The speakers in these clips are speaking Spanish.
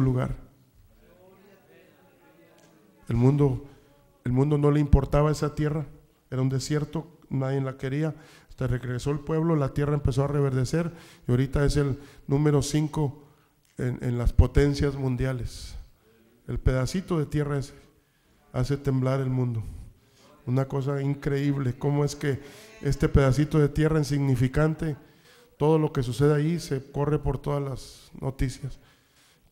lugar. El mundo, el mundo no le importaba esa tierra, era un desierto, nadie la quería. Hasta regresó el pueblo, la tierra empezó a reverdecer y ahorita es el número 5 en, en, las potencias mundiales. El pedacito de tierra hace temblar el mundo. Una cosa increíble, cómo es que este pedacito de tierra insignificante, todo lo que sucede ahí se corre por todas las noticias.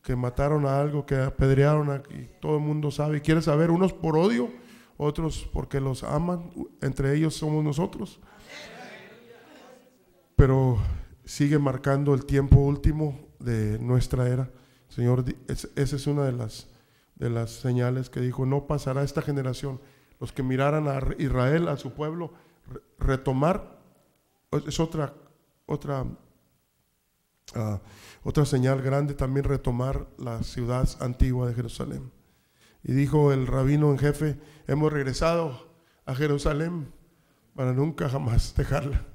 Que mataron a algo, que apedrearon a y todo el mundo sabe y quiere saber, unos por odio, otros porque los aman, entre ellos somos nosotros. Pero sigue marcando el tiempo último de nuestra era. Señor, esa es una de las, de las señales que dijo, no pasará esta generación. Los que miraran a Israel, a su pueblo, retomar, es otra, otra, uh, otra señal grande también retomar la ciudad antigua de Jerusalén. Y dijo el rabino en jefe, hemos regresado a Jerusalén para nunca jamás dejarla.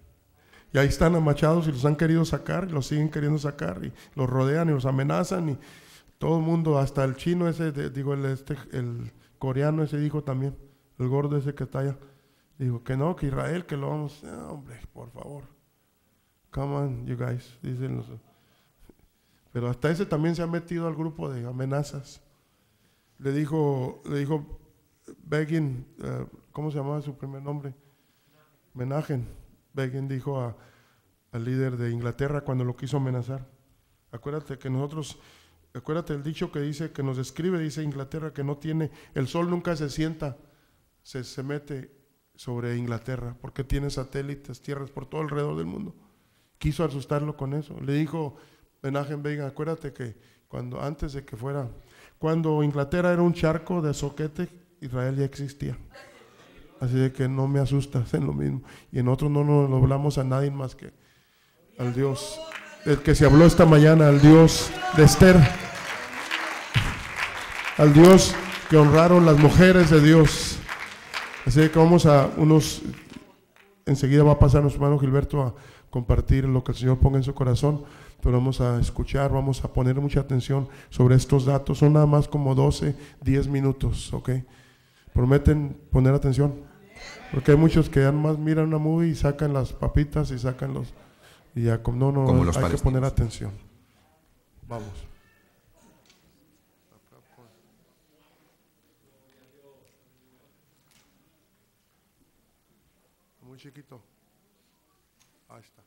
Y ahí están amachados y los han querido sacar, y los siguen queriendo sacar, y los rodean y los amenazan, y todo el mundo, hasta el chino ese, digo, el, este, el coreano ese dijo también, el gordo ese que está allá, dijo que no, que Israel, que lo vamos, hombre, por favor, come on, you guys, dicen los. Pero hasta ese también se ha metido al grupo de amenazas. Le dijo, le dijo Begin, uh, ¿cómo se llamaba su primer nombre? Menagen. Begin dijo a, al líder de Inglaterra cuando lo quiso amenazar. Acuérdate que nosotros, acuérdate el dicho que dice, que nos describe, dice Inglaterra, que no tiene, el sol nunca se sienta, se, se mete sobre Inglaterra, porque tiene satélites, tierras por todo alrededor del mundo. Quiso asustarlo con eso. Le dijo Menagen Begin, acuérdate que cuando antes de que fuera, cuando Inglaterra era un charco de soquete, Israel ya existía. Así de que no me asusta, en lo mismo. Y en otros no nos hablamos a nadie más que al Dios, el que se habló esta mañana, al Dios de Esther, al Dios que honraron las mujeres de Dios. Así que vamos a unos, enseguida va a pasar nuestro hermano Gilberto a compartir lo que el Señor ponga en su corazón, pero vamos a escuchar, vamos a poner mucha atención sobre estos datos. Son nada más como 12, 10 minutos, ¿ok? ¿Prometen poner atención? Porque hay muchos que además miran una movie y sacan las papitas y sacan los... Y ya, no, no, Como hay que poner atención. Vamos. Muy chiquito. Ahí está.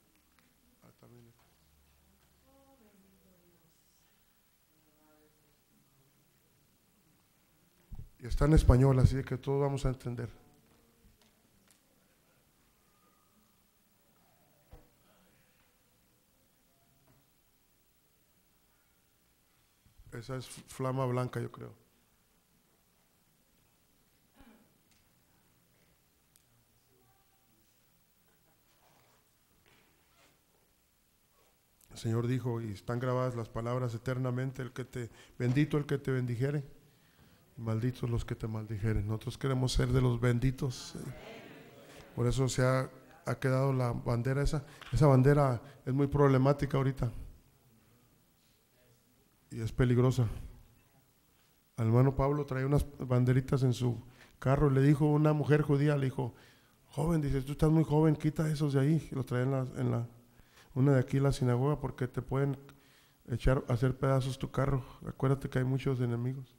Ahí está bien. Y está en español, así que todos vamos a entender. Esa es flama blanca, yo creo. El Señor dijo, y están grabadas las palabras eternamente, el que te, bendito el que te bendijere, malditos los que te maldijeren. Nosotros queremos ser de los benditos. Por eso se ha, quedado la bandera esa. Esa bandera es muy problemática ahorita y es peligrosa. Al hermano Pablo traía unas banderitas en su carro le dijo una mujer judía, le dijo, joven, dice, tú estás muy joven, quita esos de ahí. Y los traía en la, en la, una de aquí la sinagoga porque te pueden echar, hacer pedazos tu carro. Acuérdate que hay muchos enemigos.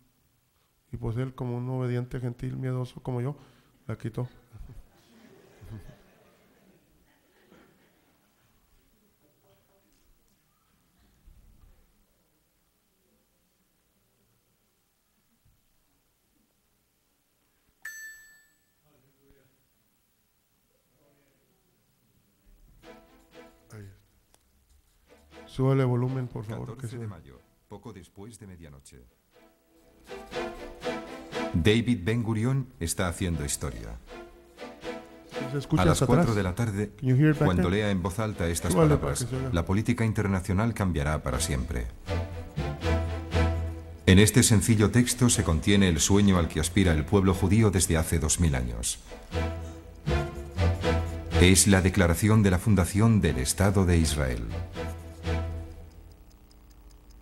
Y pues él, como un obediente, gentil, miedoso como yo, la quitó. Ahí. Súbele volumen, por favor. que 14 se- de mayo, poco después de medianoche. David Ben Gurion está haciendo historia. A las hasta 4 atrás. de la tarde, cuando lea en voz alta estas palabras, la política internacional cambiará para siempre. En este sencillo texto se contiene el sueño al que aspira el pueblo judío desde hace 2000 años. Es la declaración de la fundación del Estado de Israel.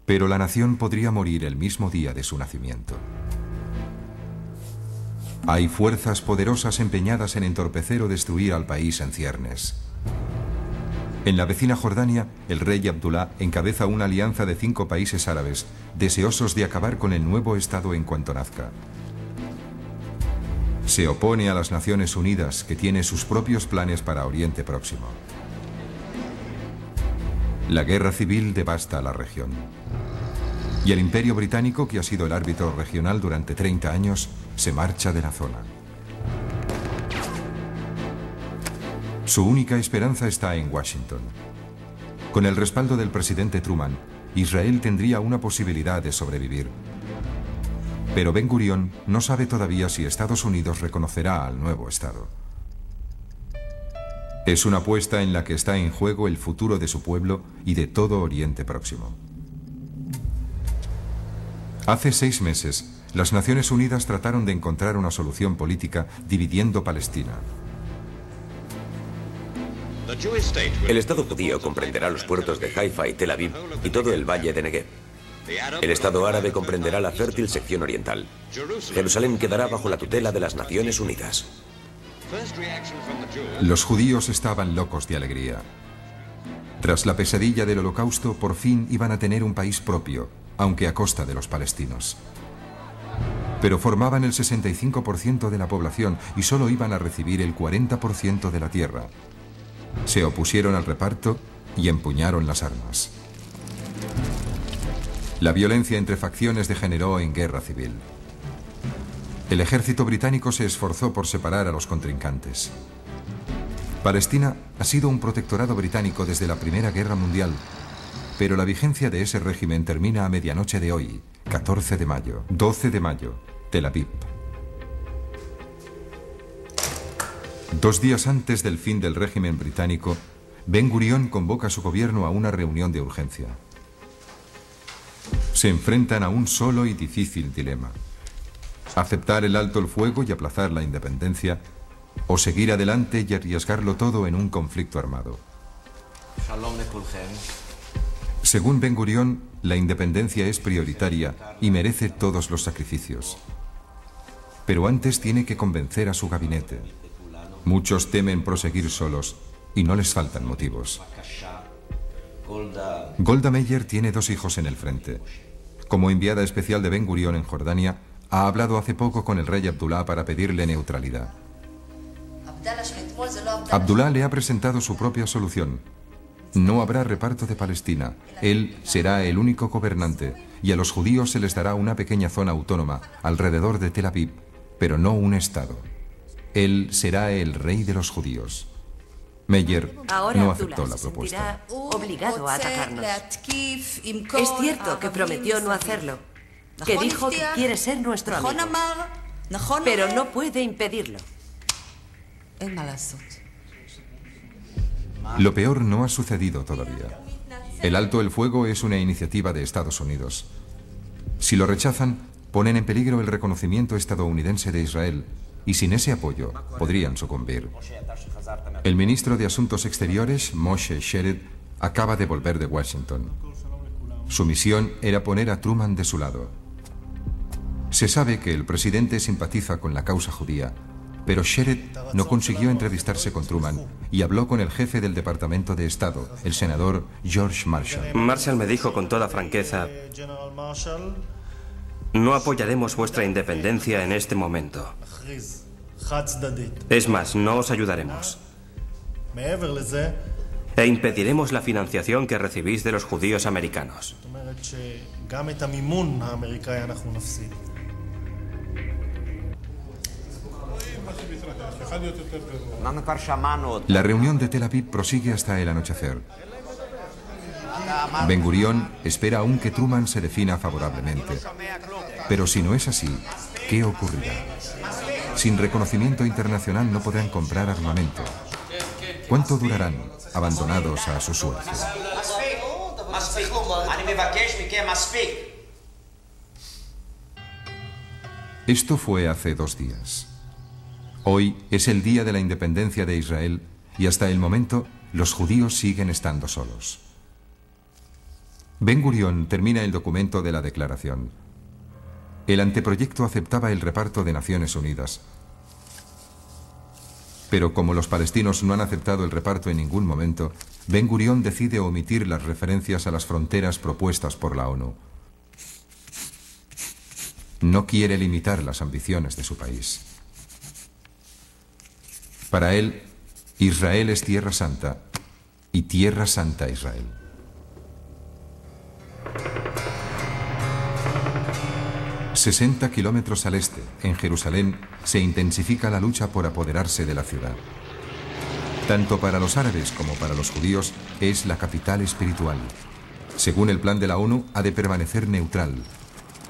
Pero la nación podría morir el mismo día de su nacimiento. Hay fuerzas poderosas empeñadas en entorpecer o destruir al país en ciernes. En la vecina Jordania, el rey Abdullah encabeza una alianza de cinco países árabes, deseosos de acabar con el nuevo Estado en cuanto nazca. Se opone a las Naciones Unidas, que tiene sus propios planes para Oriente Próximo. La guerra civil devasta la región. Y el Imperio Británico, que ha sido el árbitro regional durante 30 años, se marcha de la zona. Su única esperanza está en Washington. Con el respaldo del presidente Truman, Israel tendría una posibilidad de sobrevivir. Pero Ben Gurion no sabe todavía si Estados Unidos reconocerá al nuevo Estado. Es una apuesta en la que está en juego el futuro de su pueblo y de todo Oriente Próximo. Hace seis meses, las Naciones Unidas trataron de encontrar una solución política dividiendo Palestina. El Estado judío comprenderá los puertos de Haifa y Tel Aviv y todo el valle de Negev. El Estado árabe comprenderá la fértil sección oriental. Jerusalén quedará bajo la tutela de las Naciones Unidas. Los judíos estaban locos de alegría. Tras la pesadilla del holocausto, por fin iban a tener un país propio, aunque a costa de los palestinos. Pero formaban el 65% de la población y solo iban a recibir el 40% de la tierra. Se opusieron al reparto y empuñaron las armas. La violencia entre facciones degeneró en guerra civil. El ejército británico se esforzó por separar a los contrincantes. Palestina ha sido un protectorado británico desde la Primera Guerra Mundial, pero la vigencia de ese régimen termina a medianoche de hoy, 14 de mayo, 12 de mayo, Tel Aviv. Dos días antes del fin del régimen británico, Ben Gurion convoca a su gobierno a una reunión de urgencia. Se enfrentan a un solo y difícil dilema. Aceptar el alto el fuego y aplazar la independencia, o seguir adelante y arriesgarlo todo en un conflicto armado. Según Ben Gurion, la independencia es prioritaria y merece todos los sacrificios. Pero antes tiene que convencer a su gabinete. Muchos temen proseguir solos y no les faltan motivos. Golda Meir tiene dos hijos en el frente. Como enviada especial de Ben Gurion en Jordania, ha hablado hace poco con el rey Abdullah para pedirle neutralidad. Abdullah le ha presentado su propia solución. No habrá reparto de Palestina. Él será el único gobernante y a los judíos se les dará una pequeña zona autónoma alrededor de Tel Aviv, pero no un Estado. Él será el rey de los judíos. Meyer no aceptó la propuesta. obligado a atacarnos. Es cierto que prometió no hacerlo, que dijo que quiere ser nuestro amigo, pero no puede impedirlo. Lo peor no ha sucedido todavía. El alto el fuego es una iniciativa de Estados Unidos. Si lo rechazan, ponen en peligro el reconocimiento estadounidense de Israel y sin ese apoyo podrían sucumbir. El ministro de Asuntos Exteriores, Moshe Shered, acaba de volver de Washington. Su misión era poner a Truman de su lado. Se sabe que el presidente simpatiza con la causa judía, pero Shered no consiguió entrevistarse con Truman y habló con el jefe del Departamento de Estado, el senador George Marshall. Marshall me dijo con toda franqueza, no apoyaremos vuestra independencia en este momento. Es más, no os ayudaremos. E impediremos la financiación que recibís de los judíos americanos. La reunión de Tel Aviv prosigue hasta el anochecer. Ben Gurion espera aún que Truman se defina favorablemente. Pero si no es así, ¿qué ocurrirá? Sin reconocimiento internacional no podrán comprar armamento. ¿Cuánto durarán abandonados a su suerte? Esto fue hace dos días. Hoy es el día de la independencia de Israel y hasta el momento los judíos siguen estando solos. Ben Gurión termina el documento de la declaración. El anteproyecto aceptaba el reparto de Naciones Unidas. Pero como los palestinos no han aceptado el reparto en ningún momento, Ben Gurión decide omitir las referencias a las fronteras propuestas por la ONU. No quiere limitar las ambiciones de su país. Para él, Israel es tierra santa y tierra santa Israel. 60 kilómetros al este, en Jerusalén, se intensifica la lucha por apoderarse de la ciudad. Tanto para los árabes como para los judíos es la capital espiritual. Según el plan de la ONU, ha de permanecer neutral.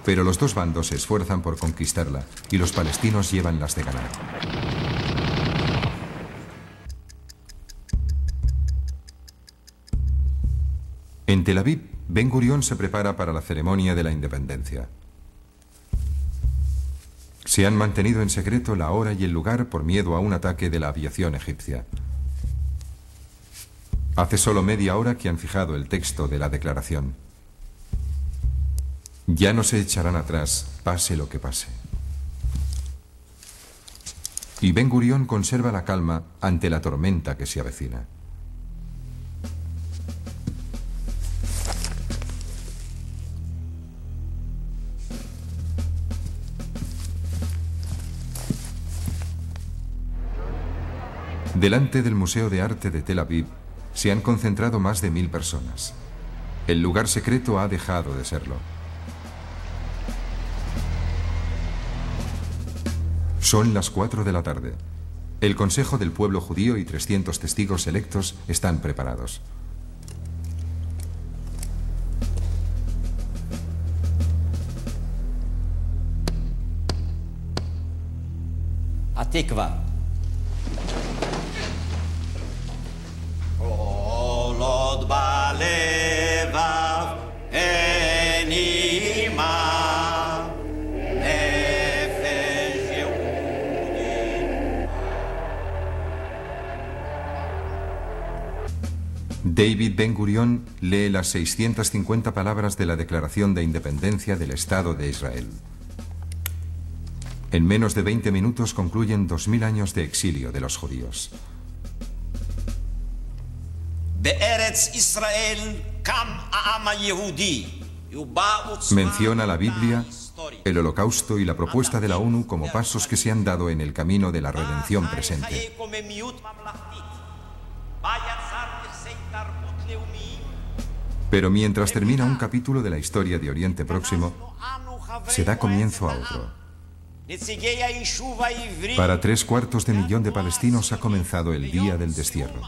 Pero los dos bandos se esfuerzan por conquistarla y los palestinos llevan las de ganar. En Tel Aviv, Ben Gurión se prepara para la ceremonia de la independencia. Se han mantenido en secreto la hora y el lugar por miedo a un ataque de la aviación egipcia. Hace solo media hora que han fijado el texto de la declaración. Ya no se echarán atrás, pase lo que pase. Y Ben Gurión conserva la calma ante la tormenta que se avecina. Delante del Museo de Arte de Tel Aviv se han concentrado más de mil personas. El lugar secreto ha dejado de serlo. Son las 4 de la tarde. El Consejo del Pueblo Judío y 300 testigos electos están preparados. Atikva. David Ben Gurion lee las 650 palabras de la Declaración de Independencia del Estado de Israel. En menos de 20 minutos concluyen 2.000 años de exilio de los judíos. Menciona la Biblia, el holocausto y la propuesta de la ONU como pasos que se han dado en el camino de la redención presente. Pero mientras termina un capítulo de la historia de Oriente Próximo, se da comienzo a otro. Para tres cuartos de millón de palestinos ha comenzado el día del destierro.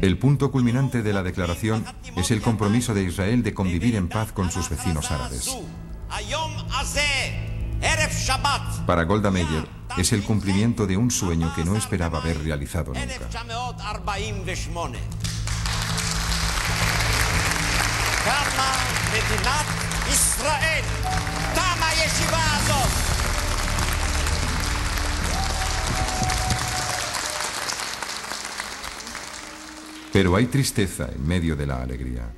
El punto culminante de la declaración es el compromiso de Israel de convivir en paz con sus vecinos árabes. Para Golda Meir es el cumplimiento de un sueño que no esperaba haber realizado nunca. Pero hay tristeza en medio de la alegría.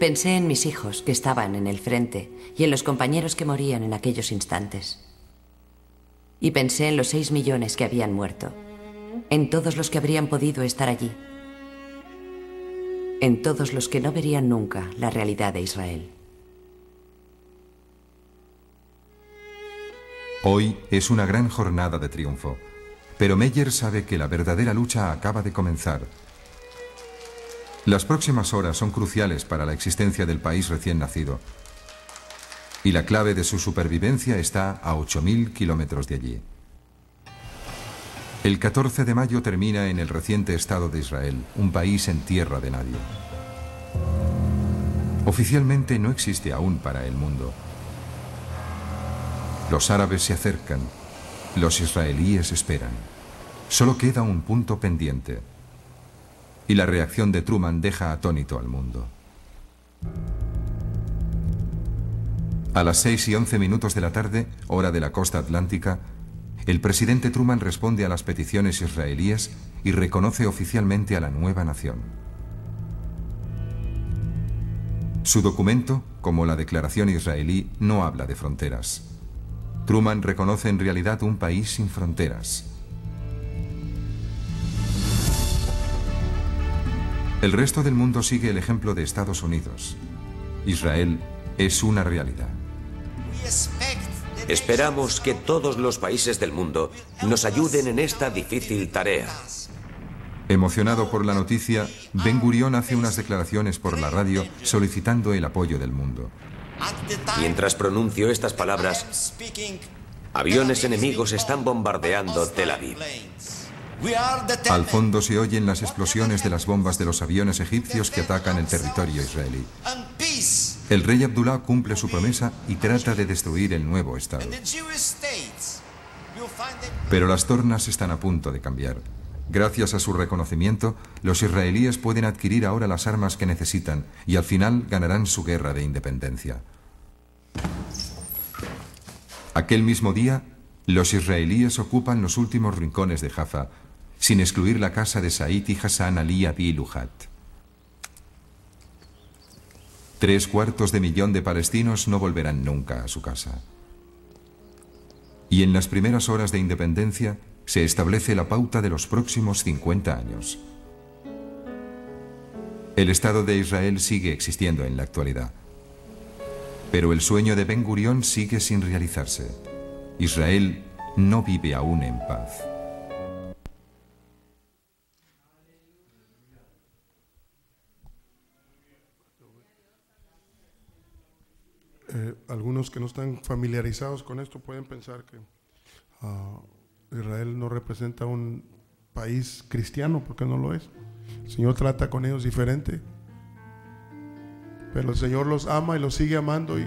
Pensé en mis hijos que estaban en el frente y en los compañeros que morían en aquellos instantes. Y pensé en los seis millones que habían muerto, en todos los que habrían podido estar allí, en todos los que no verían nunca la realidad de Israel. Hoy es una gran jornada de triunfo, pero Meyer sabe que la verdadera lucha acaba de comenzar. Las próximas horas son cruciales para la existencia del país recién nacido, y la clave de su supervivencia está a 8.000 kilómetros de allí. El 14 de mayo termina en el reciente Estado de Israel, un país en tierra de nadie. Oficialmente no existe aún para el mundo. Los árabes se acercan, los israelíes esperan. Solo queda un punto pendiente. Y la reacción de Truman deja atónito al mundo. A las 6 y 11 minutos de la tarde, hora de la costa atlántica, el presidente Truman responde a las peticiones israelíes y reconoce oficialmente a la nueva nación. Su documento, como la Declaración israelí, no habla de fronteras. Truman reconoce en realidad un país sin fronteras. El resto del mundo sigue el ejemplo de Estados Unidos. Israel es una realidad. Esperamos que todos los países del mundo nos ayuden en esta difícil tarea. Emocionado por la noticia, Ben Gurion hace unas declaraciones por la radio solicitando el apoyo del mundo. Mientras pronuncio estas palabras, aviones enemigos están bombardeando Tel Aviv. Al fondo se oyen las explosiones de las bombas de los aviones egipcios que atacan el territorio israelí. El rey Abdullah cumple su promesa y trata de destruir el nuevo Estado. Pero las tornas están a punto de cambiar. Gracias a su reconocimiento, los israelíes pueden adquirir ahora las armas que necesitan y al final ganarán su guerra de independencia. Aquel mismo día, los israelíes ocupan los últimos rincones de Jaffa sin excluir la casa de Said y Hassan Ali Abi Luhat. Tres cuartos de millón de palestinos no volverán nunca a su casa. Y en las primeras horas de independencia se establece la pauta de los próximos 50 años. El Estado de Israel sigue existiendo en la actualidad. Pero el sueño de Ben Gurión sigue sin realizarse. Israel no vive aún en paz. Eh, algunos que no están familiarizados con esto pueden pensar que ah, Israel no representa un país cristiano, porque no lo es. El Señor trata con ellos diferente. Pero el Señor los ama y los sigue amando. Y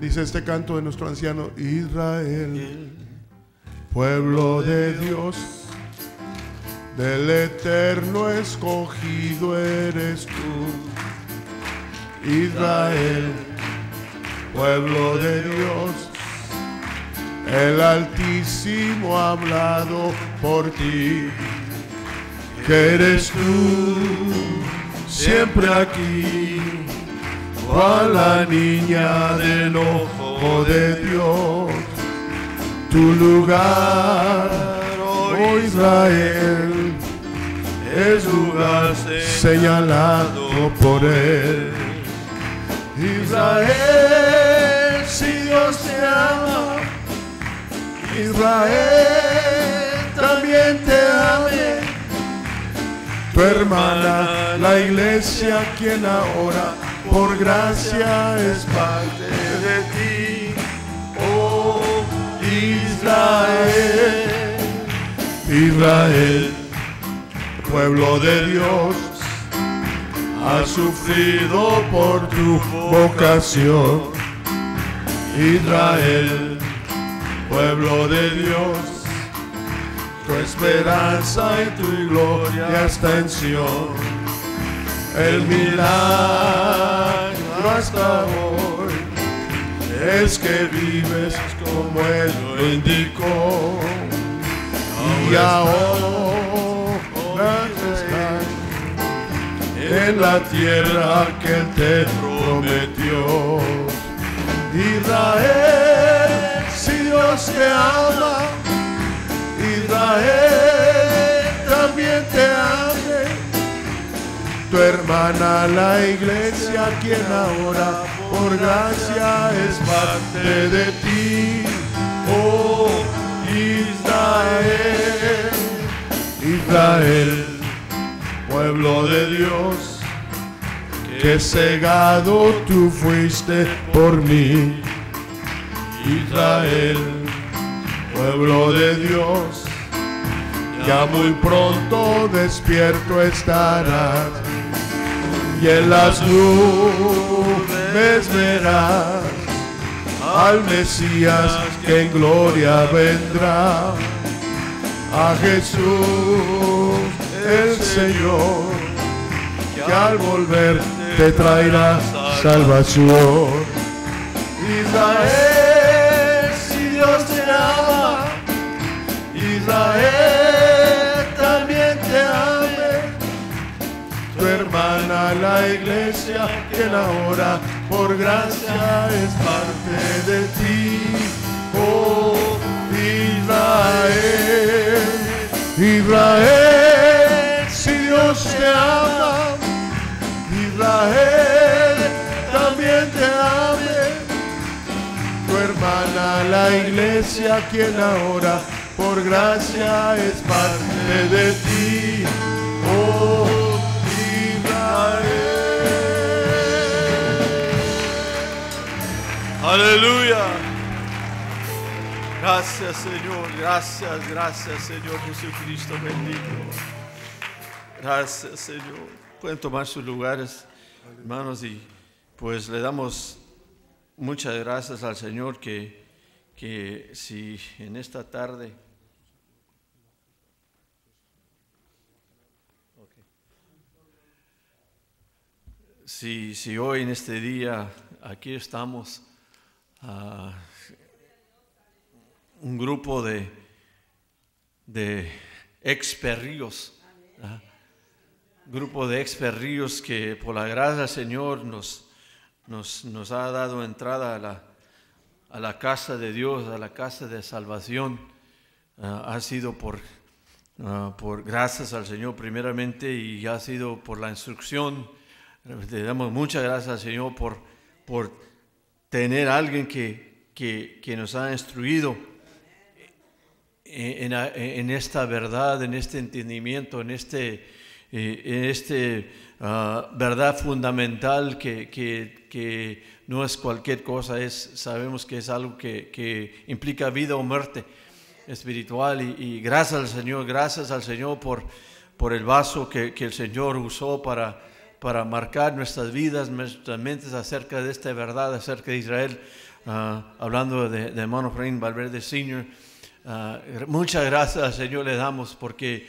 dice este canto de nuestro anciano, Israel, pueblo de Dios, del eterno escogido eres tú. Israel pueblo de Dios. El Altísimo ha hablado por ti, que eres tú siempre aquí, cual la niña del ojo de Dios. Tu lugar, oh Israel, es lugar señalado por él. Israel, Israel también te ame. Tu hermana, la iglesia, quien ahora por gracia es parte de ti. Oh Israel, Israel, pueblo de Dios has sufrido por tu vocación. Israel, pueblo de Dios, tu esperanza y tu gloria está en Sion. El milagro hasta hoy es que vives como Él lo indicó. Y ahora estás en la tierra que Él te prometió. Israel, Dios te ama, Israel también te ame. Tu hermana la iglesia, quien ahora por gracia es parte de ti. Oh Israel, Israel pueblo de Dios, que cegado tú fuiste por mí. Israel, pueblo de Dios, ya muy pronto despierto estarás. Y en las nubes verás al Mesías que en gloria vendrá, a Jesús el Señor, que al volver te traerá salvación. Israel, Israel también te ame. Tu hermana la iglesia quien ahora por gracia es parte de ti. Oh Israel, Israel, si Dios te ama, Israel también te ame. Tu hermana, la iglesia, quien ahora por gracia es parte de ti. Oh Israel. Aleluya. Gracias Señor, gracias, gracias Señor Jesucristo bendito. Gracias Señor. Pueden tomar sus lugares, hermanos, y pues le damos muchas gracias al Señor que, que si en esta tarde... Si, si hoy en este día aquí estamos, ah, un grupo de, de experríos, ¿ah? grupo de experríos que por la gracia del Señor nos, nos, nos ha dado entrada a la, a la, casa de Dios, a la casa de salvación. Uh, ha sido por, uh, por gracias al Señor primeramente y ha sido por la instrucción. Le damos muchas gracias Señor por, por tener a alguien que, que, que nos ha instruido en, en, esta verdad, en este entendimiento, en este, en este uh, verdad fundamental que, que, que, no es cualquier cosa, es, sabemos que es algo que, que implica vida o muerte espiritual. Y, y, gracias al Señor, gracias al Señor por, por el vaso que, el Señor usó para, para marcar nuestras vidas, nuestras mentes acerca de esta verdad, acerca de Israel. Uh, hablando de, de hermano Efraín Valverde Sr., Uh, muchas gracias Señor le damos porque,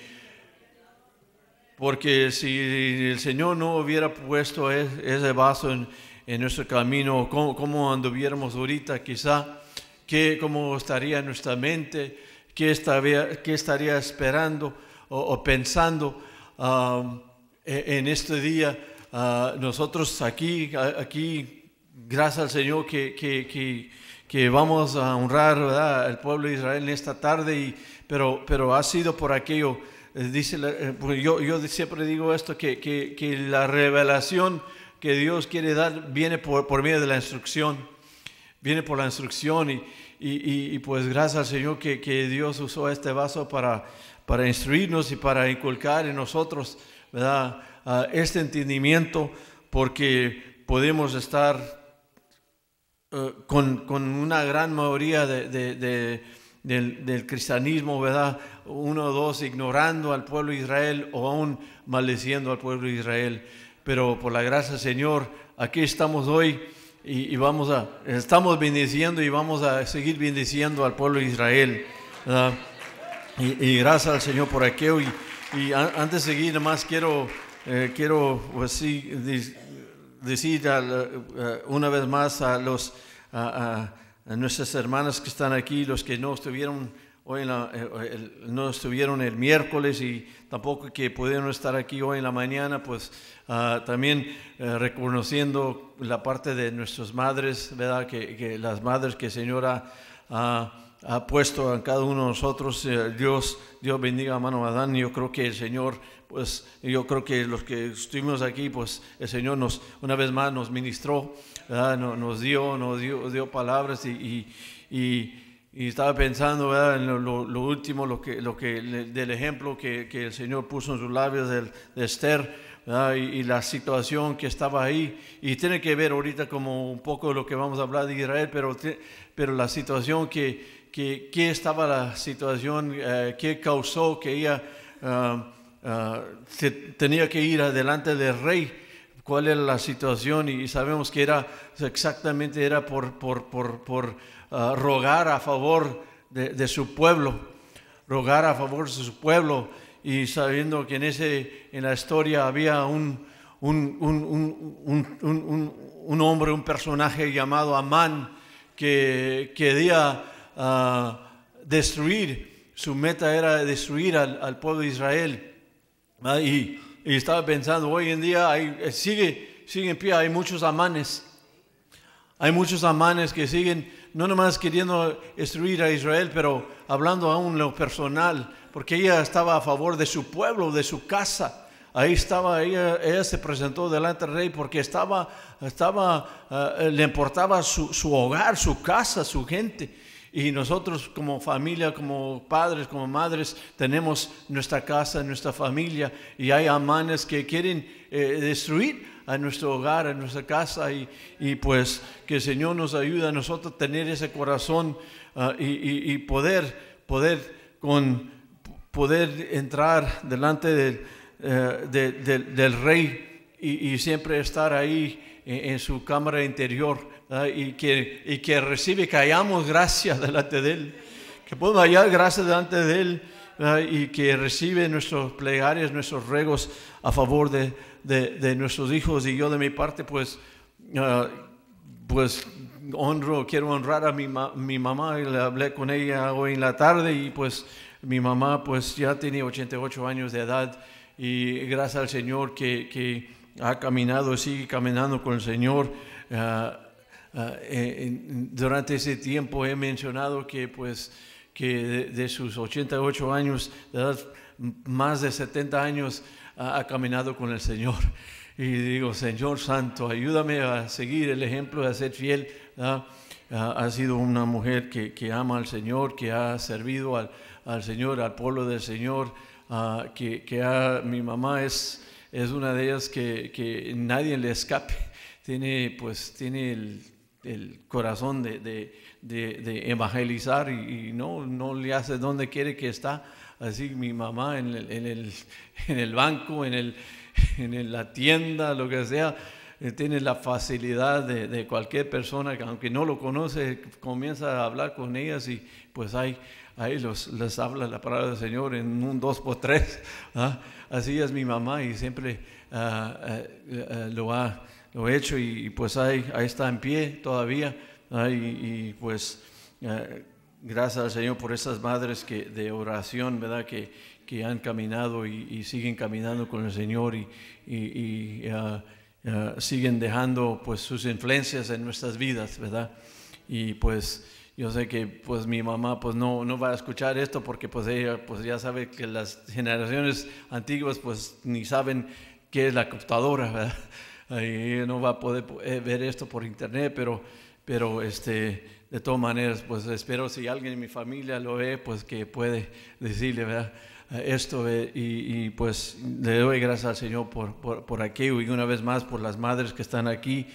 porque si el Señor no hubiera puesto ese vaso en, en nuestro camino, ¿cómo, ¿cómo, anduviéramos ahorita quizá? ¿Qué, ¿Cómo estaría nuestra mente? ¿Qué estaría, qué estaría esperando o, o pensando um, en este día? Uh, nosotros aquí, aquí, gracias al Señor que, que, que vamos a honrar ¿verdad? al pueblo de Israel en esta tarde, y, pero, pero ha sido por aquello, eh, dice, eh, yo, yo siempre digo esto, que, que, que, la revelación que Dios quiere dar viene por, por medio de la instrucción, viene por la instrucción y, y, y pues gracias al Señor que, que, Dios usó este vaso para, para instruirnos y para inculcar en nosotros ¿verdad? Uh, este entendimiento porque podemos estar Uh, con, con, una gran mayoría de, de, de, del, del, cristianismo, ¿verdad? Uno o dos ignorando al pueblo de Israel o aún maldiciendo al pueblo de Israel. Pero por la gracia del Señor, aquí estamos hoy y, y vamos a, estamos bendiciendo y vamos a seguir bendiciendo al pueblo de Israel. Y, y, gracias al Señor por aquello. Y, y antes de seguir, más quiero, eh, quiero pues, sí, decir uh, una vez más a, los, a, nuestras hermanas que están aquí, los que no estuvieron hoy en la, eh, el, no estuvieron el miércoles y tampoco que pudieron estar aquí hoy en la mañana, pues uh, también uh, reconociendo la parte de nuestras madres, ¿verdad? Que, que las madres que el Señor ha, puesto a cada uno de nosotros. Eh, Dios, Dios bendiga a mano Adán. Yo creo que el Señor pues yo creo que los que estuvimos aquí, pues el Señor nos, una vez más nos ministró, nos, nos dio, nos dio, dio palabras y, y, y, estaba pensando en lo, lo, lo, último, lo que, lo que, del ejemplo que, que el Señor puso en sus labios de, de Esther. Y, y, la situación que estaba ahí. Y tiene que ver ahorita como un poco lo que vamos a hablar de Israel, pero, pero la situación que, que, que estaba la situación, eh, que causó que ella... Uh, se tenía que ir adelante del rey, cuál era la situación y sabemos que era exactamente era por, por, por, por uh, rogar a favor de, de, su pueblo, rogar a favor de su pueblo y sabiendo que en, ese, en la historia había un, un, un, un, un hombre, un personaje llamado Amán que quería destruir, su meta era destruir al, al pueblo de Israel. Y, estaba pensando, hoy en día hay, sigue, sigue en pie. Hay muchos amanes. Hay muchos amanes que siguen no nomás queriendo destruir a Israel, pero hablando aún lo personal, porque ella estaba a favor de su pueblo, de su casa. Ahí estaba, ella, ella se presentó delante del rey porque estaba, estaba eh, le importaba su, su hogar, su casa, su gente. Y nosotros como familia, como padres, como madres, tenemos nuestra casa, nuestra familia, y hay amanes que quieren eh, destruir a nuestro hogar, a nuestra casa, y, y, pues que el Señor nos ayude a nosotros tener ese corazón uh, y, y, poder, poder, con, poder entrar delante del, uh, de, de, del Rey y, siempre estar ahí en, en su cámara interior y, que, y que recibe, que hayamos gracia delante de Él, que podamos hallar gracia delante de Él y que recibe nuestros plegarias, nuestros ruegos a favor de, de, nuestros hijos. Y yo de mi parte, pues, uh, pues honro, quiero honrar a mi, mi mamá le hablé con ella hoy en la tarde y pues mi mamá pues ya tiene 88 años de edad y gracias al Señor que, que ha caminado, sigue caminando con el Señor. Uh, durante ese tiempo he mencionado que pues que de, de, sus 88 años de edad, más de 70 años uh, ha caminado con el Señor. Y digo, Señor Santo, ayúdame a seguir el ejemplo de ser fiel. Uh, ha sido una mujer que, que, ama al Señor, que ha servido al, al Señor, al pueblo del Señor, que, que ha, mi mamá es, es una de ellas que, que nadie le escape. Tiene, pues, tiene el, el corazón de, de, de, de evangelizar y, y, no, no le hace donde quiere que está. Así mi mamá en el, en el, en el banco, en, el, en la tienda, lo que sea, eh, tiene la facilidad de, de, cualquier persona que aunque no lo conoce, comienza a hablar con ellas y pues ahí, ahí los, les habla la palabra del Señor en un dos por tres. ¿ah? Así es mi mamá y siempre uh, uh, uh, lo ha lo he hecho y, y pues ahí, ahí, está en pie todavía. Y, y, pues eh, gracias al Señor por esas madres que, de oración, ¿verdad? Que, que han caminado y, y, siguen caminando con el Señor y, y uh, uh, siguen dejando pues sus influencias en nuestras vidas, ¿verdad? Y pues yo sé que pues mi mamá pues no, no va a escuchar esto porque pues ella pues ya sabe que las generaciones antiguas pues ni saben qué es la computadora, ¿verdad? Ahí no va a poder eh, ver esto por internet, pero, pero este, de todas maneras, pues espero si alguien en mi familia lo ve, pues que puede decirle, ¿verdad? Esto y, y, pues le doy gracias al Señor por, por, por aquello y una vez más por las madres que están aquí,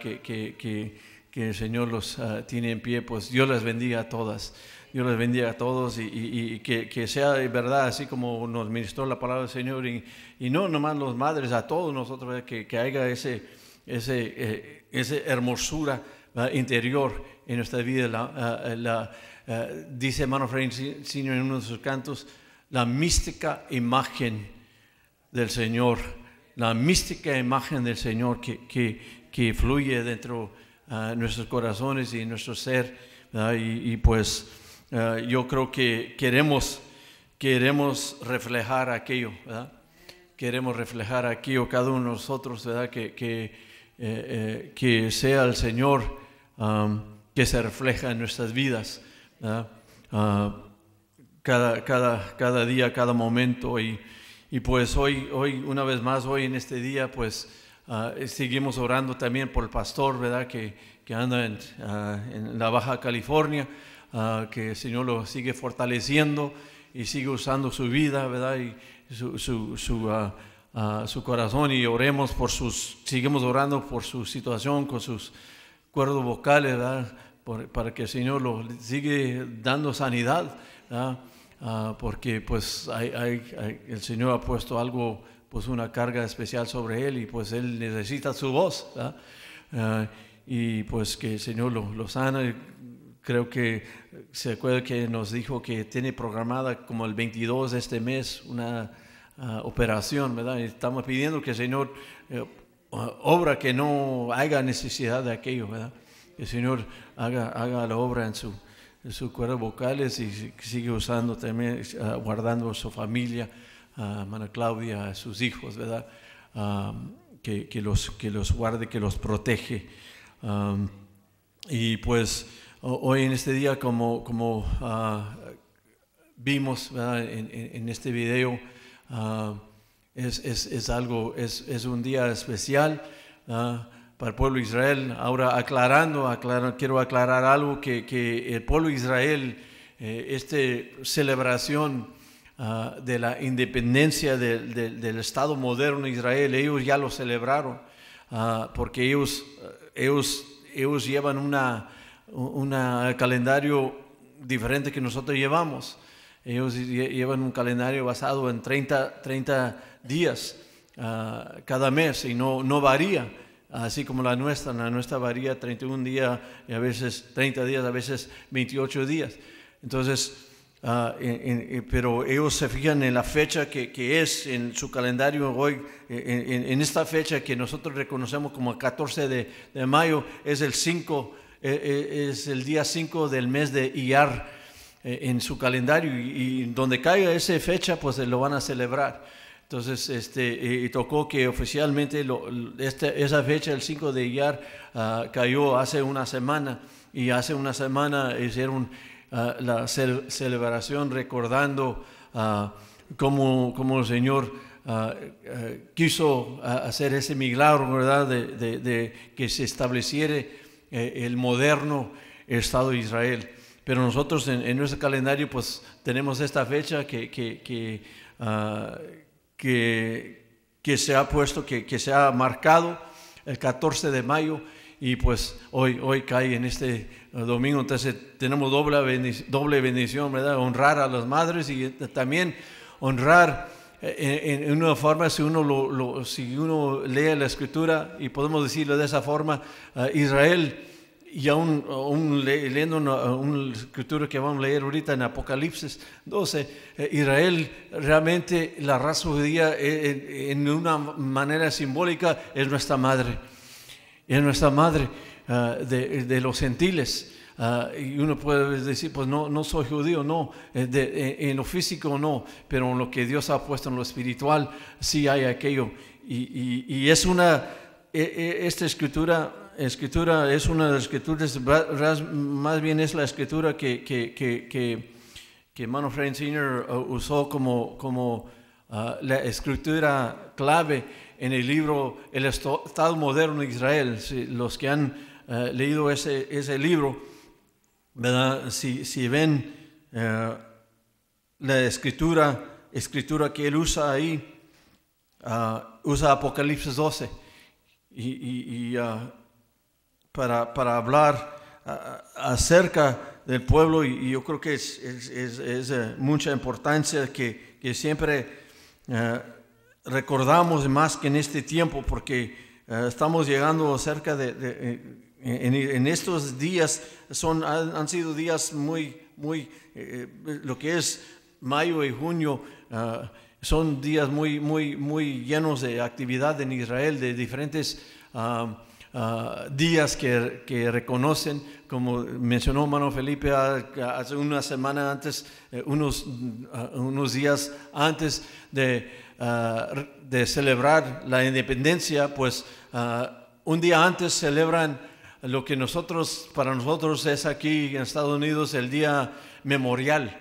que, que, que, que, el Señor los uh, tiene en pie, pues Dios les bendiga a todas. Dios les bendiga a todos y, y, y que, que, sea de verdad, así como nos ministró la palabra del Señor, y no nomás los madres, a todos nosotros, que, que haya ese, ese, eh, esa hermosura interior en nuestra vida. La, uh, la, uh, dice hermano Senior en uno de sus cantos, la mística imagen del Señor, la mística imagen del Señor que, que, que fluye dentro de nuestros corazones y nuestro ser. Y, pues yo creo que queremos, queremos reflejar aquello, ¿verdad? Queremos reflejar aquello cada uno de nosotros, ¿verdad? Que, que, eh, eh, que sea el Señor um, que se refleja en nuestras vidas, uh, cada, cada, cada día, cada momento. Y, y pues hoy, hoy, una vez más, hoy en este día, pues uh, seguimos orando también por el pastor, ¿verdad? Que, que anda en, en la Baja California. Uh, que el Señor lo sigue fortaleciendo y sigue usando su vida, ¿verdad? Y su, su, su, uh, uh, su, corazón y oremos por sus, seguimos orando por su situación con sus cuerdos vocales. Por, para que el Señor lo sigue dando sanidad, porque pues hay, hay, hay, el Señor ha puesto algo, pues una carga especial sobre él y pues él necesita su voz, y pues que el Señor lo, lo sana. Creo que se acuerda que nos dijo que tiene programada como el 22 de este mes una uh, operación, ¿verdad? Estamos pidiendo que el Señor eh, obra que no haya necesidad de aquello, ¿verdad? Que el Señor haga, haga la obra en su, en sus cuerdas vocales y sigue usando también, uh, guardando a su familia, a Mana Claudia, a sus hijos, ¿verdad? que, que, los, que los guarde, que los protege. y pues hoy en este día, como, como vimos en, en, este video, uh, es, es, es, algo, es, es, un día especial uh, para el pueblo de Israel. Ahora aclarando, quiero aclarar algo que, que el pueblo de Israel, eh, esta celebración de la independencia de, de, del Estado moderno de Israel, ellos ya lo celebraron, porque ellos, ellos, ellos llevan un calendario diferente que nosotros llevamos. Ellos llevan un calendario basado en 30, 30 días uh, cada mes y no, no varía, así como la nuestra. La nuestra varía 31 días y a veces 30 días, a veces 28 días. Entonces, uh, en, pero ellos se fijan en la fecha que, que es en su calendario hoy, en, en, esta fecha que nosotros reconocemos como el 14 de, de mayo, es el 5 eh, eh, es el día 5 del mes de Iyar en su calendario y, donde caiga esa fecha pues lo van a celebrar. Entonces, este, y tocó que oficialmente este, esa fecha, el 5 de Iyar, ah, cayó hace una semana y hace una semana hicieron uh, la celebración recordando uh, cómo, cómo, el Señor quiso hacer ese milagro, ¿verdad? De, de, que se estableciera eh, el moderno Estado de Israel. Pero nosotros en, nuestro calendario pues tenemos esta fecha que, que, que, ah, que, se ha puesto, que, que se ha marcado el 14 de mayo y pues hoy, hoy cae en este ah, domingo, entonces tenemos doble bendición, doble bendición, ¿verdad? Honrar a las madres y también honrar eh, en, una forma, si uno, lo, si uno lee la escritura, y podemos decirlo de esa forma, uh, Israel, y aún, aún leyendo una, escritura que vamos a leer ahorita en Apocalipsis 12, eh, Israel realmente, la raza judía, eh, en, una manera simbólica, es nuestra madre. Es nuestra madre uh, de, de los gentiles. Ah, y uno puede decir, pues no, no soy judío, no, eh, eh, en lo físico no, pero en lo que Dios ha puesto en lo espiritual sí hay aquello. Y, y, es una, e, e, esta escritura, escritura es una de las escrituras, más bien es la escritura que, que, que, que, que Manfred Senior uh, usó como, como uh, la escritura clave en el libro El Estado Moderno de Israel. los que han uh, leído ese, ese libro, si, si ven la escritura, escritura que él usa ahí, ah, usa Apocalipsis 12 y, ah, para, para, hablar acerca del pueblo y, yo creo que es, es, eh, mucha importancia que, que siempre eh, recordamos más que en este tiempo porque estamos llegando cerca de en, estos días son, han, sido días muy, muy, eh, lo que es mayo y junio, ah, son días muy, muy, muy llenos de actividad en Israel, de diferentes ah, ah, días que, que, reconocen, como mencionó Mano Felipe hace una semana antes, eh, unos, unos días antes de, de celebrar la independencia, pues un día antes celebran lo que nosotros, para nosotros es aquí en Estados Unidos el día memorial,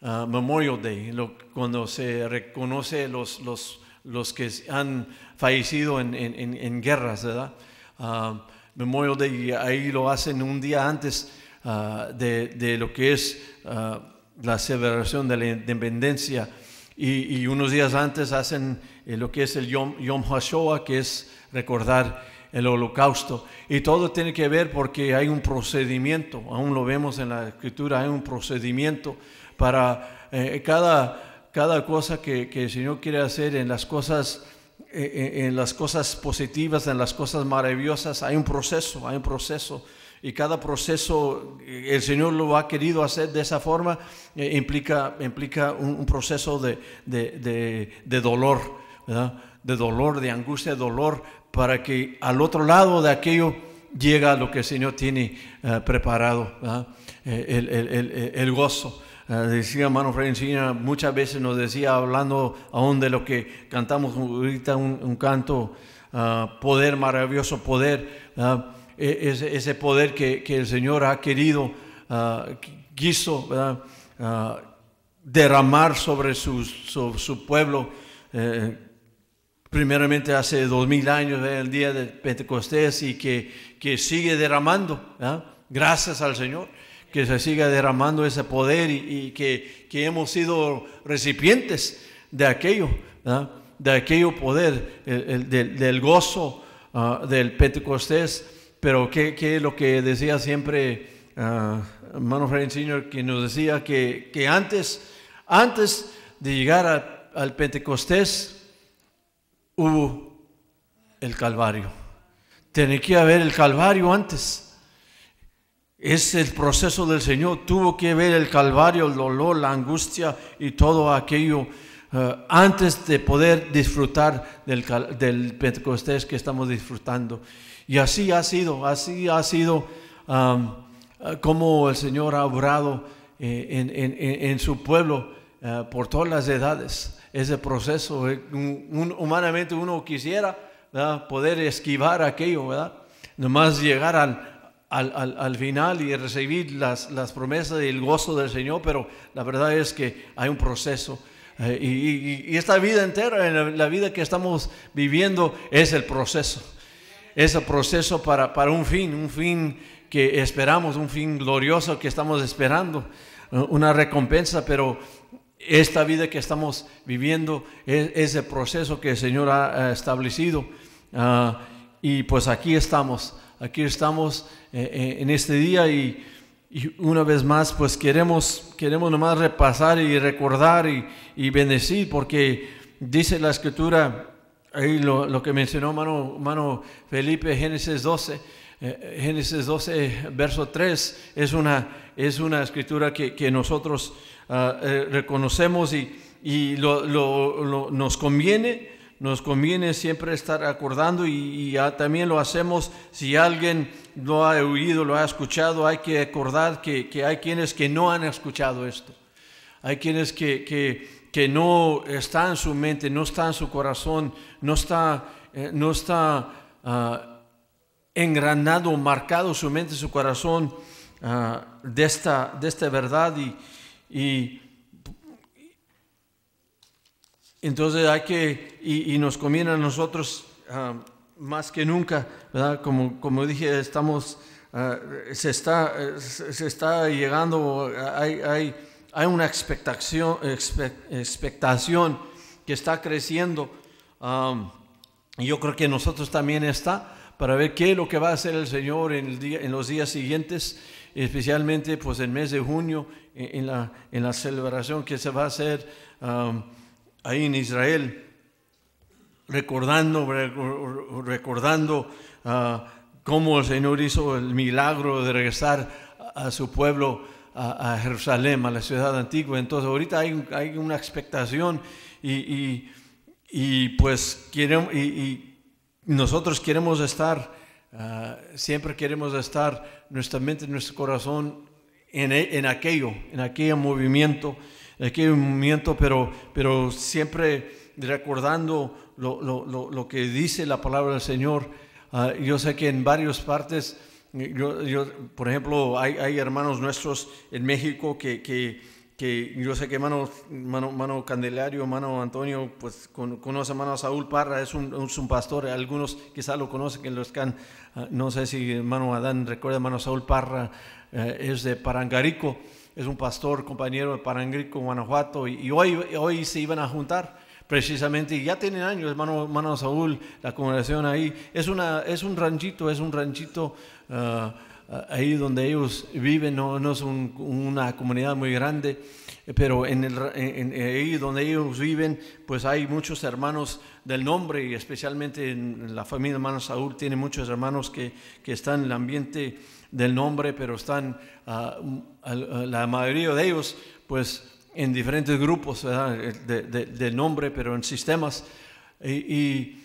Memorial Day, cuando se reconoce los, los, los que han fallecido en, en, en guerras, ¿verdad? Uh, Memorial Day, ahí lo hacen un día antes uh, de, de, lo que es la celebración de la independencia y, y, unos días antes hacen eh, lo que es el Yom, Yom HaShoah, que es recordar el holocausto. Y todo tiene que ver porque hay un procedimiento, aún lo vemos en la escritura, hay un procedimiento para eh, cada, cada cosa que, que, el Señor quiere hacer en las cosas. Eh, eh, en las cosas positivas, en las cosas maravillosas, hay un proceso, hay un proceso. Y cada proceso, el Señor lo ha querido hacer de esa forma, implica, implica un, proceso de, de, de, dolor, de dolor, de angustia, de dolor, para que al otro lado de aquello llega lo que el Señor tiene eh, preparado, eh, el, el, el, gozo. Uh, decía hermano Francina, muchas veces nos decía, hablando aún de lo que cantamos ahorita, un, canto ah, poder, maravilloso poder, e, ese, poder que, el Señor ha querido, quiso derramar sobre su, pueblo. Eh, primeramente hace dos mil años, el día de Pentecostés, y que, que sigue derramando, gracias al Señor, que se siga derramando ese poder y, que, que, hemos sido recipientes de aquello, de aquello poder, el, del, gozo ah, del Pentecostés. Pero ¿qué, es lo que decía siempre uh, hermano Senior, que nos decía que, que antes, antes de llegar al Pentecostés, hubo el Calvario. Tenía que haber el Calvario antes. Es el proceso del Señor. Tuvo que ver el Calvario, el dolor, la angustia y todo aquello eh, antes de poder disfrutar del, Pentecostés que estamos disfrutando. Y así ha sido, así ha sido um, como el Señor ha obrado eh, en, en, su pueblo por todas las edades ese proceso. Eh, humanamente uno quisiera poder esquivar aquello. Nomás llegar al, al, al, final y recibir las, las, promesas y el gozo del Señor, pero la verdad es que hay un proceso. Eh, y, y, esta vida entera, en la, vida que estamos viviendo, es el proceso. Es el proceso para, para un fin, un fin que esperamos, un fin glorioso que estamos esperando, una recompensa, pero esta vida que estamos viviendo es, el proceso que el Señor ha, establecido. Ah, y pues aquí estamos, aquí estamos eh, eh, en este día y, una vez más pues queremos, queremos nomás repasar y recordar y, bendecir porque dice la escritura, ahí lo, que mencionó mano, mano Felipe, Génesis 12, eh, Génesis 12, verso 3, es una, es una escritura que, que nosotros eh, reconocemos y, nos conviene, nos conviene siempre estar acordando y, también lo hacemos si alguien lo ha oído, lo ha escuchado, hay que acordar que, hay quienes que no han escuchado esto. Hay quienes que, que, no está en su mente, no está en su corazón, no está, eh, no está uh, engranado, marcado su mente, su corazón ah, de, esta, de esta verdad y entonces hay que, y, nos conviene a nosotros ah, más que nunca, ¿verdad? Como, como dije, estamos, ah, se, está, se está llegando, hay, hay, hay una expectación, expectación que está creciendo. y yo creo que nosotros también está para ver qué es lo que va a hacer el Señor en, el día, en los días siguientes, especialmente pues el mes de junio en la, en la celebración que se va a hacer um, ahí en Israel, recordando, recordando uh, cómo el Señor hizo el milagro de regresar a, su pueblo, a, Jerusalén, a la ciudad antigua. Entonces ahorita hay, hay una expectación y, y, pues queremos, y, nosotros queremos estar, uh, siempre queremos estar, nuestra mente, nuestro corazón e, en, aquello, en aquel movimiento, en aquel movimiento, pero, pero siempre recordando lo, que dice la palabra del Señor. Ah, yo sé que en varias partes, yo, yo por ejemplo, hay, hay, hermanos nuestros en México que, que, que yo sé que hermano, hermano, Candelario, hermano Antonio, pues conoce a hermano Saúl Parra, es un, un pastor, algunos quizás lo conocen, que los que han, ah, no sé si hermano Adán recuerda hermano Saúl Parra, eh, es de Parangarico, es un pastor compañero de Parangarico, Guanajuato, y, hoy, hoy se iban a juntar precisamente, ya tienen años, hermano, hermano Saúl, la congregación ahí, es, una, es un ranchito, es un ranchito ah, ahí donde ellos viven, no, no es una comunidad muy grande, pero en, el, ahí donde ellos viven, pues hay muchos hermanos del nombre, y especialmente en la familia de hermano Saúl, tiene muchos hermanos que, que están en el ambiente del nombre, pero están ah, la mayoría de ellos pues en diferentes grupos del nombre, pero en sistemas. Y,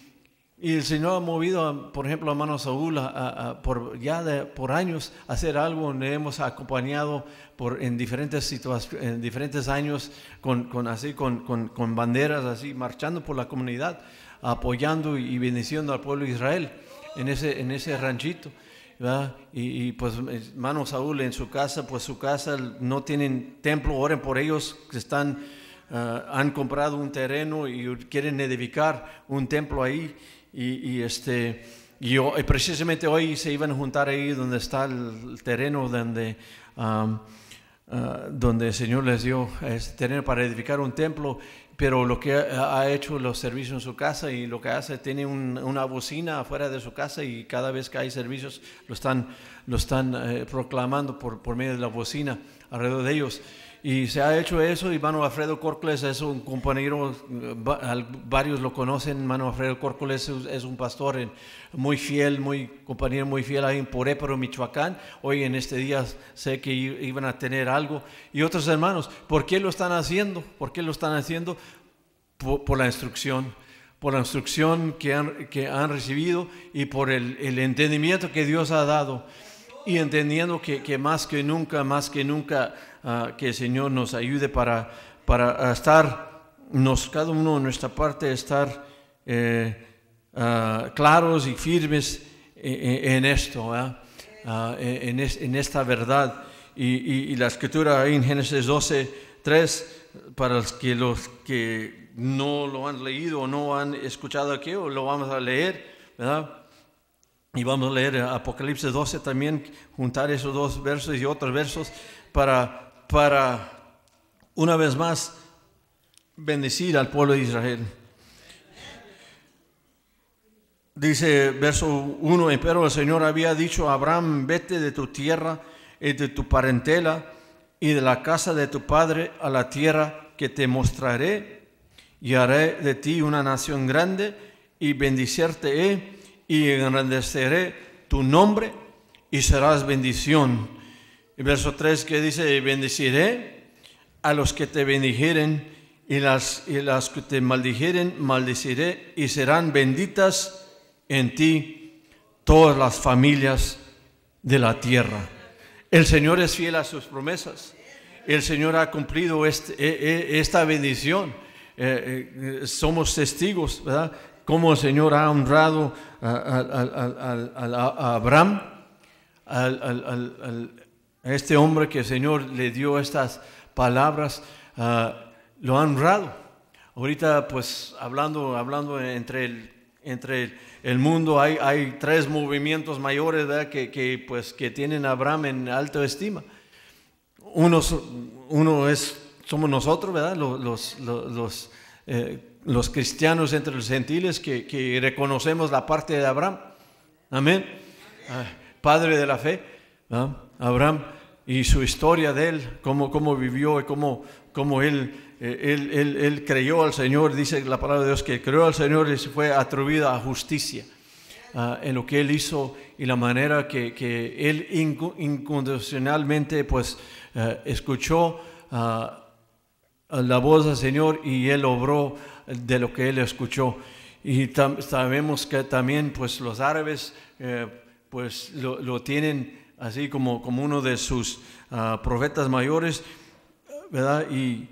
el Señor ha movido, por ejemplo, a Mano Saúl por, ya de, por años a hacer algo donde hemos acompañado por, en, diferentes en diferentes años con, con así, con, con, banderas así, marchando por la comunidad apoyando y bendiciendo al pueblo de Israel en ese, en ese ranchito. Y, pues hermano Saúl en su casa, pues su casa no tienen templo, oren por ellos que están, ah, han comprado un terreno y quieren edificar un templo ahí. Y, este, y, precisamente hoy se iban a juntar ahí donde está el, terreno donde, ah, donde el Señor les dio este terreno para edificar un templo pero lo que ha hecho los servicios en su casa y lo que hace, tiene una bocina afuera de su casa y cada vez que hay servicios lo están, lo están eh, proclamando por, por medio de la bocina alrededor de ellos. Y se ha hecho eso y Mano Alfredo Córcoles es un compañero, varios lo conocen, Mano Alfredo Córcoles es un pastor muy fiel, muy compañero muy fiel ahí en Poréparo, Michoacán. Hoy en este día sé que iban a tener algo. Y otros hermanos, ¿por qué lo están haciendo? ¿Por qué lo están haciendo? Por, la instrucción por la instrucción que han, que han recibido y por el, el, entendimiento que Dios ha dado. Y entendiendo que, que más que nunca, más que nunca Ah, que el Señor nos ayude para, para estar, nos, cada uno en nuestra parte, estar eh, ah, claros y firmes en, esto, ah, en, en, esta verdad. Y, y, la escritura ahí en Génesis 12, 3, para los que, los que no lo han leído o no han escuchado aquí, o lo vamos a leer, ¿verdad? Y vamos a leer Apocalipsis 12 también, juntar esos dos versos y otros versos para para una vez más bendecir al pueblo de Israel. Dice verso 1, pero el Señor había dicho a Abraham, vete de tu tierra y de tu parentela y de la casa de tu padre a la tierra que te mostraré y haré de ti una nación grande y bendicerte y engrandeceré tu nombre y serás bendición y verso 3 que dice, bendeciré a los que te bendijeren y las, y las que te maldijeren, maldeciré y serán benditas en ti todas las familias de la tierra. El Señor es fiel a sus promesas. El Señor ha cumplido este, e, e, esta bendición. Eh, eh, somos testigos, ¿verdad? Cómo el Señor ha honrado a, Abraham, al, este hombre que el Señor le dio estas palabras, ah, lo ha honrado. Ahorita, pues, hablando, hablando entre el, entre el mundo, hay, hay tres movimientos mayores que, que, pues, que tienen a Abraham en alta estima. Uno, uno es, somos nosotros, ¿verdad? Los, los, los, eh, los cristianos entre los gentiles que, que, reconocemos la parte de Abraham. Amén. Ah, padre de la fe. Abraham y su historia de él, cómo, cómo vivió y cómo, cómo él, eh, él, él, él, creyó al Señor, dice la palabra de Dios que creyó al Señor y se fue atribuida a justicia ah, en lo que él hizo y la manera que, que él incondicionalmente pues eh, escuchó ah, la voz del Señor y él obró de lo que él escuchó. Y sabemos que también pues los árabes eh, pues lo, lo tienen así como, como uno de sus ah, profetas mayores, ¿verdad? Y,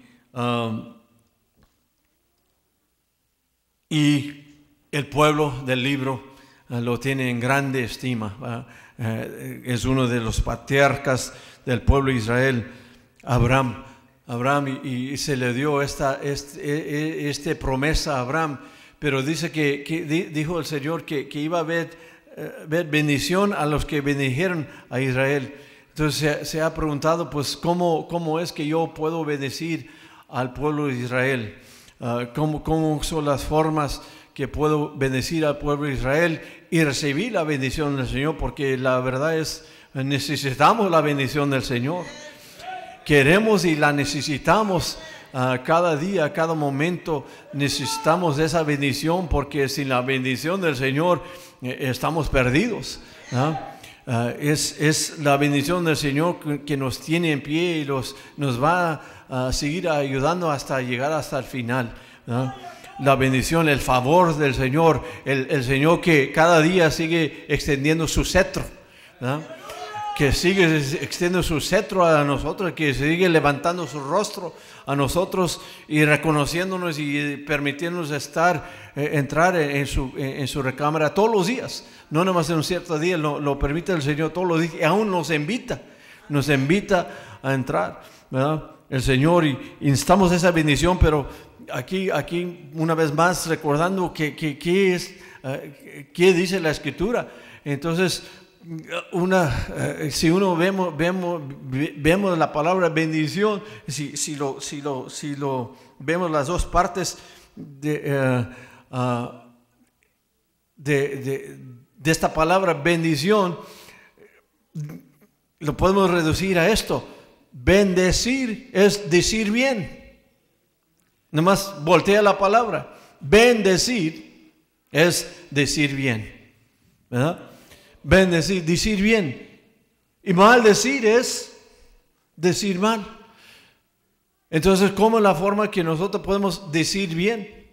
y el pueblo del libro ah, lo tiene en grande estima. Eh, es uno de los patriarcas del pueblo de Israel, Abraham. Abraham y, se le dio esta e, e, este, promesa a Abraham, pero dice que, que dijo el Señor que, que iba a haber eh, ver bendición a los que bendijeron a Israel. Entonces se, ha preguntado, pues, ¿cómo, ¿cómo es que yo puedo bendecir al pueblo de Israel? Ah, ¿cómo, ¿Cómo son las formas que puedo bendecir al pueblo de Israel y recibir la bendición del Señor? Porque la verdad es, necesitamos la bendición del Señor. Queremos y la necesitamos uh, cada día, cada momento. Necesitamos esa bendición porque sin la bendición del Señor eh, estamos perdidos. Ah, es, es, la bendición del Señor que nos tiene en pie y los, nos va a seguir ayudando hasta llegar hasta el final. La bendición, el favor del Señor, el, el, Señor que cada día sigue extendiendo su cetro. Que sigue extendiendo su cetro a nosotros, que sigue levantando su rostro a nosotros y reconociéndonos y permitiéndonos estar, eh, entrar en su, en su recámara todos los días. No nomás en un cierto día, lo, lo permite el Señor todos los días y aún nos invita, nos invita a entrar, ¿verdad? El Señor y instamos esa bendición, pero aquí, aquí una vez más recordando que, que, es, eh, qué dice la Escritura. Entonces, una, eh, si uno vemos, vemos, vemos la palabra bendición, si, si, lo, si, lo, si lo vemos las dos partes de, eh, ah, de, de, esta palabra bendición, lo podemos reducir a esto. Bendecir es decir bien. Nomás voltea la palabra. Bendecir es decir bien. ¿Verdad? Bendecir, decir bien. Y maldecir es decir mal. Entonces, ¿cómo es la forma que nosotros podemos decir bien?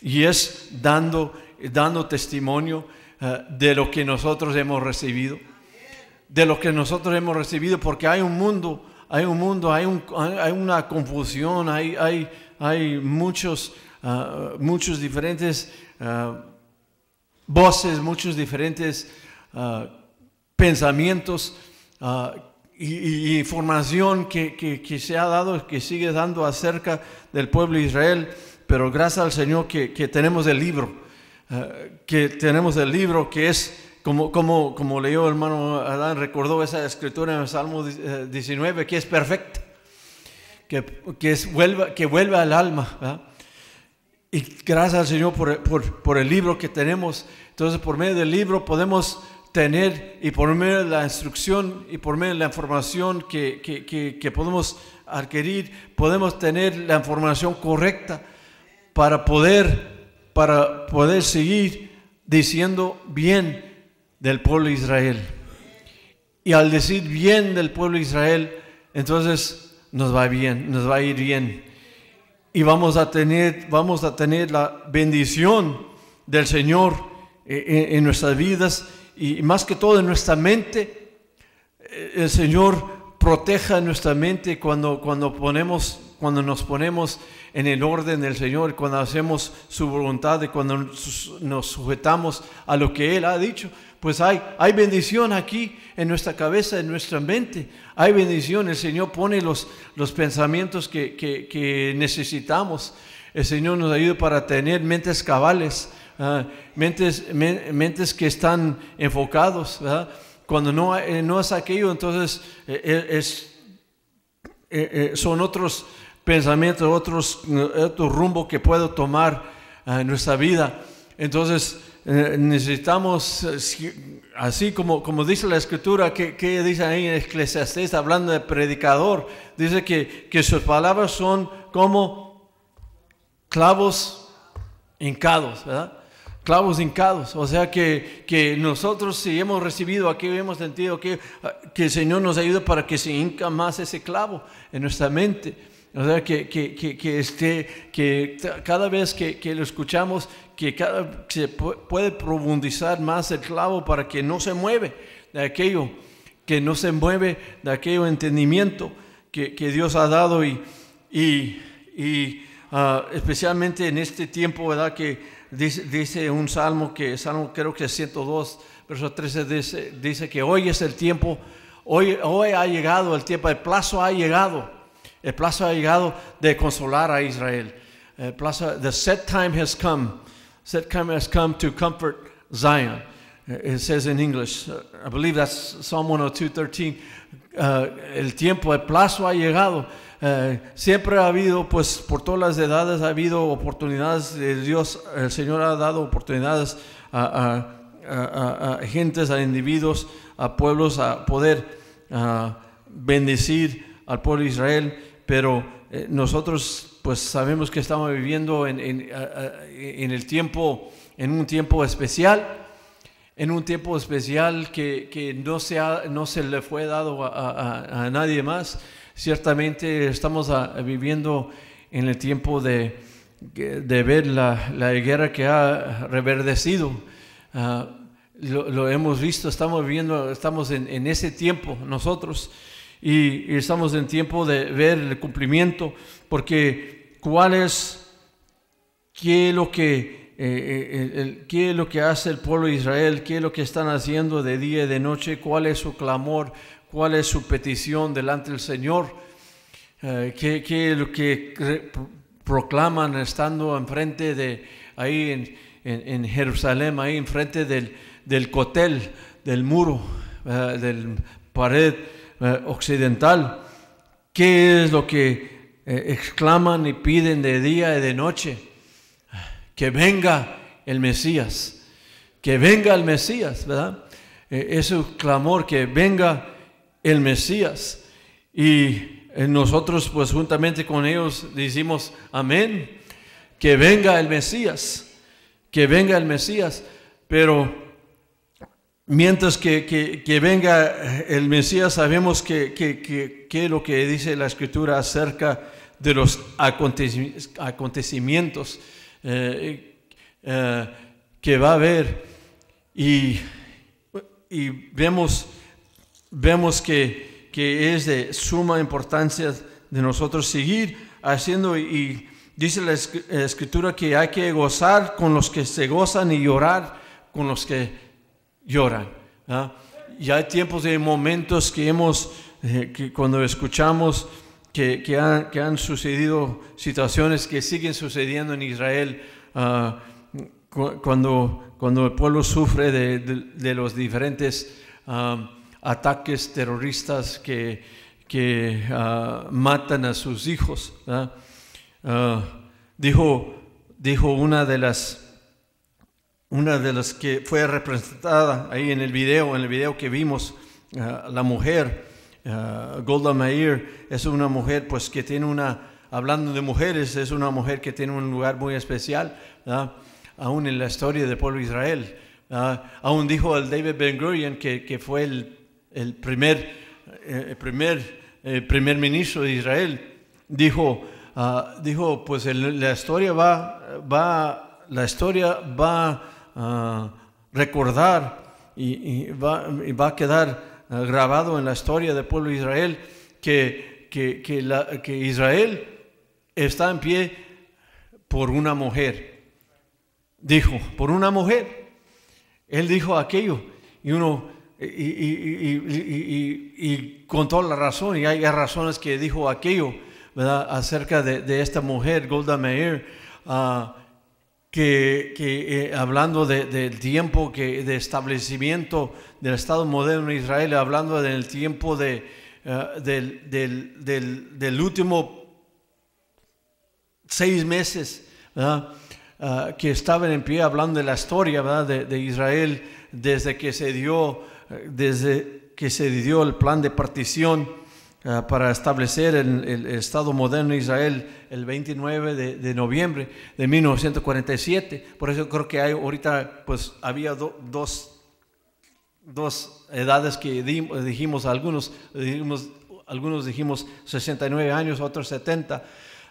Y es dando, dando testimonio eh, de lo que nosotros hemos recibido. De lo que nosotros hemos recibido, porque hay un mundo, hay un mundo, hay, un, hay una confusión, hay, hay, hay muchos, ah, muchos diferentes ah, voces, muchos diferentes Ah, pensamientos uh, y, información que, que, se ha dado, que sigue dando acerca del pueblo de Israel, pero gracias al Señor que, que tenemos el libro, ah, que tenemos el libro que es, como, como, como leyó el hermano Adán, recordó esa escritura en el Salmo 19, eh, que es perfecta, que, que, es, vuelve, que vuelve al alma. Y gracias al Señor por, por, por el libro que tenemos. Entonces, por medio del libro podemos tener y por medio de la instrucción y por medio de la información que, que, que, podemos adquirir, podemos tener la información correcta para poder, para poder seguir diciendo bien del pueblo de Israel. Y al decir bien del pueblo de Israel, entonces nos va bien, nos va a ir bien. Y vamos a tener, vamos a tener la bendición del Señor en nuestras vidas y más que todo en nuestra mente, eh, el Señor proteja nuestra mente cuando, cuando, ponemos, cuando nos ponemos en el orden del Señor, cuando hacemos su voluntad y cuando nos sujetamos a lo que Él ha dicho. Pues hay, hay bendición aquí en nuestra cabeza, en nuestra mente. Hay bendición. El Señor pone los, los pensamientos que, que, que necesitamos. El Señor nos ayuda para tener mentes cabales Mentes, mentes que están enfocados. Cuando no, eh, no es aquello, entonces eh, eh, es, son otros pensamientos, otros, otro rumbo que puedo tomar en nuestra vida. Entonces necesitamos, así como, como dice la escritura, que, que dice ahí en Eclesiastés, hablando de predicador, dice que, que sus palabras son como clavos hincados. Clavos hincados. O sea que, que, nosotros si hemos recibido aquí, hemos sentido que, que el Señor nos ayuda para que se hinca más ese clavo en nuestra mente. O sea que, que, que, esté, que cada vez que, lo escuchamos, que cada, se puede profundizar más el clavo para que no se mueve de aquello, que no se mueve de aquello entendimiento que, Dios ha dado y, y, y ah, especialmente en este tiempo, ¿verdad? Que dice, un salmo que, salmo creo que es 102, verso 13, dice, dice que hoy es el tiempo, hoy, hoy ha llegado el tiempo, el plazo ha llegado, el plazo ha llegado de consolar a Israel. El plazo, the set time has come, set time has come to comfort Zion. It says in English, I believe that's Psalm 102, 13. Uh, el tiempo, el plazo ha llegado eh, siempre ha habido, pues por todas las edades ha habido oportunidades de Dios, el Señor ha dado oportunidades a, gentes, a individuos, a pueblos a poder bendecir al pueblo de Israel, pero eh, nosotros pues sabemos que estamos viviendo en, en, el tiempo, en un tiempo especial, en un tiempo especial que, que no, se no se le fue dado a, nadie más. Ciertamente estamos ah, viviendo en el tiempo de, de ver la, la, guerra que ha reverdecido. Ah, lo, hemos visto, estamos viendo, estamos en, ese tiempo nosotros y, estamos en tiempo de ver el cumplimiento, porque cuál es, qué es lo que, eh, eh, qué es lo que hace el pueblo de Israel, qué es lo que están haciendo de día y de noche, cuál es su clamor, cuál es su petición delante del Señor, eh, qué, es lo que proclaman estando enfrente de ahí en, Jerusalén, ahí enfrente del del cotel, del muro, del pared occidental. ¿Qué es lo que eh, exclaman y piden de día y de noche? Que venga el Mesías, que venga el Mesías, ¿verdad? Eh, ese clamor, que venga el Mesías. Y nosotros, pues juntamente con ellos, decimos, amén, que venga el Mesías, que venga el Mesías. Pero Mientras que, venga el Mesías, sabemos que, que, lo que dice la Escritura acerca de los acontecimientos eh, eh, que va a haber. Y, y vemos, vemos que, es de suma importancia de nosotros seguir haciendo y dice la Escritura que hay que gozar con los que se gozan y llorar con los que lloran. ¿ah? Y hay tiempos y momentos que hemos, eh, que cuando escuchamos que, que, han, que, han, sucedido situaciones que siguen sucediendo en Israel, ah, cuando, cuando el pueblo sufre de, de, los diferentes ah, ataques terroristas que, que matan a sus hijos. dijo, dijo una de las una de las que fue representada ahí en el video, en el video que vimos, eh, la mujer, Golda Meir, es una mujer pues que tiene una, hablando de mujeres, es una mujer que tiene un lugar muy especial, aún en la historia del pueblo de Israel. aún dijo el David Ben Gurion, que, que fue el, el primer, eh, primer, primer ministro de Israel, dijo, ah, dijo pues la historia va, va, la historia va recordar y, va, va, a quedar eh, grabado en la historia del pueblo de Israel que, que, que Israel está en pie por una mujer. Dijo, por una mujer. Él dijo aquello y uno y, y, con toda la razón, y hay razones que dijo aquello. Acerca de, esta mujer, Golda Meir, uh, que, eh, hablando del tiempo que, de establecimiento del Estado moderno de Israel, hablando del tiempo eh, del, del, último seis meses, ah, que estaban en pie hablando de la historia De, Israel desde que se dio, desde que se dio el plan de partición Ah, para establecer el, Estado moderno de Israel el 29 de, noviembre de 1947. Por eso creo que hay ahorita, pues había dos, dos edades que dijimos, algunos dijimos, algunos dijimos 69 años, otros 70.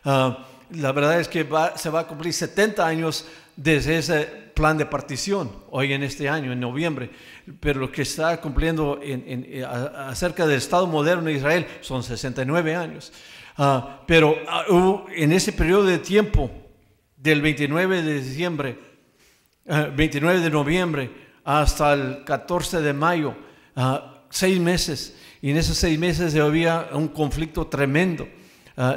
Ah, la verdad es que se va a cumplir 70 años desde ese plan de partición, hoy en este año, en noviembre. Pero lo que está cumpliendo en, eh, acerca del Estado moderno de Israel son 69 años. Ah, pero ah, en ese periodo de tiempo, del 29 de diciembre, 29 ah, de noviembre hasta el 14 de mayo, seis meses, y en esos seis meses había un conflicto tremendo.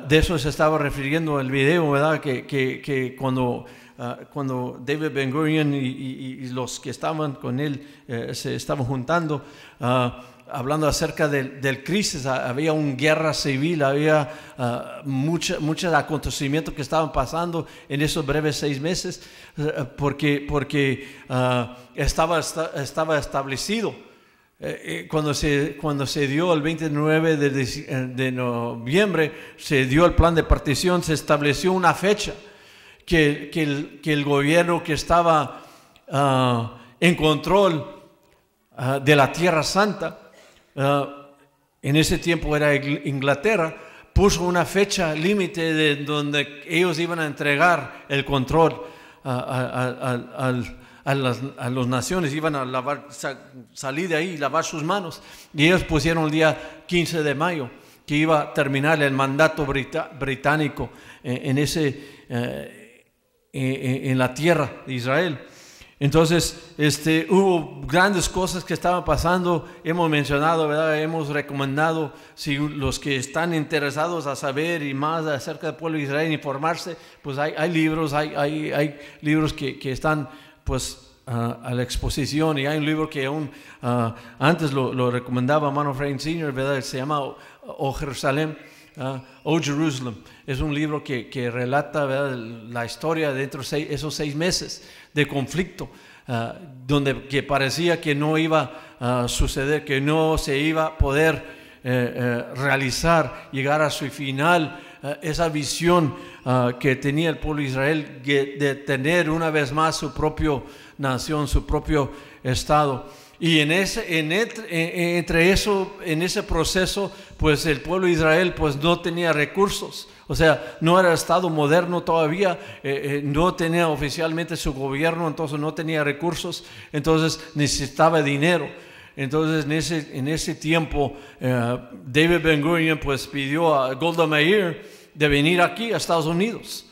de eso se estaba refiriendo el video, ¿verdad? Que cuando Ah, cuando David Ben Gurion y, los que estaban con él eh, se estaban juntando, ah, hablando acerca del, crisis, ah, había una guerra civil, había muchos acontecimientos que estaban pasando en esos breves seis meses, eh, porque, porque estaba, estaba establecido. Eh, cuando, se, cuando se dio el 29 de, de noviembre, se dio el plan de partición, se estableció una fecha que, que, el, gobierno que estaba ah, en control ah, de la Tierra Santa, ah, en ese tiempo era Inglaterra, puso una fecha límite de donde ellos iban a entregar el control al, a las, a las naciones, iban a lavar, salir de ahí y lavar sus manos. Y ellos pusieron el día 15 de mayo, que iba a terminar el mandato británico eh, en, ese, eh, en la tierra de Israel. Entonces, este, hubo grandes cosas que estaban pasando, hemos mencionado, ¿verdad? hemos recomendado, si los que están interesados a saber y más acerca del pueblo de Israel, informarse, pues hay, hay libros, hay, hay, hay libros que, que, están pues a la exposición y hay un libro que aún uh, antes lo, lo, recomendaba Mano Frank Sr., ¿verdad? se llama O, Jerusalén. o Jerusalem es un libro que, que relata la historia dentro de esos seis meses de conflicto, ah, donde que parecía que no iba a suceder, que no se iba a poder eh, eh, realizar, llegar a su final, eh, esa visión ah, que tenía el pueblo de Israel de, tener una vez más su propia nación, su propio Estado. Y en ese, en entre eso, en ese proceso, pues el pueblo de Israel pues no tenía recursos. O sea, no era Estado moderno todavía, eh, eh, no tenía oficialmente su gobierno, entonces no tenía recursos, entonces necesitaba dinero. Entonces en ese, en ese tiempo eh, David Ben Gurion pues pidió a Golda Meir de venir aquí a Estados Unidos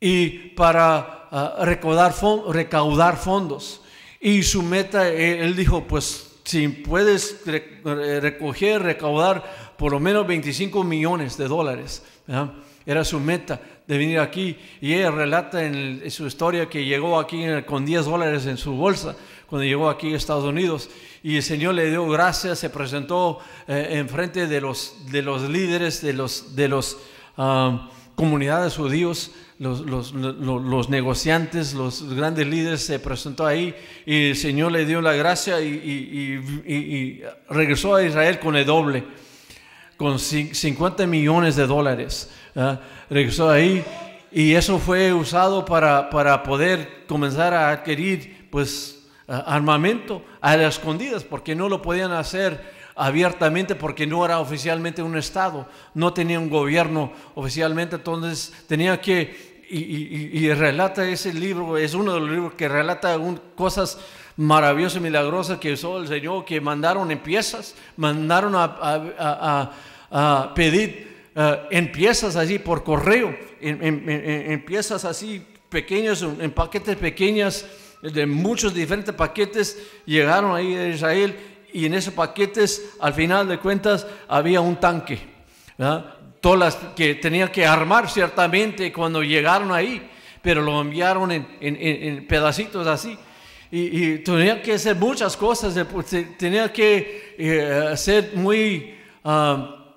y para ah, recaudar, recaudar fondos. Y su meta, él dijo, pues si puedes recoger, recaudar por lo menos 25 millones de dólares. Era su meta de venir aquí. Y ella relata en, su historia que llegó aquí con 10 dólares en su bolsa cuando llegó aquí a Estados Unidos. Y el Señor le dio gracias, se presentó eh, en frente de los, de los líderes de los, de los ah, comunidades judíos. Los, los, los, negociantes, los grandes líderes se presentó ahí y el Señor le dio la gracia y, y, y, y regresó a Israel con el doble con 50 millones de dólares. Regresó ahí y eso fue usado para, para poder comenzar a adquirir pues armamento a las escondidas porque no lo podían hacer abiertamente porque no era oficialmente un Estado, no tenía un gobierno oficialmente, entonces tenía que, y, relata ese libro, es uno de los libros que relata cosas maravillosas y milagrosas que usó el Señor, que mandaron en piezas, mandaron a, pedir eh, en piezas así por correo, en, piezas así pequeñas, en paquetes pequeñas, de muchos diferentes paquetes, llegaron ahí a Israel y en esos paquetes, al final de cuentas, había un tanque. Todas las que tenían que armar ciertamente cuando llegaron ahí, pero lo enviaron en, pedacitos así y, tenía que hacer muchas cosas, tenía que eh, ser muy, ah,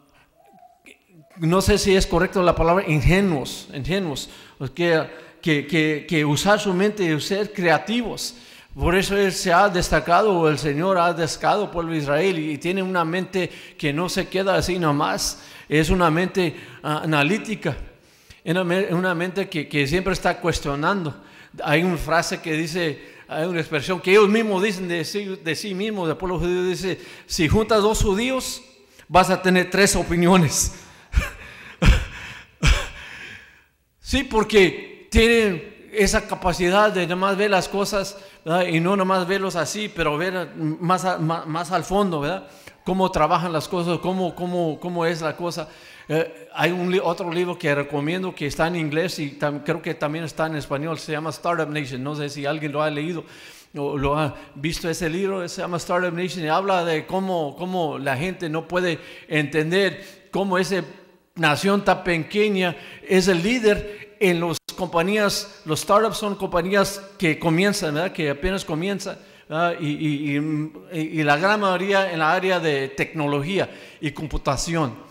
no sé si es correcto la palabra, ingenuos, ingenuos, que, que, que, usar su mente y ser creativos. Por eso él se ha destacado, el Señor ha destacado al pueblo de Israel y tiene una mente que no se queda así nomás, es una mente ah, analítica, una, mente que, que siempre está cuestionando. Hay una frase que dice, hay una expresión que ellos mismos dicen de sí, de sí mismos, del pueblo judío, dice, si juntas dos judíos, vas a tener tres opiniones. sí, porque tienen esa capacidad de nada más ver las cosas y no nada más verlos así, pero ver más, más, al fondo, ¿verdad? Cómo trabajan las cosas, cómo, cómo, cómo es la cosa. Eh, hay un otro libro que recomiendo que está en inglés y creo que también está en español, se llama Startup Nation. No sé si alguien lo ha leído o lo ha visto ese libro, se llama Startup Nation y habla de cómo, la gente no puede entender cómo esa nación tan pequeña es el líder en las compañías, los startups son compañías que comienzan, que apenas comienzan. Y, y, la gran mayoría en la área de tecnología y computación.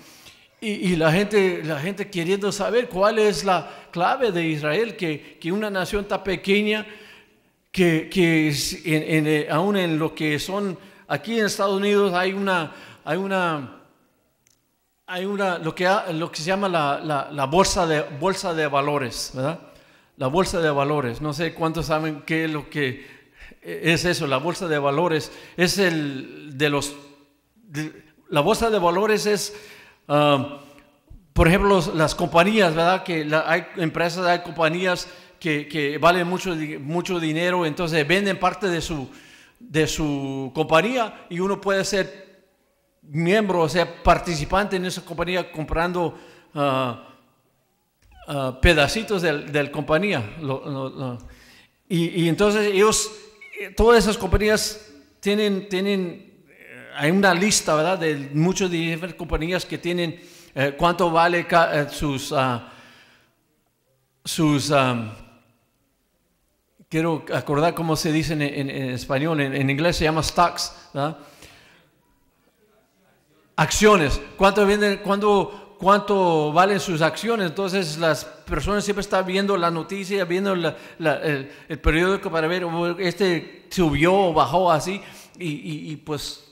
Y, la, gente, la gente queriendo saber cuál es la clave de Israel, que, que una nación tan pequeña, que, que eh, aún en lo que son, aquí en Estados Unidos hay una, hay una, hay una lo, que, lo que se llama la, la, bolsa, de, bolsa de valores, ¿verdad? La bolsa de valores, no sé cuántos saben qué es lo que es eso, la bolsa de valores, es el de los, la bolsa de valores es por ejemplo, las compañías, ¿verdad? Que hay empresas, hay compañías que, valen mucho, mucho dinero, entonces venden parte de su, de su compañía y uno puede ser miembro, o sea, participante en esa compañía comprando ah, ah, pedacitos de la compañía. y, y, entonces ellos, todas esas compañías tienen, tienen, eh, hay una lista, ¿verdad? De muchas diferentes compañías que tienen eh, cuánto vale eh, sus, uh, sus quiero acordar cómo se dice en, en, español, en, inglés se llama stocks, ¿verdad? acciones, cuánto venden, cuánto, cuánto valen sus acciones. Entonces las personas siempre están viendo la noticia, viendo el, el, periódico para ver, oh, este subió o bajó así, y, y pues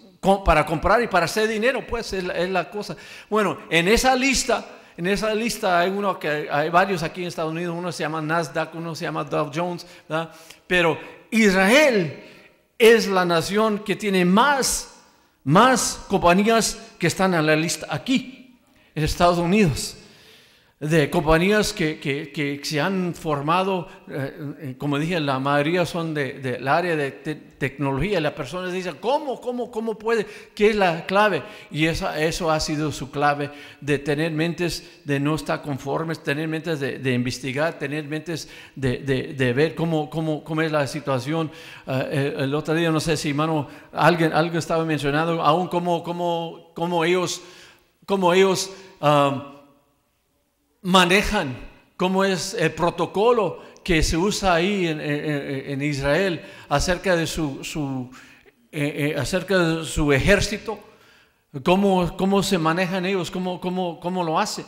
para comprar y para hacer dinero, pues es, la cosa. Bueno, en esa lista, en esa lista hay uno que hay varios aquí en Estados Unidos, uno se llama Nasdaq, uno se llama Dow Jones, ¿verdad? pero Israel es la nación que tiene más, más compañías que están en la lista aquí, en Estados Unidos de compañías que, que, que se han formado, eh, eh, como dije, la mayoría son del de, área de tecnología. Las personas dicen, ¿cómo, cómo, cómo puede? ¿Qué es la clave? Y esa, eso ha sido su clave de tener mentes de no estar conformes, tener mentes de, de investigar, tener mentes de, de ver cómo, cómo, cómo, es la situación. Uh, el, otro día, no sé si, hermano, alguien, alguien estaba mencionando aún cómo, cómo, cómo ellos, cómo ellos um, manejan, cómo es el protocolo que se usa ahí en, Israel acerca de su, su eh, eh, acerca de su ejército, cómo, cómo se manejan ellos, cómo, cómo, cómo lo hacen.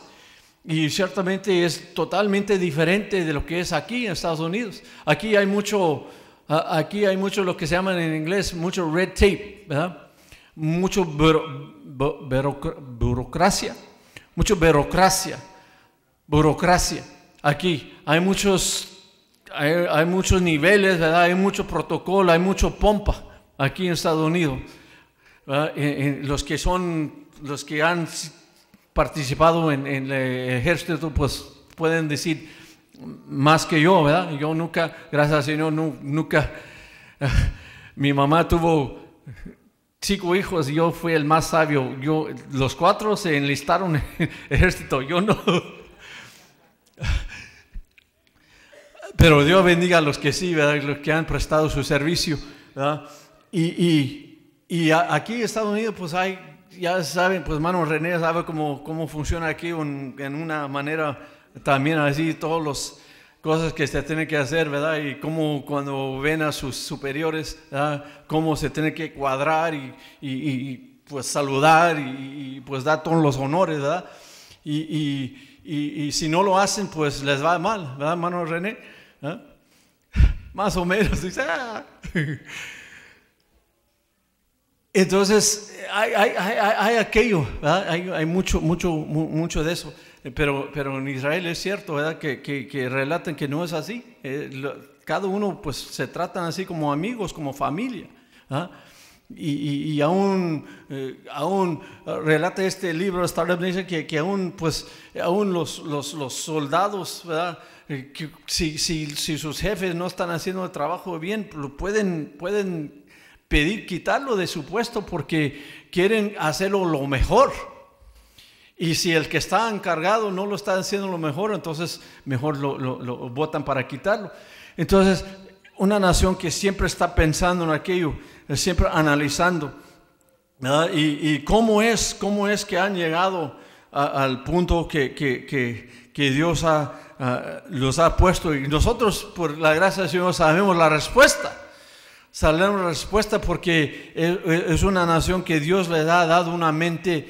Y ciertamente es totalmente diferente de lo que es aquí en Estados Unidos. Aquí hay mucho, aquí hay mucho lo que se llama en inglés, mucho red tape, ¿verdad? Mucho burocracia, mucho burocracia burocracia. Aquí hay muchos, hay, muchos niveles, ¿verdad? hay mucho protocolo, hay mucho pompa aquí en Estados Unidos. los que son, los que han participado en, el ejército, pues pueden decir más que yo, ¿verdad? Yo nunca, gracias al Señor, nunca, mi mamá tuvo cinco hijos y yo fui el más sabio. Yo, los cuatro se enlistaron en el ejército, yo no. Pero Dios bendiga a los que sí, ¿verdad? los que han prestado su servicio. Y, y, y, aquí en Estados Unidos, pues hay, ya saben, pues hermano René sabe cómo, cómo funciona aquí en una manera también así, todas las cosas que se tienen que hacer, ¿verdad? Y cómo cuando ven a sus superiores, ¿verdad? cómo se tiene que cuadrar y, y pues saludar y, pues dar todos los honores, ¿verdad? y, y, si no lo hacen, pues les va mal, ¿verdad, hermano René? ¿Ah? Más o menos. Ah". Entonces, hay, hay, hay, aquello, hay, mucho, mucho, mucho de eso. Pero, pero en Israel es cierto, ¿verdad? Que, que, que relatan que no es así. Eh, cada uno, pues, se tratan así como amigos, como familia. ¿ah? Y, aún, eh, aún relata este libro, Startup Nation, que, que aún, pues, aún los, los, soldados, ¿verdad? Eh, si, si, si, sus jefes no están haciendo el trabajo bien, pueden, pueden pedir quitarlo de su puesto porque quieren hacerlo lo mejor. Y si el que está encargado no lo está haciendo lo mejor, entonces mejor lo, lo votan para quitarlo. Entonces, una nación que siempre está pensando en aquello, siempre analizando. Y, cómo, es, cómo es que han llegado al punto que, que, que, Dios ha, los ha puesto. Y nosotros, por la gracia del Señor, sabemos la respuesta. Sabemos la respuesta porque es una nación que Dios le ha dado una mente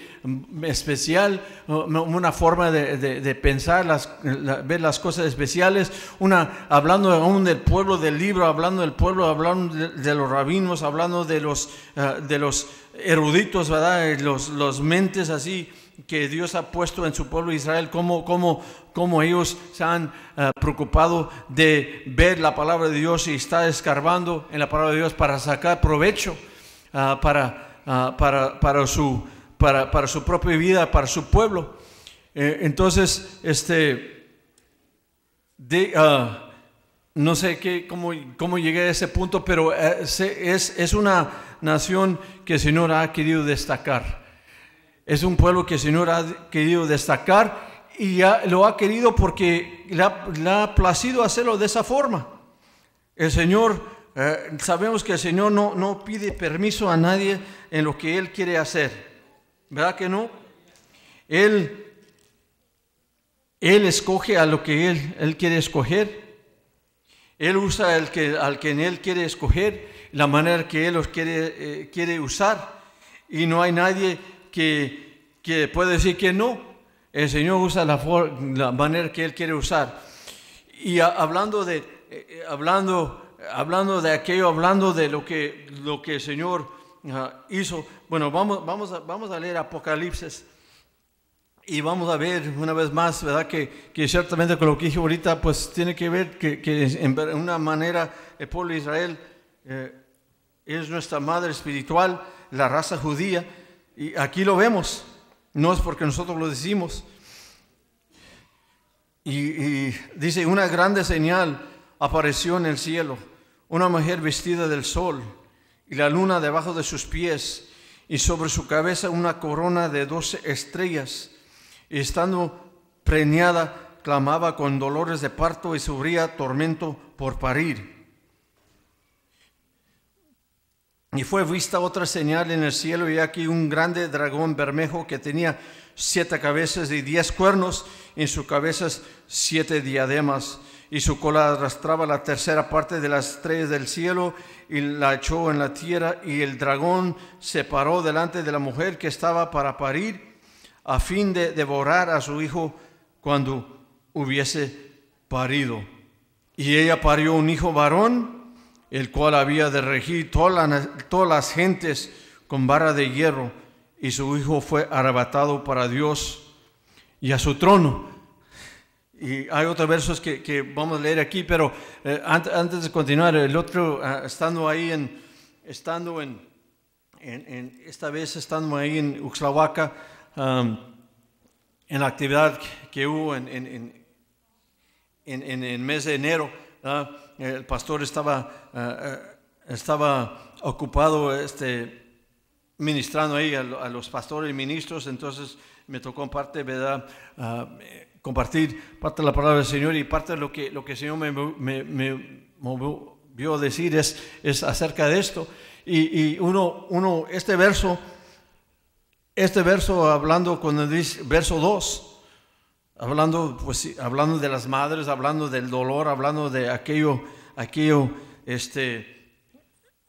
especial, una forma de, pensar, las, ver las cosas especiales, una, hablando aún del pueblo del libro, hablando del pueblo, hablando de, los rabinos, hablando de los, eh, de los eruditos, ¿verdad? Los, los mentes así que Dios ha puesto en su pueblo Israel, cómo, cómo, cómo ellos se han eh, preocupado de ver la palabra de Dios y está escarbando en la palabra de Dios para sacar provecho ah, para, ah, para, para su para, para su propia vida, para su pueblo. Eh, entonces, este, de, uh, no sé qué, cómo, cómo llegué a ese punto, pero eh, es, es una nación que el Señor ha querido destacar. Es un pueblo que el Señor ha querido destacar y lo ha querido porque le ha, placido hacerlo de esa forma. El Señor, eh, sabemos que el Señor no, no pide permiso a nadie en lo que Él quiere hacer. ¿Verdad que no? Él, él escoge a lo que Él, él quiere escoger. Él usa el que, al que Él quiere escoger, la manera que Él los quiere, eh, quiere usar. Y no hay nadie que, que puede decir que no. El Señor usa la, manera que Él quiere usar. Y hablando, de, eh, eh, hablando, hablando de aquello, hablando de lo que, lo que el Señor ah, hizo, bueno, vamos, vamos, a, vamos a leer Apocalipsis. Y vamos a ver una vez más, ¿verdad? Que, que, ciertamente con lo que dije ahorita, pues tiene que ver que, que en una manera el pueblo de Israel eh, es nuestra madre espiritual, la raza judía, y aquí lo vemos, no es porque nosotros lo decimos. Y, dice, una grande señal apareció en el cielo, una mujer vestida del sol y la luna debajo de sus pies, y sobre su cabeza una corona de doce estrellas y estando preñada, clamaba con dolores de parto y sufría tormento por parir. Y fue vista otra señal en el cielo y aquí un grande dragón bermejo que tenía siete cabezas y diez cuernos, en sus cabezas siete diademas, y su cola arrastraba la tercera parte de las estrellas del cielo y la echó en la tierra, y el dragón se paró delante de la mujer que estaba para parir a fin de devorar a su hijo cuando hubiese parido. Y ella parió un hijo varón, el cual había de regir todas las, gentes con barra de hierro, y su hijo fue arrebatado para Dios y a su trono. Y hay otros versos que, vamos a leer aquí, pero eh, antes, de continuar, el otro, ah, estando ahí en, estando en, en, esta vez estando ahí en Uxlahuaca, en la actividad que hubo en, en, en, el mes de enero, el pastor estaba, ah, ah, estaba ocupado este, ministrando ahí a, los pastores y ministros, entonces me tocó parte, ¿verdad? Ah, compartir parte de la palabra del Señor y parte de lo que, lo que el Señor me, me, movió a decir es, es acerca de esto. Y, y uno, uno, este verso este verso hablando con dice, verso 2, hablando, pues, hablando de las madres, hablando del dolor, hablando de aquello, aquello, este,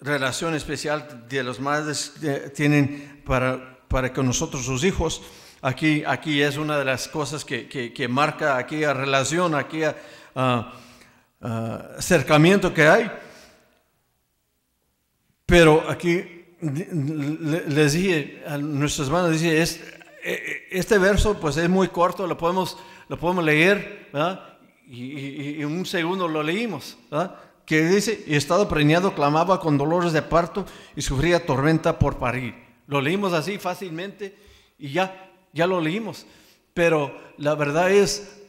relación especial de las madres tienen para, para con nosotros sus hijos. Aquí, aquí es una de las cosas que, que, marca aquella relación, aquella uh, acercamiento que hay. Pero aquí les dije a nuestras hermanos, dice, es, este verso pues es muy corto, lo podemos, lo podemos leer, Y, en un segundo lo leímos, Que dice, y estado preñado clamaba con dolores de parto y sufría tormenta por parir. Lo leímos así fácilmente y ya, ya lo leímos. Pero la verdad es,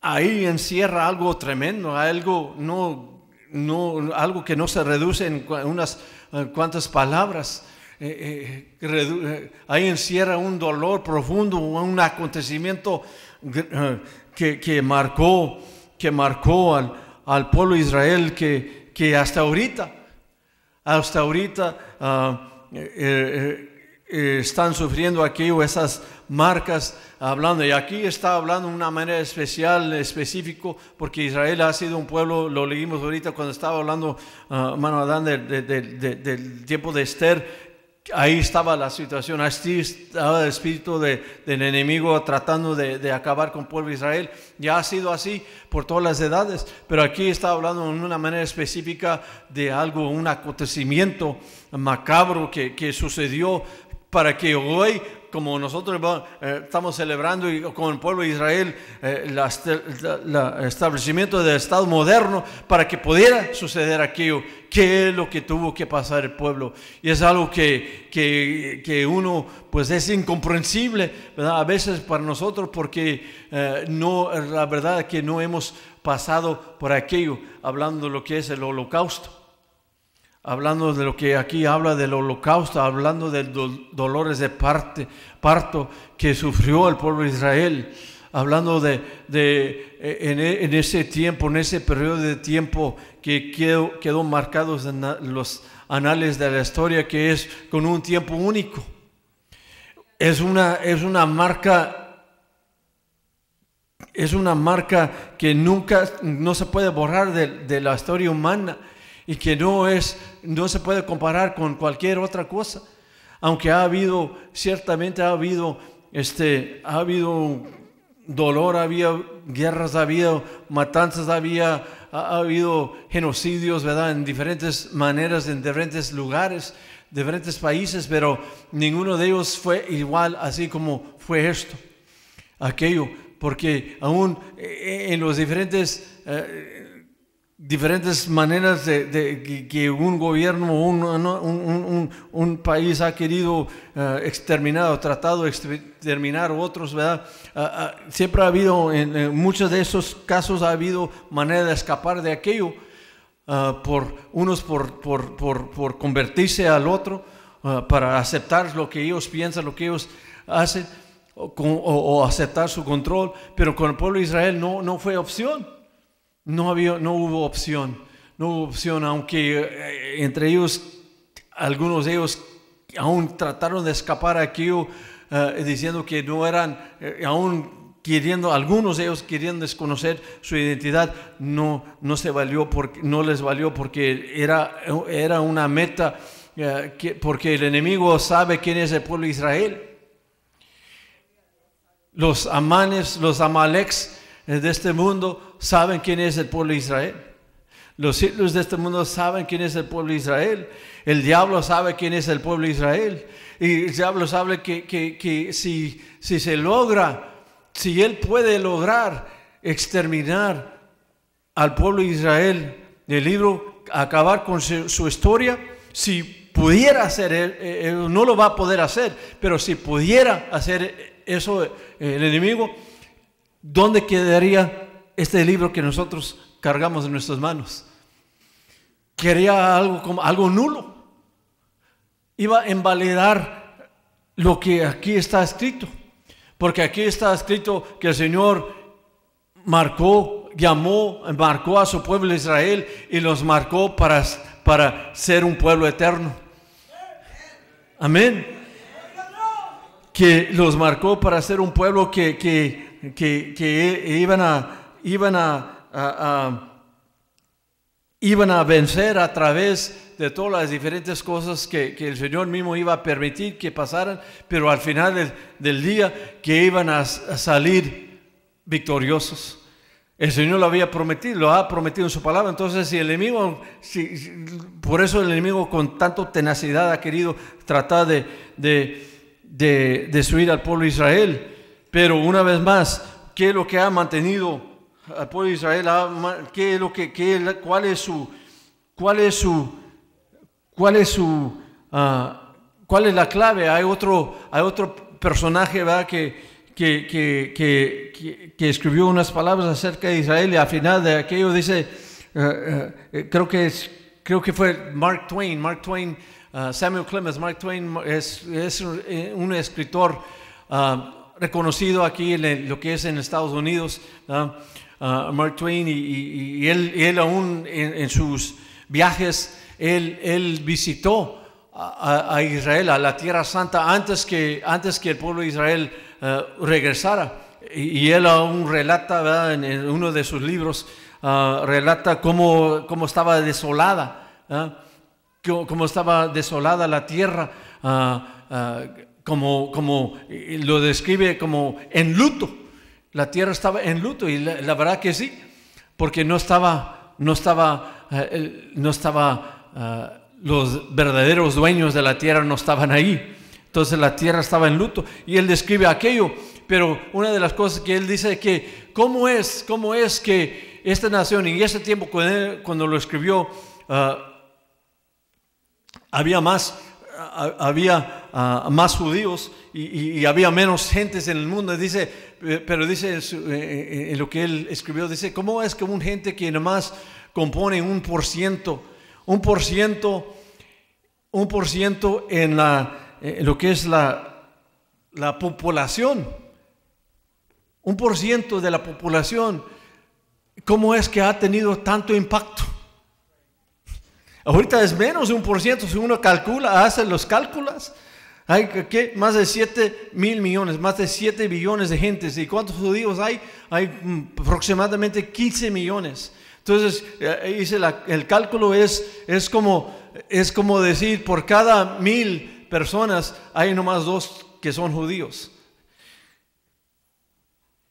ahí encierra algo tremendo, algo no, no, algo que no se reduce en unas eh, cuántas palabras. Eh, eh, ahí encierra un dolor profundo, un acontecimiento que, marcó, que marcó al, al pueblo de Israel que, que, hasta ahorita, hasta ahorita ah, están sufriendo aquello, esas marcas hablando. Y aquí está hablando de una manera especial, específico, porque Israel ha sido un pueblo, lo leímos ahorita cuando estaba hablando, uh, Adán, del tiempo de Esther. Ahí estaba la situación, así estaba el espíritu del enemigo tratando de, acabar con pueblo de Israel. Ya ha sido así por todas las edades, pero aquí está hablando de una manera específica de algo, un acontecimiento macabro que, que sucedió para que hoy como nosotros eh, estamos celebrando con el pueblo de Israel el establecimiento del Estado moderno para que pudiera suceder aquello, qué es lo que tuvo que pasar el pueblo. Y es algo que, que, que uno pues es incomprensible a veces para nosotros porque no, la verdad es que no hemos pasado por aquello, hablando de lo que es el holocausto hablando de lo que aquí habla del holocausto, hablando de dolores de parto que sufrió el pueblo de Israel, hablando de, de e, en, ese tiempo, en ese periodo de tiempo que quedó, quedó marcado en los anales de la historia, que es con un tiempo único. Es una, es una marca es una marca que nunca no se puede borrar de la historia humana y que no, es, no se puede comparar con cualquier otra cosa. Aunque ha habido, ciertamente ha habido, este, ha habido dolor, había guerras, ha habido matanzas, había, ha, habido genocidios, ¿verdad? En diferentes maneras, en diferentes lugares, diferentes países, pero ninguno de ellos fue igual así como fue esto, aquello, porque aún eh, en los diferentes... Eh, diferentes maneras de, que un gobierno o un, un, país ha querido uh, exterminar tratado de exterminar otros, ¿verdad? Ah, ah, siempre ha habido, en, muchos de esos casos ha habido manera de escapar de aquello, por unos por, por, por, por, convertirse al otro, para aceptar lo que ellos piensan, lo que ellos hacen, o, o, aceptar su control, pero con el pueblo de Israel no, no fue opción. No, había, no hubo opción, no hubo opción, aunque eh, entre ellos, algunos de ellos aún trataron de escapar aquí uh, diciendo que no eran, eh, aún queriendo, algunos de ellos queriendo desconocer su identidad, no, no, se valió porque, no les valió porque era, era una meta, que, porque el enemigo sabe quién es el pueblo de Israel. Los amanes, los amaleks, de este mundo saben quién es el pueblo de Israel. Los siglos de este mundo saben quién es el pueblo de Israel. El diablo sabe quién es el pueblo de Israel. Y el diablo sabe que, que, si, si se logra, si él puede lograr exterminar al pueblo de Israel del libro, acabar con su, historia, si pudiera hacer, él, no lo va a poder hacer, pero si pudiera hacer eso el enemigo, ¿dónde quedaría este libro que nosotros cargamos en nuestras manos? Quería algo como algo nulo. Iba a invalidar lo que aquí está escrito. Porque aquí está escrito que el Señor marcó, llamó, marcó a su pueblo Israel y los marcó para, para ser un pueblo eterno. Amén. Que los marcó para ser un pueblo que, que que, iban, a, iban a, iban a vencer a través de todas las diferentes cosas que, el Señor mismo iba a permitir que pasaran, pero al final del, día que iban a, salir victoriosos. El Señor lo había prometido, lo ha prometido en su palabra. Entonces, si el enemigo, si, por eso el enemigo con tanto tenacidad ha querido tratar de, de, de destruir al pueblo de Israel, pero una vez más, ¿qué es lo que ha mantenido al pueblo de Israel? ¿Qué es lo que, qué, cuál es su, cuál es su, cuál es su, ah, cuál es la clave? Hay otro, hay otro personaje, ¿verdad? Que, que, que, que, escribió unas palabras acerca de Israel y al final de aquello dice, eh, eh, creo que es, creo que fue Mark Twain, Mark Twain, ah, Samuel Clemens, Mark Twain es, es un, escritor uh, reconocido aquí en lo que es en Estados Unidos, Mark Twain, y, él, aún en, sus viajes, él, él visitó a, Israel, a la Tierra Santa, antes que, antes que el pueblo de Israel eh, regresara. Y, él aún relata en, uno de sus libros, ah, relata cómo, cómo, estaba desolada, cómo estaba desolada la tierra. Ah, ah, como, como lo describe como en luto. La tierra estaba en luto y la, verdad que sí, porque no estaba, no estaba, eh, no estaba, eh, los verdaderos dueños de la tierra no estaban ahí. Entonces la tierra estaba en luto y él describe aquello. Pero una de las cosas que él dice es que, ¿cómo es, cómo es que esta nación en ese tiempo cuando, lo escribió, ah, había más, había más judíos y, había menos gentes en el mundo? Dice, eh, pero dice eh, eh, lo que él escribió, dice, ¿cómo es que un gente que nomás compone un por ciento, un por ciento, un por ciento en, la, lo que es la, la población? Un por ciento de la población, ¿cómo es que ha tenido tanto impacto? Ahorita es menos de un por ciento, si uno calcula, hace los cálculos. Hay que más de 7 mil millones, más de 7 billones de gentes. ¿Y cuántos judíos hay? Hay mm, aproximadamente 15 millones. Entonces, hice eh, el cálculo es, es, como, es como decir, por cada mil personas hay nomás dos que son judíos.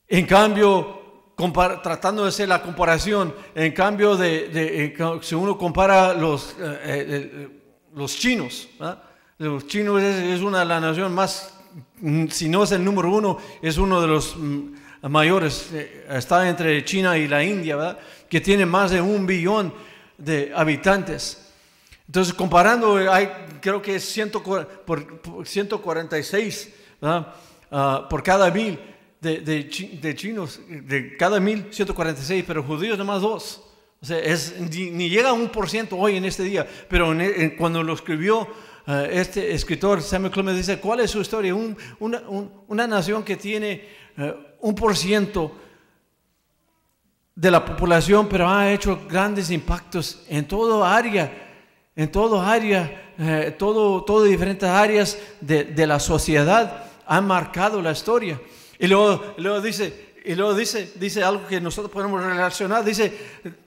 En cambio, tratando de hacer la comparación, en cambio de, si uno compara los, eh, eh, los chinos, los chinos es, una de las naciones más, mm, si no es el número uno, es uno de los mm, mayores, está entre China y la India, ¿verdad? que tiene más de un billón de habitantes. Entonces, comparando, hay, creo que es 146 ah, por cada mil de, chinos, de cada mil, 146, pero judíos nomás dos. O sea, es, ni, llega a un por ciento hoy en este día, pero cuando lo escribió eh, este escritor, Samuel Clemens, dice, ¿cuál es su historia? una, nación que tiene eh, un por ciento de la población, pero ha hecho grandes impactos en todo área, en todo área, eh, todo, todo diferentes áreas de, la sociedad, han marcado la historia. Y luego, luego dice, y luego dice, dice algo que nosotros podemos relacionar, dice,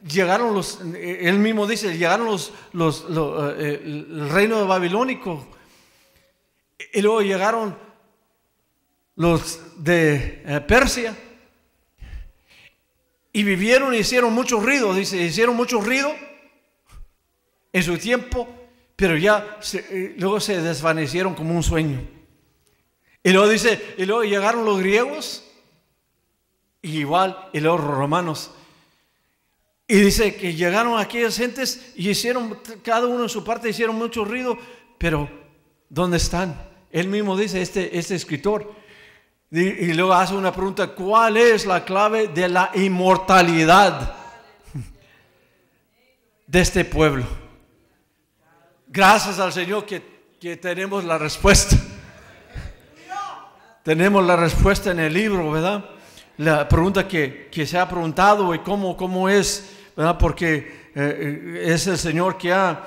llegaron los, él mismo dice, llegaron los, los, eh, el reino babilónico, y luego llegaron los de eh, Persia, y vivieron y hicieron mucho ruido, dice, hicieron mucho ruido en su tiempo, pero ya eh, luego se desvanecieron como un sueño. Y luego dice, y luego llegaron los griegos, igual, y los romanos. Y dice que llegaron aquellas gentes y hicieron, cada uno en su parte hicieron mucho ruido, pero ¿dónde están? Él mismo dice, este, este escritor, y, luego hace una pregunta, ¿cuál es la clave de la inmortalidad de este pueblo? Gracias al Señor que, tenemos la respuesta. tenemos la respuesta en el libro, ¿verdad? La pregunta que, se ha preguntado y cómo, cómo es. Porque eh, es el Señor que ha,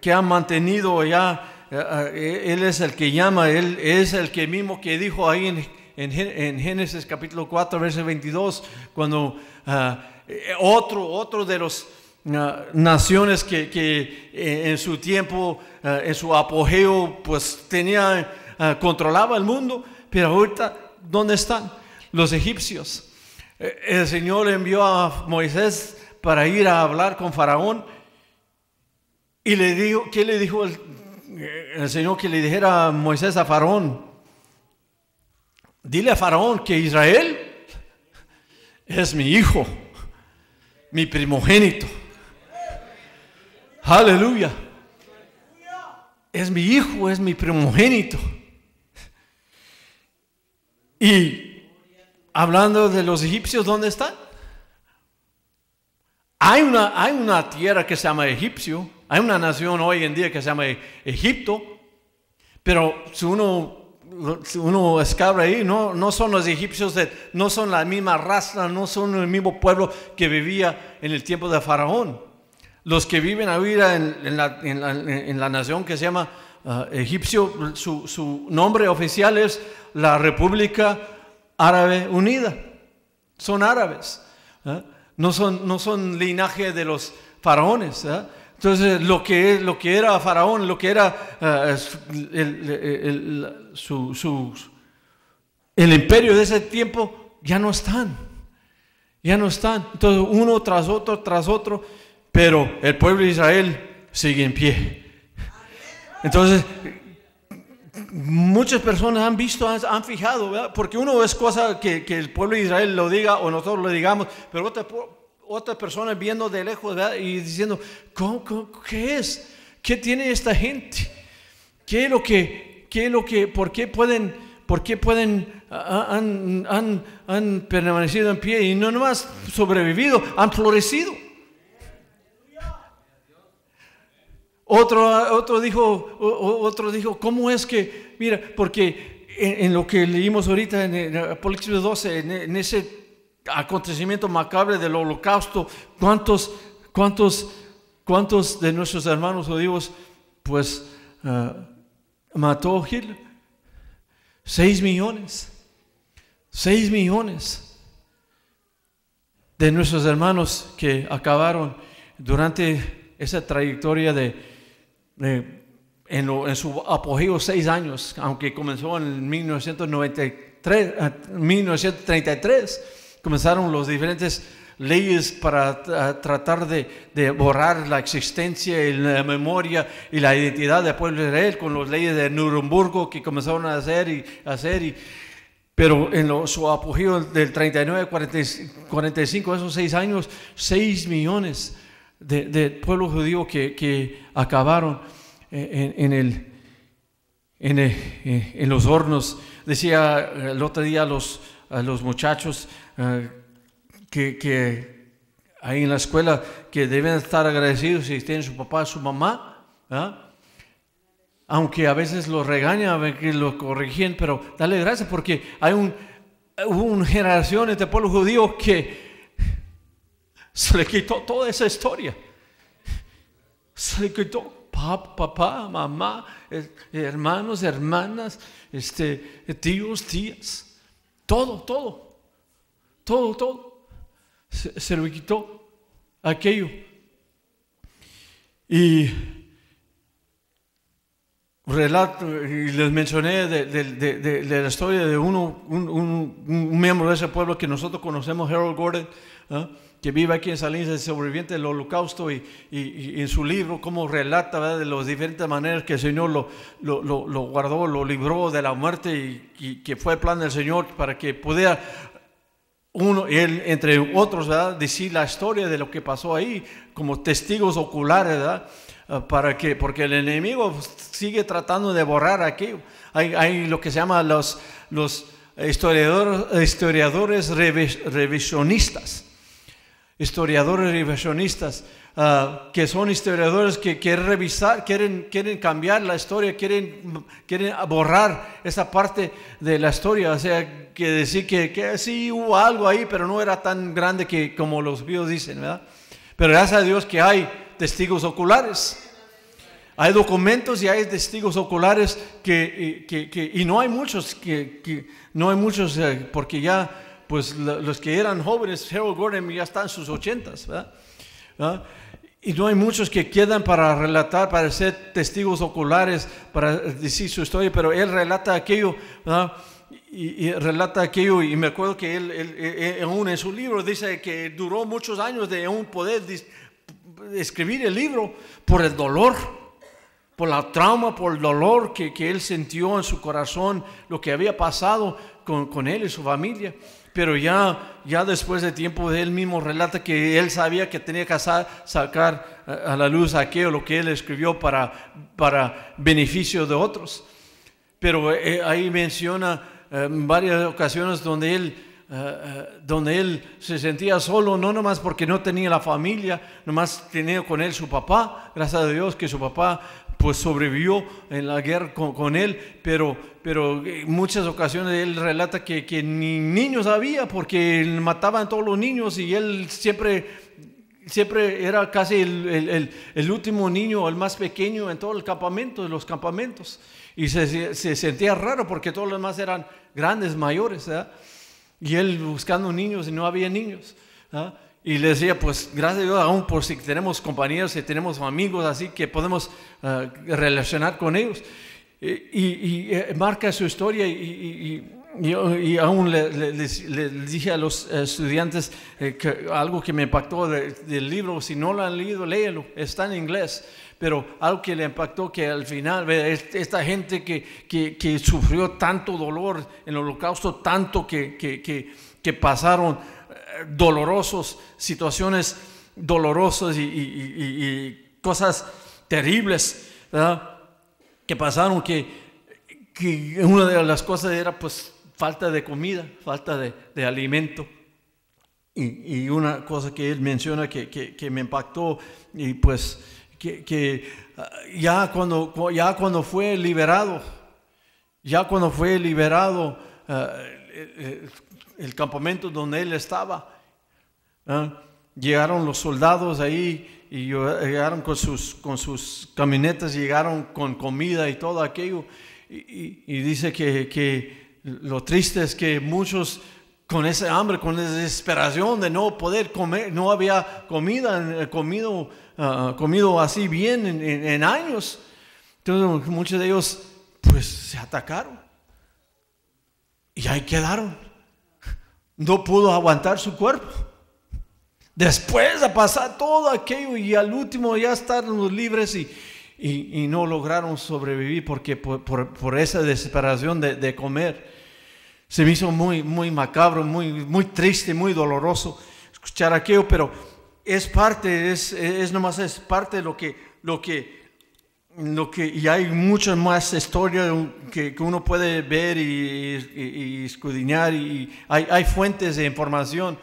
que ha mantenido ya, eh, Él es el que llama, Él es el que mismo que dijo ahí en en, Génesis capítulo 4, verso 22, cuando eh, otro, otro de los ah, naciones que, que eh, en su tiempo, ah, en su apogeo, pues tenía, controlaba el mundo, pero ahorita, ¿dónde están? Los egipcios. Eh, el Señor envió a Moisés para ir a hablar con Faraón y le dijo, ¿qué le dijo el, el Señor que le dijera a Moisés a Faraón? Dile a Faraón que Israel es mi hijo, mi primogénito. Aleluya. Es mi hijo, es mi primogénito. Y hablando de los egipcios, ¿dónde están? Hay una, hay una tierra que se llama Egipcio, hay una nación hoy en día que se llama Egipto, pero si uno uno escabra ahí, no, no son los egipcios, no son la misma raza, no son el mismo pueblo que vivía en el tiempo de Faraón. Los que viven ahora en, en, la, en, la, nación que se llama uh, Egipcio, su, su, nombre oficial es la República Árabe Unida. Son árabes, ¿eh? no, son, no son linaje de los faraones. ¿eh? Entonces, lo que, lo que era Faraón, lo que era eh, el, su, el imperio de ese tiempo, ya no están. Ya no están. Entonces, uno tras otro, tras otro, pero el pueblo de Israel sigue en pie. Entonces, muchas personas han visto, han, fijado, ¿verdad? porque uno es cosa que, el pueblo de Israel lo diga o nosotros lo digamos, pero otra, otra persona viendo de lejos y diciendo, qué es? ¿Qué tiene esta gente? ¿Qué es lo que, qué es lo que, por qué pueden, por qué pueden, han, han, han permanecido en pie y no nomás sobrevivido, han florecido? Otro, otro, dijo, otro dijo, ¿cómo es que, mira, porque en, lo que leímos ahorita en, Apocalipsis 12, en, ese acontecimiento macabro del holocausto, ¿cuántos, cuántos, cuántos de nuestros hermanos judíos pues uh, mató Hitler? Seis millones, seis millones de nuestros hermanos que acabaron durante esa trayectoria de en, su apogeo seis años, aunque comenzó en 1993, 1933, eh, comenzaron los diferentes leyes para tratar de, borrar la existencia y la memoria y la identidad del pueblo de Israel con las leyes de Nuremberg que comenzaron a hacer y hacer y pero en su apogeo del 39 45 esos seis años 6 millones de, de pueblo judío que, que acabaron en, el, eh, en, los hornos. Decía el otro día a los, los muchachos eh, que, que, ahí en la escuela que deben estar agradecidos si tienen su papá, su mamá. Aunque a veces los regañan, que lo corrigen, pero dale gracias porque hay un, hubo una generación este pueblo judío que se le quitó toda esa historia. Se le quitó papá, papá mamá, hermanos, hermanas, este, tíos, tías. Todo, todo. Todo, todo. Se, le quitó aquello. Y relato, y les mencioné de, la historia de uno, un, miembro de ese pueblo que nosotros conocemos, Harold Gordon, ¿ah? Que vive aquí en Salinas, el sobreviviente del holocausto, y, en su libro, cómo relata de las diferentes maneras que el Señor lo, lo, guardó, lo libró de la muerte y, que fue el plan del Señor para que pudiera uno, él, entre otros, ¿verdad? decir la historia de lo que pasó ahí como testigos oculares, ¿verdad? Ah, para que, porque el enemigo sigue tratando de borrar aquello. Hay, hay lo que se llama los, los historiadores, historiadores revisionistas historiadores revisionistas, uh, que son historiadores que quieren revisar, quieren, quieren cambiar la historia, quieren, quieren borrar esa parte de la historia, o sea, que decir que, que sí hubo algo ahí, pero no era tan grande que como los judíos dicen, ¿verdad? Pero gracias a Dios que hay testigos oculares. Hay documentos y hay testigos oculares que, que, que y no hay muchos, que, no hay muchos, eh, porque ya pues los que eran jóvenes, Harold Gordon ya está en sus ochentas, ¿verdad? ¿Ah? Y no hay muchos que quedan para relatar, para ser testigos oculares, para decir su historia, pero él relata aquello, ¿verdad? Y, relata aquello, y me acuerdo que él, él, aún en su libro dice que duró muchos años de aún poder escribir el libro por el dolor, por la trauma, por el dolor que, que él sintió en su corazón, lo que había pasado con, con él y su familia pero ya, ya después de tiempo él mismo relata que él sabía que tenía que sacar a la luz aquello lo que él escribió para, para beneficio de otros. Pero eh, ahí menciona eh, varias ocasiones donde él, eh, donde él se sentía solo, no nomás porque no tenía la familia, nomás tenía con él su papá, gracias a Dios que su papá pues sobrevivió en la guerra con, él, pero, pero en muchas ocasiones él relata que, que ni niños había porque mataban a todos los niños y él siempre, siempre era casi el, el, último niño, el más pequeño en todo el campamento, de los campamentos. Y se, se sentía raro porque todos los demás eran grandes, mayores, y él buscando niños y no había niños. Y le decía, pues gracias a Dios, aún por si tenemos compañeros, si tenemos amigos así que podemos uh, relacionar con ellos. Y, y, eh, marca su historia y, y aún le, le, dije a los estudiantes eh, que algo que me impactó del libro, si no lo han leído, léelo, está en inglés, pero algo que le impactó que al final, esta gente que, que, sufrió tanto dolor en el holocausto, tanto que, que pasaron eh, dolorosos, situaciones dolorosas y, cosas terribles que pasaron, que, que una de las cosas era pues falta de comida, falta de, de alimento. Y, una cosa que él menciona que, que, me impactó, y pues que, ah, ya, cuando, ya cuando fue liberado, ya cuando fue liberado ah, el, campamento donde él estaba, ¿ah? llegaron los soldados ahí y llegaron con sus, con sus camionetas, llegaron con comida y todo aquello. Y, dice que, que lo triste es que muchos con ese hambre, con esa desesperación de no poder comer, no había comida, comido, uh, comido así bien en, años. Entonces muchos de ellos pues se atacaron y ahí quedaron. No pudo aguantar su cuerpo. Después de pasar todo aquello y al último ya estaban libres y, y, no lograron sobrevivir porque por, por, esa desesperación de, de comer se me hizo muy, muy macabro, muy, muy triste, muy doloroso escuchar aquello, pero es parte, es, es nomás es parte de lo que, lo que, lo que, y hay muchas más historias que, que uno puede ver y, y, escudriñar, y hay, hay fuentes de información,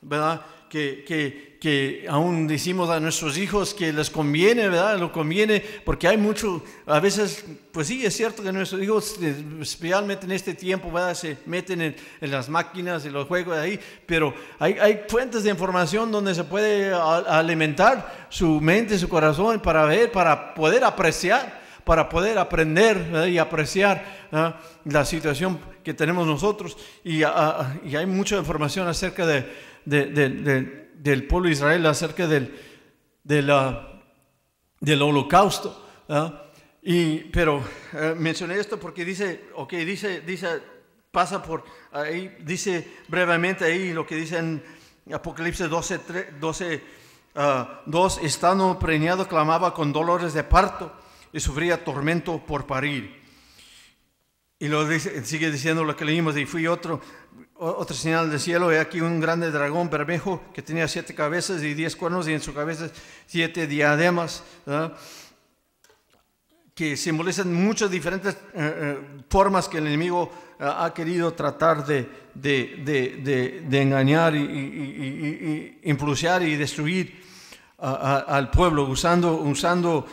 ¿verdad? Que, que, que aún decimos a nuestros hijos que les conviene, ¿verdad? Lo conviene, porque hay mucho, a veces, pues sí, es cierto que nuestros hijos, especialmente en este tiempo, ¿verdad? Se meten en, las máquinas y los juegos de ahí, pero hay, hay, fuentes de información donde se puede alimentar su mente, su corazón para ver, para poder apreciar, para poder aprender y apreciar la situación que tenemos nosotros. Y, y, hay mucha información acerca de, de, de del pueblo de Israel acerca del, del holocausto. Y, pero eh, mencioné esto porque dice, ok, dice, dice, pasa por ahí, dice brevemente ahí lo que dice en Apocalipsis 12, 12 2, estando preñado clamaba con dolores de parto y sufría tormento por parir. Y lo dice, sigue diciendo lo que leímos, y fui otro, otra señal del cielo, he aquí un grande dragón bermejo que tenía siete cabezas y diez cuernos y en su cabeza siete diademas, que simbolizan muchas diferentes eh, eh, formas que el enemigo eh, ha querido tratar de, de, de, engañar y, y, y, y destruir al pueblo, usando, usando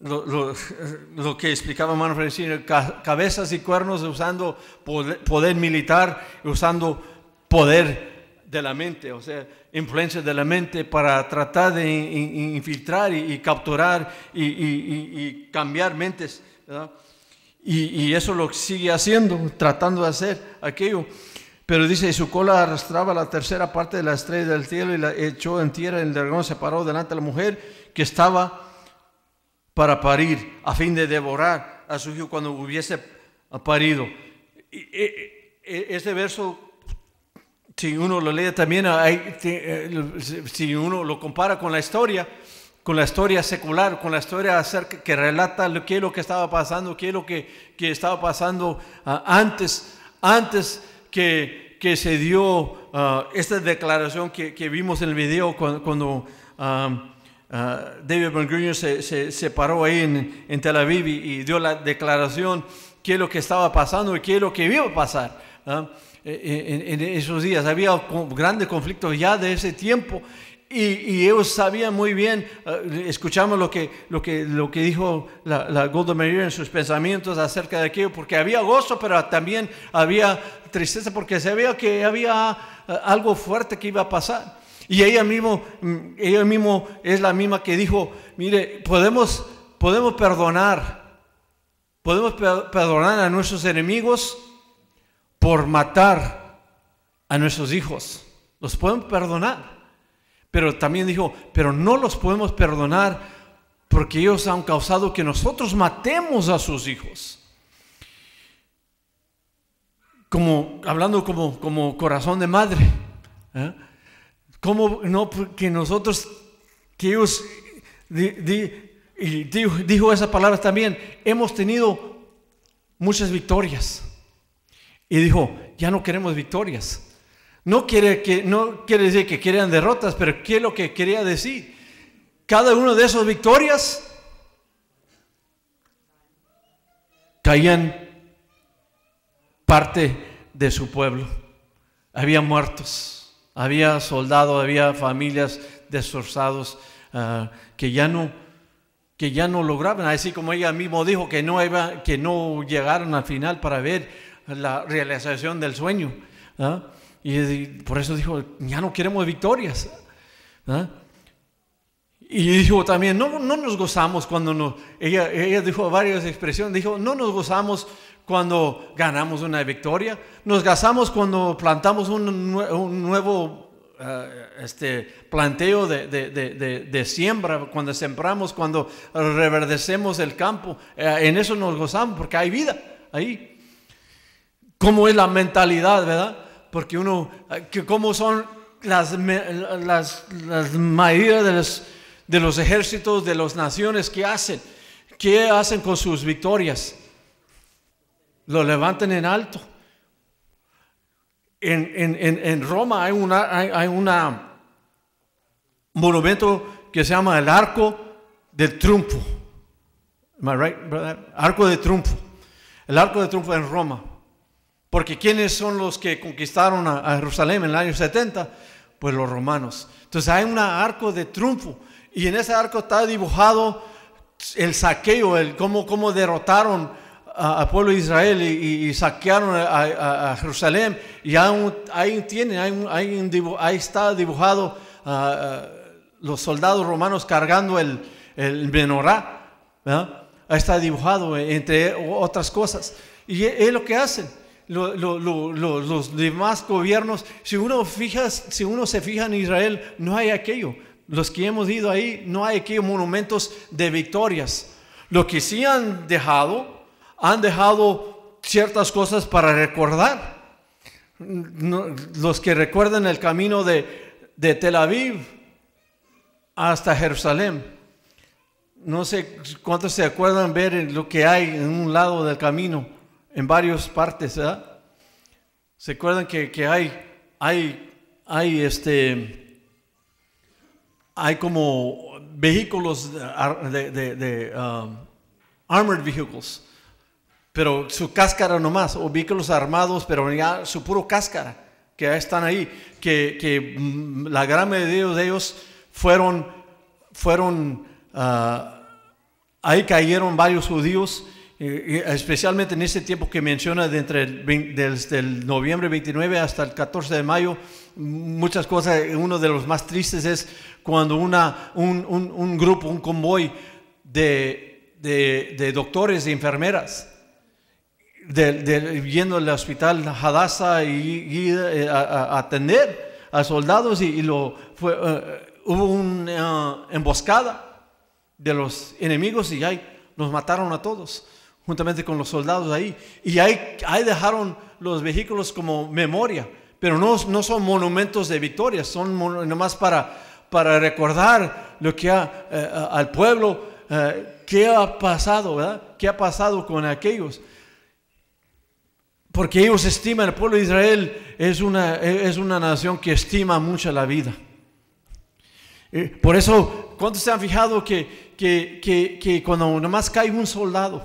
lo, que explicaba Mano cabezas y cuernos usando poder, militar, usando poder de la mente, o sea, influencia de la mente para tratar de infiltrar y, capturar y, cambiar mentes. Y, eso lo sigue haciendo, tratando de hacer aquello. Pero dice, y su cola arrastraba la tercera parte de la estrella del cielo y la echó en tierra. El dragón se paró delante de la mujer que estaba para parir, a fin de devorar a su hijo cuando hubiese parido. Este verso, si uno lo lee también, eh, si uno lo compara con la historia, con la historia secular, con la historia acerca, que relata lo, qué es lo que estaba pasando, qué es lo que, estaba pasando ah, antes, antes que, se dio ah, esta declaración que, vimos en el video cuando, cuando ah, Ah, David Ben se, se, paró ahí en, Tel Aviv y, dio la declaración qué es lo que estaba pasando y qué es lo que iba a pasar. ¿ah? E, e, en, esos días había grandes conflictos ya de ese tiempo y, ellos sabían muy bien, ah, escuchamos lo que, lo que, lo que dijo la, la Golda en sus pensamientos acerca de aquello, porque había gozo, pero también había tristeza, porque sabía que había algo fuerte que iba a pasar. Y ella mismo, mm, ella mismo es la misma que dijo, mire, podemos, podemos perdonar, podemos perdonar a nuestros enemigos por matar a nuestros hijos. Los podemos perdonar. Pero también dijo, pero no los podemos perdonar porque ellos han causado que nosotros matemos a sus hijos. Como hablando como, como corazón de madre. ¿eh? ¿Cómo no? Que nosotros, que ellos y dijo, dijo esas palabras también, hemos tenido muchas victorias. Y dijo, ya no queremos victorias. No quiere, que, no quiere decir que quieran derrotas, pero ¿qué es lo que quería decir? Cada una de esas victorias caían parte de su pueblo. Había muertos, había soldados, había familias destrozados ah, que ya no que ya no lograban, así como ella mismo dijo que no iba, que no llegaron al final para ver la realización del sueño. ¿ah? Y, por eso dijo, ya no queremos victorias. ¿ah? Y dijo también, no, no nos gozamos cuando nos, ella, ella dijo varias expresiones, dijo, no nos gozamos cuando ganamos una victoria, nos gozamos cuando plantamos un, nuevo eh, este, planteo de, siembra, cuando sembramos, cuando reverdecemos el campo, eh, en eso nos gozamos porque hay vida ahí. ¿Cómo es la mentalidad, verdad? Porque uno, eh, que cómo son las, las, mayoría de los de los ejércitos de las naciones, ¿qué hacen? ¿Qué hacen con sus victorias? Lo levantan en alto. En, Roma hay un hay, monumento que se llama el Arco del Triunfo. Am right, Arco de Triunfo. El Arco de Triunfo en Roma. Porque ¿quiénes son los que conquistaron a, a Jerusalén en el año 70? Pues los romanos. Entonces hay un arco de triunfo y en ese arco está dibujado el saqueo, el cómo, cómo derrotaron al pueblo de Israel y, saquearon a, Jerusalén. Y ahí, tiene, ahí, está dibujado uh, los soldados romanos cargando el, el menorá. Ahí está dibujado, entre otras cosas. Y es, lo que hacen. los demás gobiernos, si uno, fija, si uno se fija en Israel, no hay aquello los que hemos ido ahí, no hay aquí monumentos de victorias. Lo que sí han dejado, han dejado ciertas cosas para recordar. los que recuerdan el camino de, de Tel Aviv hasta Jerusalén. No sé cuántos se acuerdan ver lo que hay en un lado del camino, en varias partes. ¿Se acuerdan que, que hay, hay, hay este, hay como vehículos de, um, armored vehicles, pero su cáscara nomás, o vehículos armados, pero ya su puro cáscara, que ya están ahí, que, mm, la gran mayoría de ellos fueron, fueron, uh, ahí cayeron varios judíos, especialmente en ese tiempo que menciona de entre desde el noviembre 29 hasta el 14 de mayo, muchas cosas, uno de los más tristes es cuando una, un, grupo, un convoy de, de, doctores y enfermeras, de, yendo al hospital Hadassah y, eh, a, atender a soldados y, lo fue, eh, hubo una emboscada de los enemigos y ahí los mataron a todos juntamente con los soldados ahí. Y ahí, ahí dejaron los vehículos como memoria, pero no, no son monumentos de victoria, son nomás para, para recordar lo que ha, eh, al pueblo, eh, qué ha pasado, ¿verdad? ¿Qué ha pasado con aquellos? Porque ellos estiman, el pueblo de Israel es una, es una nación que estima mucho la vida. Eh, por eso, ¿cuántos se han fijado que, que, que, cuando nomás cae un soldado,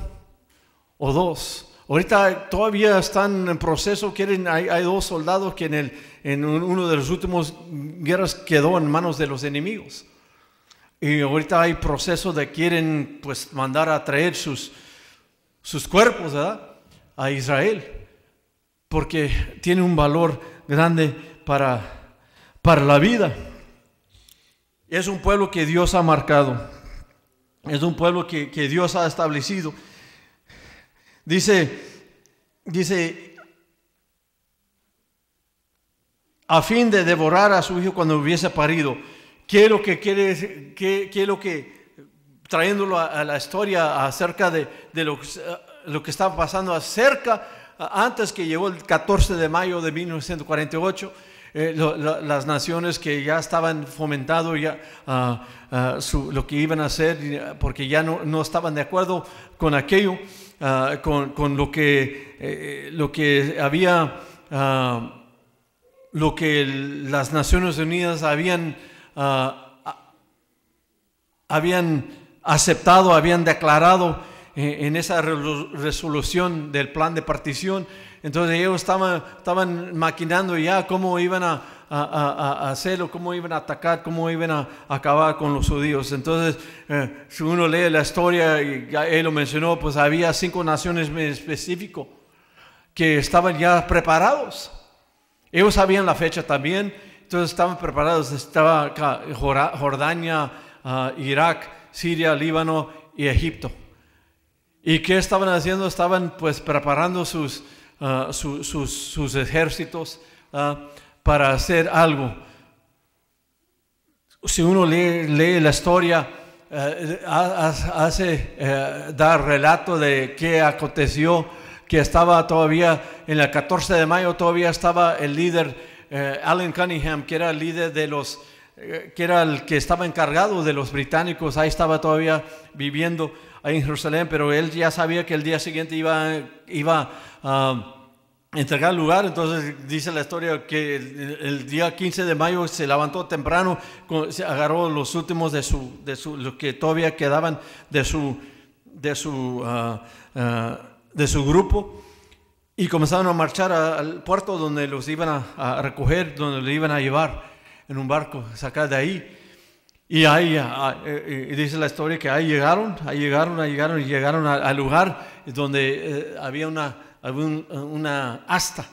o dos. Ahorita todavía están en proceso, quieren, hay, dos soldados que en, el, en uno de los últimos guerras quedó en manos de los enemigos. Y ahorita hay proceso de quieren pues mandar a traer sus, sus cuerpos a Israel, porque tiene un valor grande para, para la vida. Es un pueblo que Dios ha marcado, es un pueblo que, que Dios ha establecido. Dice, dice, a fin de devorar a su hijo cuando hubiese parido. ¿Qué es lo que quiere qué, qué es lo que, trayéndolo a, la historia acerca de, de lo, lo, que estaba pasando acerca, antes que llegó el 14 de mayo de 1948, eh, las naciones que ya estaban fomentando ya, ah, ah, lo que iban a hacer, porque ya no, no estaban de acuerdo con aquello, ah, con, con, lo, que, eh, lo que había, lo que las Naciones Unidas habían, habían aceptado, habían declarado eh, en esa resolución del plan de partición. Entonces ellos estaban, estaban maquinando ya cómo iban a, hacerlo, cómo iban a atacar, cómo iban a acabar con los judíos. Entonces, eh, si uno lee la historia, y él lo mencionó, pues había cinco naciones específicas que estaban ya preparados. Ellos sabían la fecha también, entonces estaban preparados. Estaba Jordania, ah, Irak, Siria, Líbano y Egipto. ¿Y qué estaban haciendo? Estaban pues preparando sus, ah, sus, ejércitos ah, para hacer algo. Si uno lee, la historia, eh, hace eh, dar relato de qué aconteció, que estaba todavía en el 14 de mayo, todavía estaba el líder eh, Alan Cunningham, que era el líder de los, que era el que estaba encargado de los británicos, ahí estaba todavía viviendo ahí en Jerusalén, pero él ya sabía que el día siguiente iba, iba a entregar el lugar, entonces dice la historia que el, día 15 de mayo se levantó temprano, se agarró los últimos de su, de su, los que todavía quedaban de su, de su, ah, de su grupo, y comenzaron a marchar al puerto donde los iban a, a recoger, donde los iban a llevar en un barco, sacar de ahí. Y ahí ah, eh, eh, dice la historia que ahí llegaron, ahí llegaron, ahí llegaron y llegaron al lugar donde eh, había una, una asta.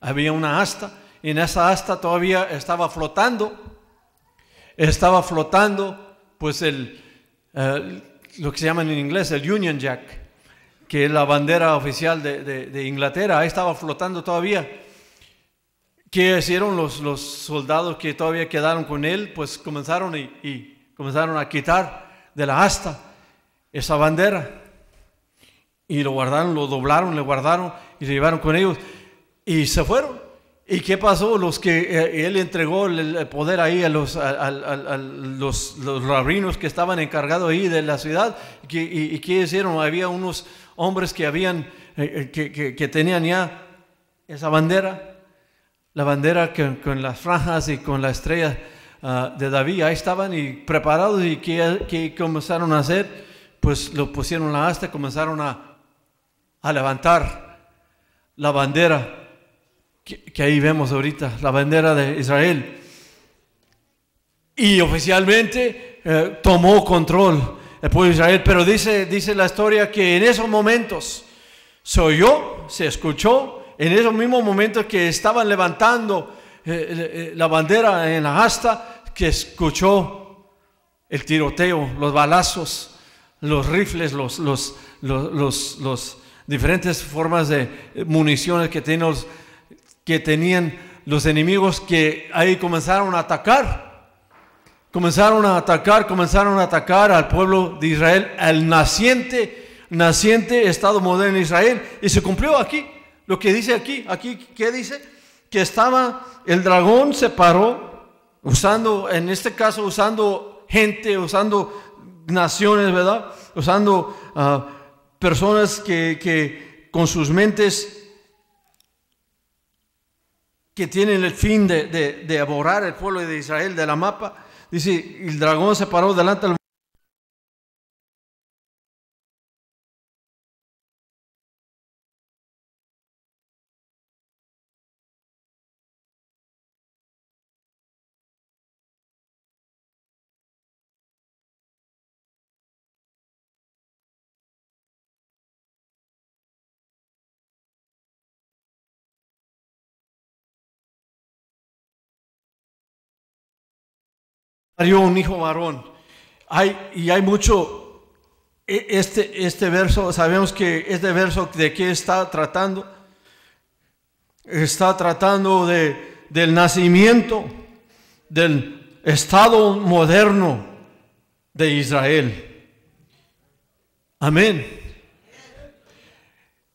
Había una asta y en esa asta todavía estaba flotando, estaba flotando pues el, lo que se llama en inglés el Union Jack, que es la bandera oficial de Inglaterra, ahí estaba flotando todavía. ¿Qué hicieron los, los soldados que todavía quedaron con él? Pues comenzaron y, comenzaron a quitar de la asta esa bandera. Y lo guardaron, lo doblaron, le guardaron y se llevaron con ellos. Y se fueron. ¿Y qué pasó? Los que eh, él entregó el, poder ahí a los, a, los, los, rabinos que estaban encargados ahí de la ciudad. ¿Y, qué hicieron? Había unos hombres que habían, eh, eh, que, que tenían ya esa bandera la bandera con las franjas y con la estrella ah, de David, ahí estaban y preparados y ¿qué, comenzaron a hacer? Pues lo pusieron la asta, comenzaron a, a levantar la bandera que, ahí vemos ahorita, la bandera de Israel. Y oficialmente eh, tomó control el pueblo de Israel, pero dice, dice la historia que en esos momentos se oyó, se escuchó en esos mismos momentos que estaban levantando eh, eh, eh, la bandera en la asta, que escuchó el tiroteo, los balazos, los rifles, los, diferentes formas de municiones que, que tenían los enemigos que ahí comenzaron a atacar. Comenzaron a atacar, comenzaron a atacar al pueblo de Israel, al naciente, naciente Estado moderno de Israel. Y se cumplió aquí. Lo que dice aquí, aquí, ¿qué dice? Que estaba, el dragón se paró, usando, en este caso, usando gente, usando naciones, ¿verdad? Usando ah, personas que, con sus mentes que tienen el fin de, de, de, el pueblo de Israel de la mapa. Dice, el dragón se paró delante del un hijo varón. Hay, y hay mucho, e, este, este verso, sabemos que este verso de qué está tratando. Está tratando de, del nacimiento del Estado moderno de Israel. Amén.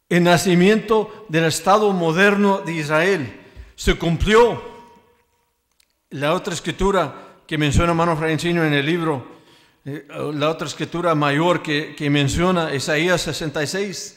El nacimiento del Estado moderno de Israel se cumplió la otra escritura que menciona hermano Francino en el libro, eh, la otra escritura mayor que, que menciona Isaías 66.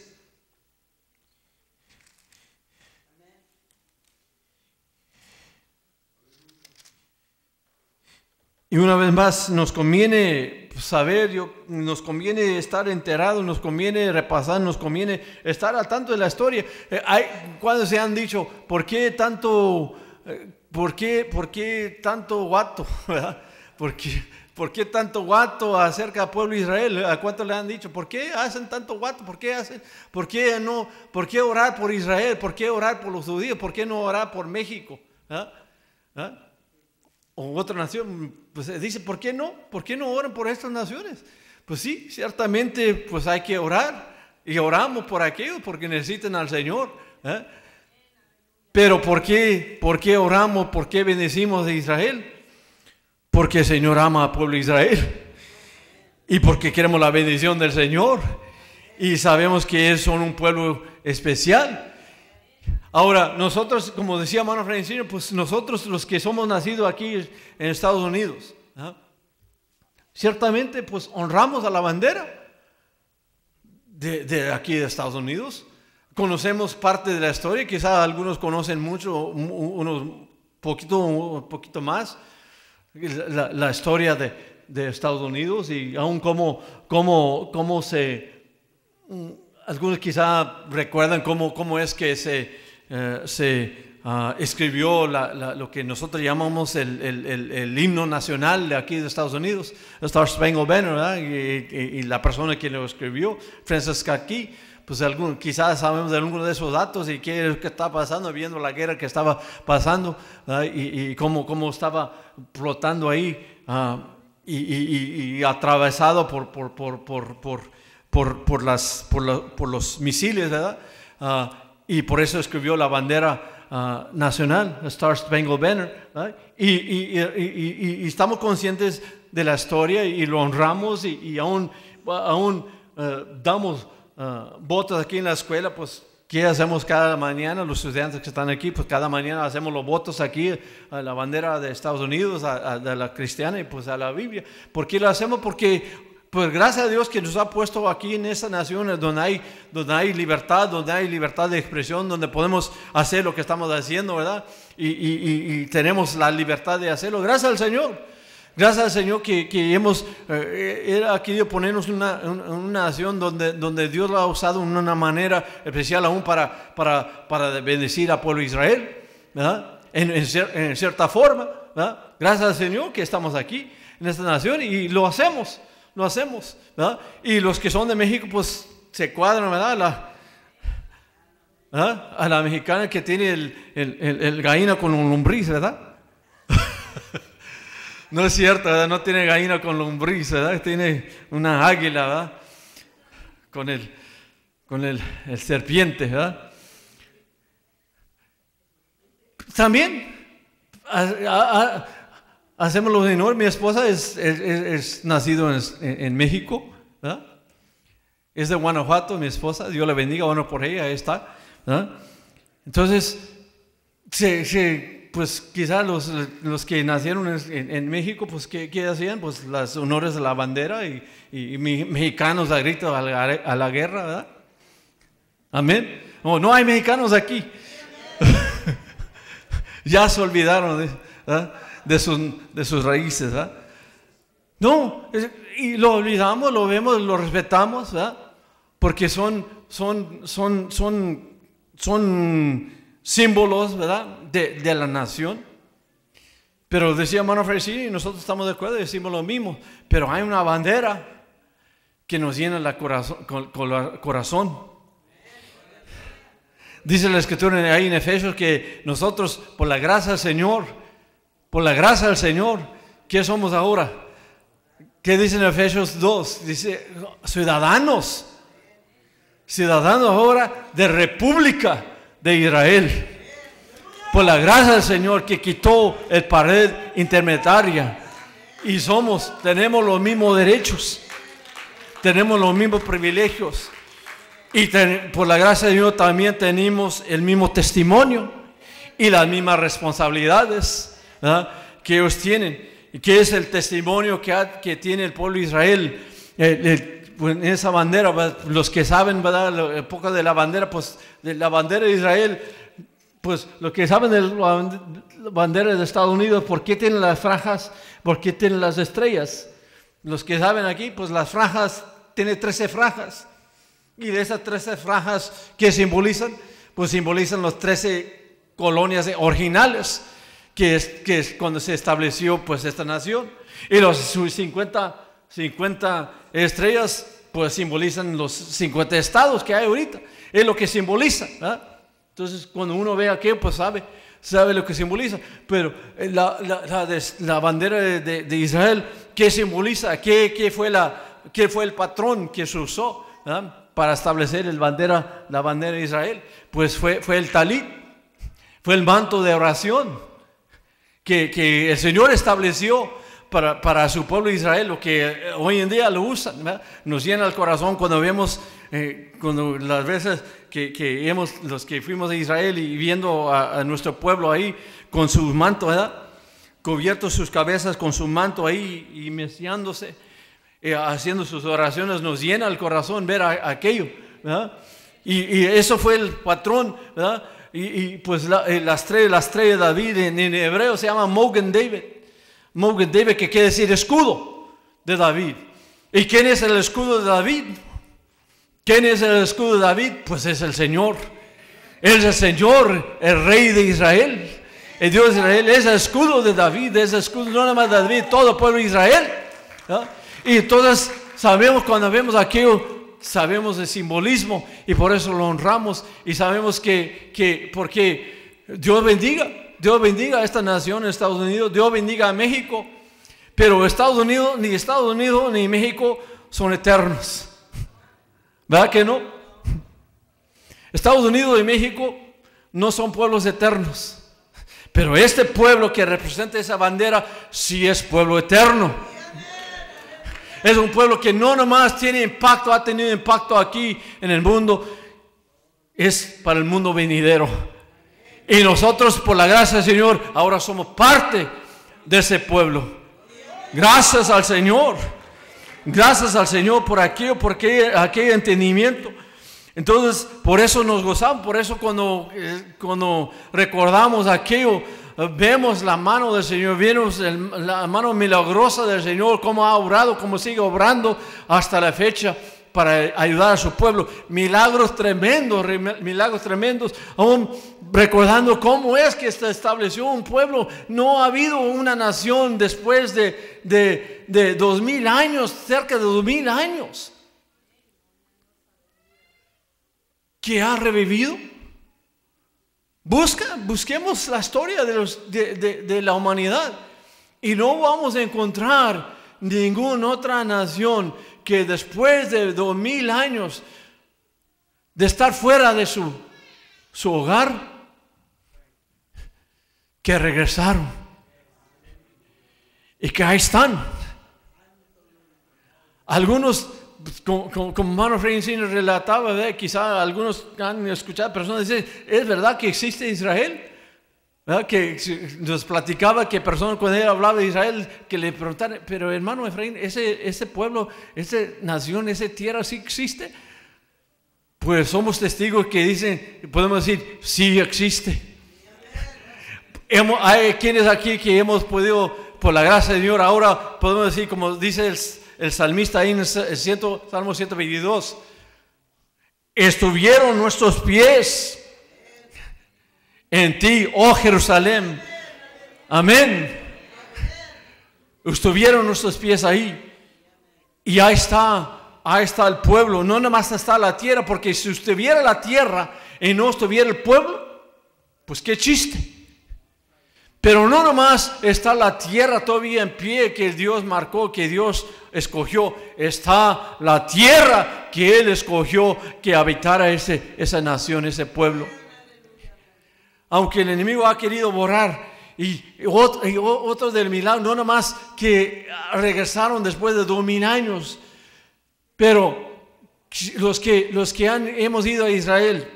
Y una vez más nos conviene saber, nos conviene estar enterados, nos conviene repasar, nos conviene estar al tanto de la historia. Eh, hay, cuando se han dicho, ¿por qué tanto, eh, por qué, por qué tanto guato? ¿Por qué, ¿Por qué tanto guato acerca del pueblo de Israel? ¿A cuánto le han dicho? ¿Por qué hacen tanto guato? ¿Por qué hacen? ¿Por qué no? ¿Por qué orar por Israel? ¿Por qué orar por los judíos? ¿Por qué no orar por México? ¿Ah? ¿Ah? o otra nación, pues dice, ¿por qué no? ¿Por qué no oran por estas naciones? Pues sí, ciertamente, pues hay que orar y oramos por aquellos porque necesitan al Señor. ¿eh? Pero ¿por qué, ¿por qué oramos? ¿Por qué bendecimos de Israel? Porque el Señor ama al pueblo de Israel y porque queremos la bendición del Señor y sabemos que son un pueblo especial Ahora, nosotros, como decía hermano Francino, pues nosotros los que somos nacidos aquí en Estados Unidos, ¿ah? ciertamente pues honramos a la bandera de, aquí de Estados Unidos. Conocemos parte de la historia, quizás algunos conocen mucho, unos poquito, un poquito más, la, historia de, Estados Unidos y aún cómo, cómo, cómo se... Mm, algunos quizás recuerdan cómo, cómo es que se eh, se ah, escribió lo que nosotros llamamos el, himno nacional de aquí de Estados Unidos, Star Spangled Banner, y, la persona que lo escribió, Francis Kaki, pues algún, quizás sabemos de algunos de esos datos y qué es lo que está pasando, viendo la guerra que estaba pasando y, cómo, cómo, estaba flotando ahí ah, y, atravesado por, por, por, por, por, las, por, los misiles, ¿verdad? Ah, y por eso escribió la bandera ah, nacional, Star Spangled Banner. Y, estamos conscientes de la historia y lo honramos y, aún, aún eh, damos uh, votos aquí en la escuela, pues ¿Qué hacemos cada mañana? Los estudiantes que están aquí, pues cada mañana hacemos los votos aquí a la bandera de Estados Unidos, a, la cristiana y pues a la Biblia. ¿Por qué lo hacemos? Porque pues gracias a Dios que nos ha puesto aquí en esa nación donde hay, donde hay libertad, donde hay libertad de expresión, donde podemos hacer lo que estamos haciendo, ¿verdad? Y, tenemos la libertad de hacerlo. Gracias al Señor. Gracias al Señor que, hemos eh, querido ponernos una, una, nación donde, donde Dios lo ha usado de una manera especial aún para, para, para bendecir al pueblo de Israel. En, en cierta forma. Gracias al Señor que estamos aquí en esta nación y lo hacemos lo hacemos. Y los que son de México, pues se cuadran, ¿verdad? A la mexicana que tiene el, el, el, gallina con un lombriz, ¿verdad? No es cierto, ¿verdad? No tiene gallina con lombriz, ¿verdad? Tiene una águila, ¿verdad? Con el, con el, el serpiente, ¿verdad? También hacemos lo honor. Mi esposa es, es, nacido en, en, México, ¿verdad? Es de Guanajuato, mi esposa. Dios la bendiga, bueno, por ella, ahí está. ¿verdad? Entonces, se, pues quizás los, los, que nacieron en, México, pues ¿qué, ¿qué, hacían? Pues los honores de la bandera y, y, mexicanos a grito a la, a la, guerra, ¿verdad? Amén. No, no hay mexicanos aquí. ya se olvidaron, ¿verdad? de sus, de sus raíces. No, y lo olvidamos, lo vemos, lo respetamos, porque son, son, son, son, son símbolos ¿verdad? De, de la nación. Pero decía hermano y nosotros estamos de acuerdo, decimos lo mismo, pero hay una bandera que nos llena el corazón. Dice la escritura ahí en Efesios que nosotros, por la gracia del Señor, por la gracia del Señor, ¿qué somos ahora? ¿Qué dice en Efesios 2? Dice, ciudadanos, ciudadanos ahora de República de Israel. Por la gracia del Señor que quitó el pared intermediaria. Y somos, tenemos los mismos derechos, tenemos los mismos privilegios. Y por la gracia de Dios también tenemos el mismo testimonio y las mismas responsabilidades que ellos tienen que es el testimonio que, que tiene el pueblo de Israel. En esa bandera, los que saben, ¿verdad? La época de la bandera, pues de la bandera de Israel, pues los que saben de la bandera de Estados Unidos, ¿por qué tienen las franjas? ¿Por qué tienen las estrellas? Los que saben aquí, pues las franjas, tiene 13 franjas. Y de esas 13 franjas, ¿qué simbolizan? Pues simbolizan los 13 colonias originales, que es, que es cuando se estableció pues esta nación. Y los 50, 50 estrellas, pues simbolizan los 50 estados que hay ahorita. Es lo que simboliza. Entonces, cuando uno ve aquello, pues sabe, sabe lo que simboliza. Pero eh, la, la, la, bandera de, de, Israel, ¿qué simboliza? ¿Qué, qué, fue la, ¿Qué fue el patrón que se usó para establecer el bandera, la bandera de Israel? Pues fue, fue el talit, fue el manto de oración que, que el Señor estableció para, para, su pueblo Israel, lo que eh, hoy en día lo usan. Nos llena el corazón cuando vemos, eh, cuando las veces que, que, hemos, los que fuimos a Israel y viendo a, nuestro pueblo ahí con su manto, ¿verdad? cubiertos sus cabezas con su manto ahí y meciándose, eh, haciendo sus oraciones, nos llena el corazón ver aquello. Y, y, eso fue el patrón, ¿verdad? Y, y pues la, la, estrella, la estrella de David en, en hebreo se llama Mogen David. Mogen que quiere decir escudo de David. ¿Y quién es el escudo de David? ¿Quién es el escudo de David? Pues es el Señor. es el Señor, el Rey de Israel. El Dios de Israel es el escudo de David, es el escudo no nada más de David, todo el pueblo de Israel. Y entonces sabemos cuando vemos aquello, sabemos el simbolismo y por eso lo honramos y sabemos que, que porque Dios bendiga Dios bendiga a esta nación, Estados Unidos, Dios bendiga a México, pero Estados Unidos, ni Estados Unidos ni México son eternos. ¿Verdad que no? Estados Unidos y México no son pueblos eternos. Pero este pueblo que representa esa bandera sí es pueblo eterno. Es un pueblo que no nomás tiene impacto, ha tenido impacto aquí en el mundo, es para el mundo venidero. Y nosotros, por la gracia del Señor, ahora somos parte de ese pueblo. Gracias al Señor. Gracias al Señor por aquello, por aquel, entendimiento. Entonces, por eso nos gozamos, por eso cuando, eh, cuando recordamos aquello, eh, vemos la mano del Señor, vemos la mano milagrosa del Señor, cómo ha obrado, cómo sigue obrando hasta la fecha para ayudar a su pueblo. Milagros tremendos, milagros tremendos, aún recordando cómo es que se estableció un pueblo. No ha habido una nación después de, de, dos mil años, cerca de dos mil años, que ha revivido. Busca, busquemos la historia de, los, de, de la humanidad y no vamos a encontrar ninguna otra nación que después de dos mil años de estar fuera de su, su hogar, regresaron y que ahí están. Algunos, como, como hermano nos relataba, quizá algunos han escuchado personas dicen, ¿es verdad que existe Israel? Que nos platicaba que personas cuando él hablaba de Israel, que le preguntaron, pero hermano Efraín, ese, ese pueblo, esa nación, esa tierra sí existe. Pues somos testigos que dicen, podemos decir, sí existe. Hay quienes aquí que hemos podido, por la gracia de Dios, ahora podemos decir, como dice el, el salmista ahí en el Salmo 122, estuvieron nuestros pies en ti, oh Jerusalén. Amén. Estuvieron nuestros pies ahí. Y ahí está, ahí está el pueblo. No nomás está la tierra, porque si estuviera la tierra y no estuviera el pueblo, pues qué chiste. Pero no nomás está la tierra todavía en pie que Dios marcó, que Dios escogió. Está la tierra que Él escogió que habitara ese, esa nación, ese pueblo aunque el enemigo ha querido borrar. Y, otros del milagro, no nomás que regresaron después de dos mil años, pero los que, los que han, hemos ido a Israel,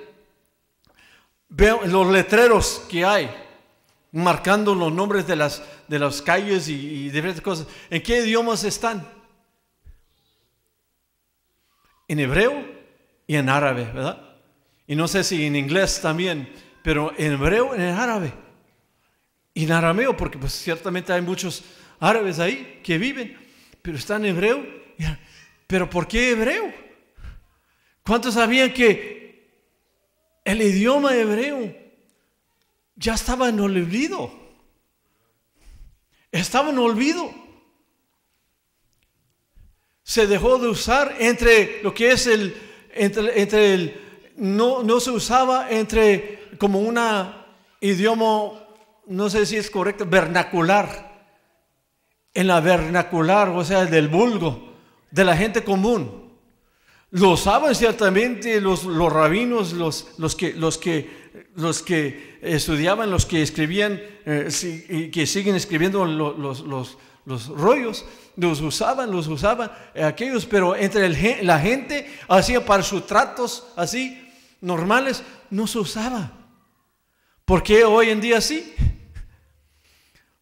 veo los letreros que hay, marcando los nombres de las, de las calles y, diferentes cosas. ¿En qué idiomas están? En hebreo y en árabe, ¿verdad? Y no sé si en inglés también, pero en hebreo en árabe. Y en arameo, porque pues ciertamente hay muchos árabes ahí que viven, pero está en hebreo. ¿Pero por qué hebreo? ¿Cuántos sabían que el idioma hebreo ya estaba en olvido. Estaba en olvido. Se dejó de usar entre lo que es el, entre, el, no, no se usaba entre como una idioma, no sé si es correcto, vernacular. En la vernacular, o sea, del vulgo, de la gente común. Lo usaban ciertamente los, los rabinos, los, los, que, los que los que estudiaban, los que escribían eh, y que siguen escribiendo los, los, rollos, los usaban, los usaban eh, aquellos, pero entre la gente hacía para sus tratos así normales, no se usaba. ¿Por qué hoy en día sí?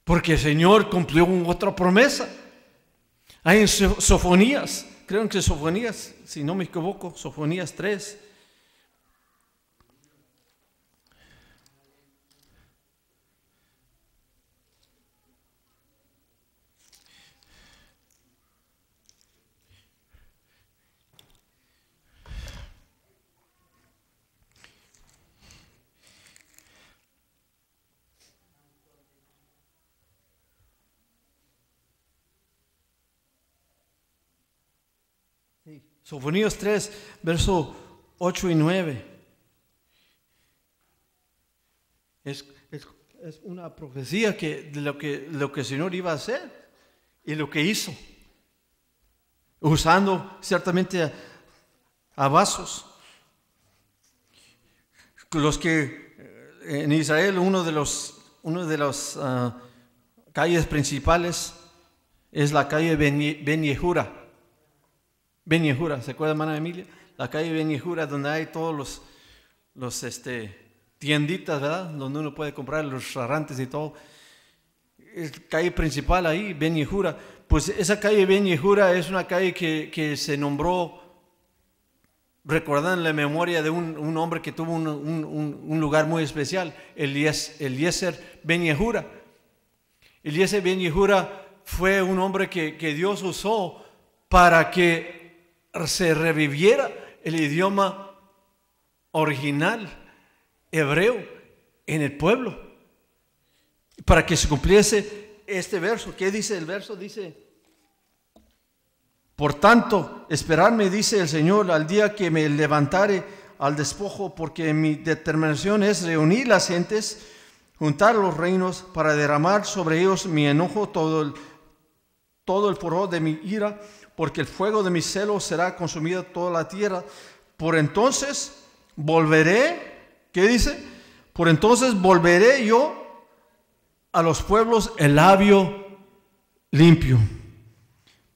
Porque el Señor cumplió otra promesa. Hay Sofonías, creo que Sofonías, si no me equivoco, Sofonías 3, Sofonías 3, verso 8 y 9. Es, una profecía que, de lo que, lo que el Señor iba a hacer y lo que hizo. Usando ciertamente a, vasos. Los que eh, en Israel, uno de los, uno de las ah, calles principales es la calle Ben Yehura. Beniejura, ¿se acuerda, hermana Emilia? La calle Beniejura, donde hay todos los, los este, tienditas, ¿verdad? Donde uno puede comprar los restaurantes y todo. Es calle principal ahí, Beniejura. Pues esa calle Beniejura es una calle que, que se nombró recordando la memoria de un, un hombre que tuvo un, un, un, lugar muy especial, Eliezer Ben Yehura. Eliezer Ben Yehura fue un hombre que, que Dios usó para que se reviviera el idioma original hebreo en el pueblo. Para que se cumpliese este verso. ¿Qué dice el verso? Dice, por tanto, esperarme, dice el Señor, al día que me levantare al despojo, porque mi determinación es reunir las gentes, juntar los reinos, para derramar sobre ellos mi enojo, todo el, todo el furor de mi ira porque el fuego de mi celo será consumido toda la tierra. Por entonces volveré, ¿qué dice? Por entonces volveré yo a los pueblos el labio limpio,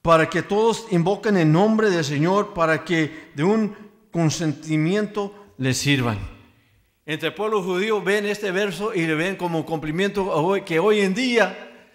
para que todos invoquen el nombre del Señor, para que de un consentimiento les sirvan. Entre el pueblo judío ven este verso y le ven como cumplimiento que hoy en día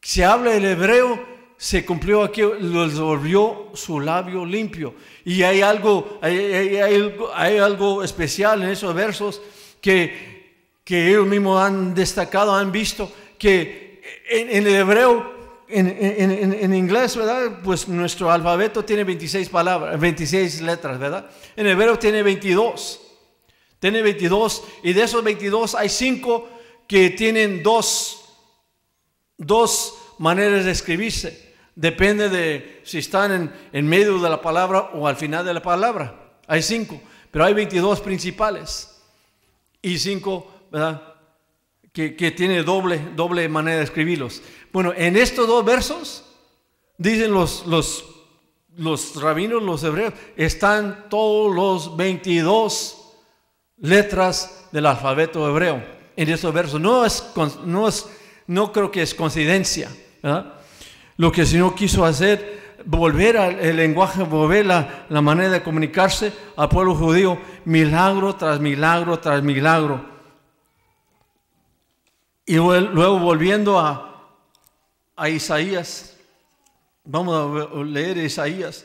se habla el hebreo se cumplió aquí, les volvió su labio limpio. Y hay algo, hay, algo especial en esos versos que, que, ellos mismos han destacado, han visto, que en, el hebreo, en, en, inglés, ¿verdad? Pues nuestro alfabeto tiene 26 palabras, 26 letras, ¿verdad? En hebreo tiene 22. Tiene 22 y de esos 22 hay 5 que tienen dos, dos maneras de escribirse. Depende de si están en, medio de la palabra o al final de la palabra. Hay cinco, pero hay 22 principales y cinco, ¿verdad? Que, que tiene doble, doble manera de escribirlos. Bueno, en estos dos versos, dicen los, los, los rabinos, los hebreos, están todos los 22 letras del alfabeto hebreo en estos versos. No, es, no, es, no creo que es coincidencia. Lo que el Señor quiso hacer, volver al lenguaje, volver la, la manera de comunicarse al pueblo judío, milagro tras milagro tras milagro. Y luego volviendo a, a Isaías, vamos a leer Isaías.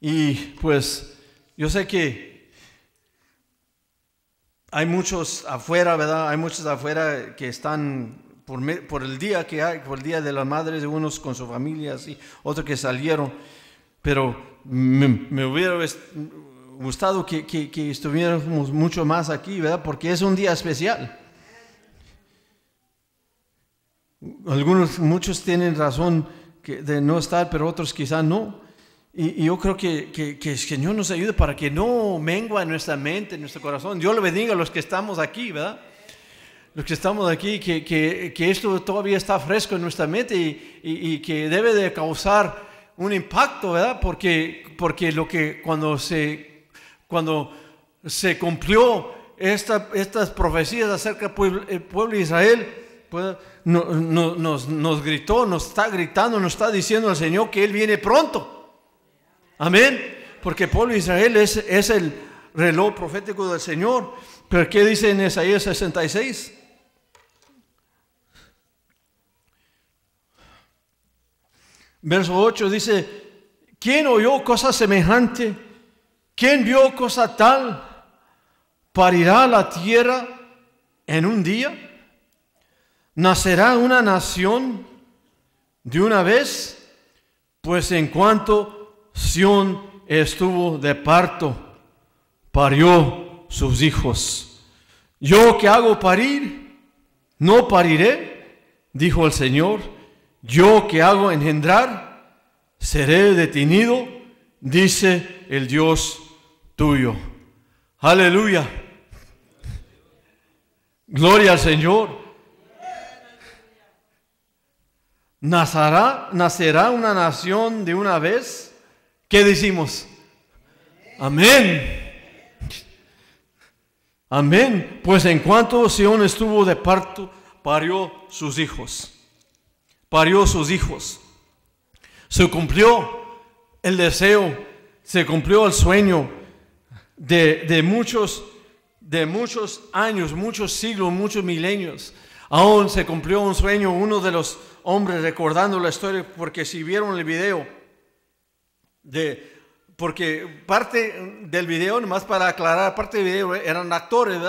Y pues yo sé que hay muchos afuera, ¿verdad? Hay muchos afuera que están por, el día que hay, por el día de las madres, de unos con sus familias y otros que salieron. Pero me, hubiera gustado que, que, estuviéramos mucho más aquí, ¿verdad? Porque es un día especial. Algunos, muchos tienen razón de no estar, pero otros quizás no. Y, yo creo que, que, el Señor nos ayude para que no mengua en nuestra mente, en nuestro corazón. Dios le bendiga a los que estamos aquí, ¿verdad? Los que estamos aquí, que, que esto todavía está fresco en nuestra mente y, y, que debe de causar un impacto, ¿verdad? Porque, porque lo que cuando se, cuando se cumplió esta, estas profecías acerca del pueblo, de Israel, pues, no, nos, nos gritó, nos está gritando, nos está diciendo el Señor que Él viene pronto. Amén. Porque el pueblo de Israel es, es el reloj profético del Señor. Pero ¿qué dice en Isaías 66? Verso 8 dice, ¿quién oyó cosa semejante? ¿Quién vio cosa tal? ¿Parirá la tierra en un día? ¿Nacerá una nación de una vez? Pues en cuanto Sión estuvo de parto, parió sus hijos. Yo que hago parir, no pariré, dijo el Señor. Yo que hago engendrar, seré detenido, dice el Dios tuyo. Aleluya. Gloria al Señor. Nacerá, nacerá una nación de una vez ¿Qué decimos? Amén. Amén. Pues en cuanto Sion estuvo de parto, parió sus hijos. Parió sus hijos. Se cumplió el deseo, se cumplió el sueño de, de muchos, de muchos años, muchos siglos, muchos milenios. Aún se cumplió un sueño, uno de los hombres recordando la historia, porque si vieron el video, de, porque parte del video, nomás para aclarar, parte del video eran actores.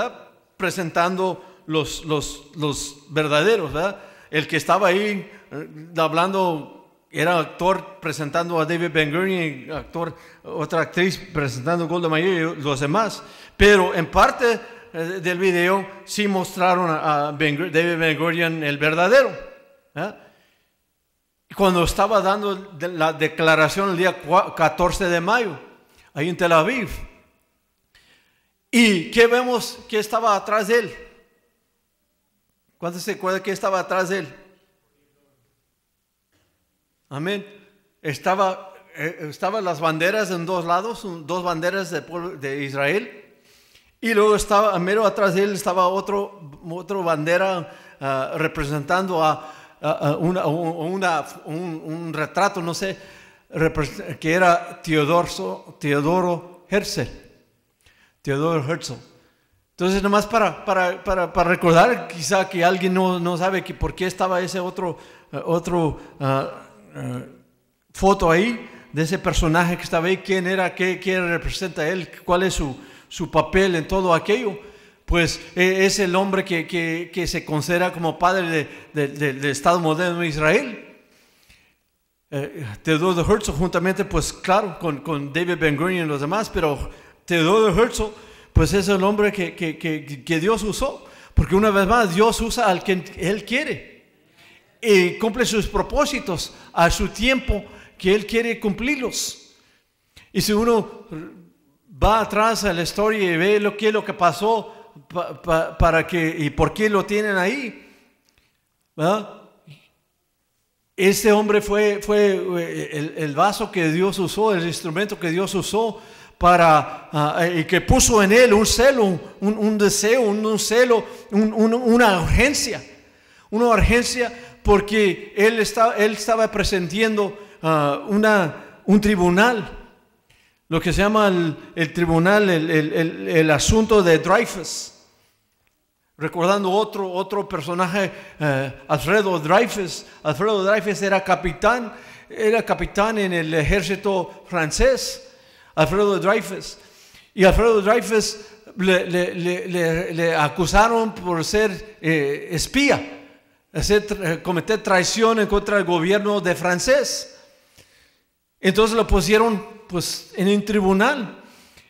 Presentando los, los, los verdaderos, ¿verdad? El que estaba ahí eh, hablando era actor presentando a David Ben Gurion, actor, otra actriz presentando a Golda Meir y los demás. Pero en parte eh, del video sí mostraron a David Ben Gurion el verdadero. ¿verdad? cuando estaba dando la declaración el día 14 de mayo, ahí en Tel Aviv. ¿Y qué vemos que estaba atrás de él? ¿Cuántos se acuerdan que estaba atrás de él? Amén. Estaba, eh, estaban las banderas en dos lados, dos banderas de, de Israel. Y luego estaba, mero atrás de él estaba otro, otro bandera ah, representando a, una, un, retrato, no sé, que era Teodoro, Teodoro Herzl. Teodoro Herzl. Entonces, nomás para, para, para, para, recordar, quizá que alguien no, no sabe que por qué estaba ese otro, eh, otro uh, foto ahí, de ese personaje que estaba ahí, quién era, qué, qué representa él, cuál es su, su papel en todo aquello pues e, es el hombre que, se considera como padre del Estado moderno de Israel. Eh, Teodoro Herzl, juntamente, pues claro, con, David Ben Gurion y los demás, pero Teodoro Herzl, pues es el hombre que, Dios usó, porque una vez más Dios usa al que Él quiere cumple sus propósitos a su tiempo que Él quiere cumplirlos. Y si uno va atrás a la historia y ve lo que, lo que pasó para que, ¿y por qué lo tienen ahí? Este hombre fue, fue eh, el, vaso que Dios usó, el instrumento que Dios usó para, ah, y que puso en él un celo, un, deseo, un, celo, una urgencia, una urgencia porque él, estaba, él estaba presentiendo ah, una, un tribunal lo que se llama el, tribunal, el, asunto de Dreyfus. Recordando otro, otro personaje, eh, Alfredo Dreyfus. Alfredo Dreyfus era capitán, era capitán en el ejército francés. Alfredo Dreyfus. Y Alfredo Dreyfus le, acusaron por ser eh, espía, hacer, eh, cometer traición en contra del gobierno de francés. Entonces lo pusieron pues en un tribunal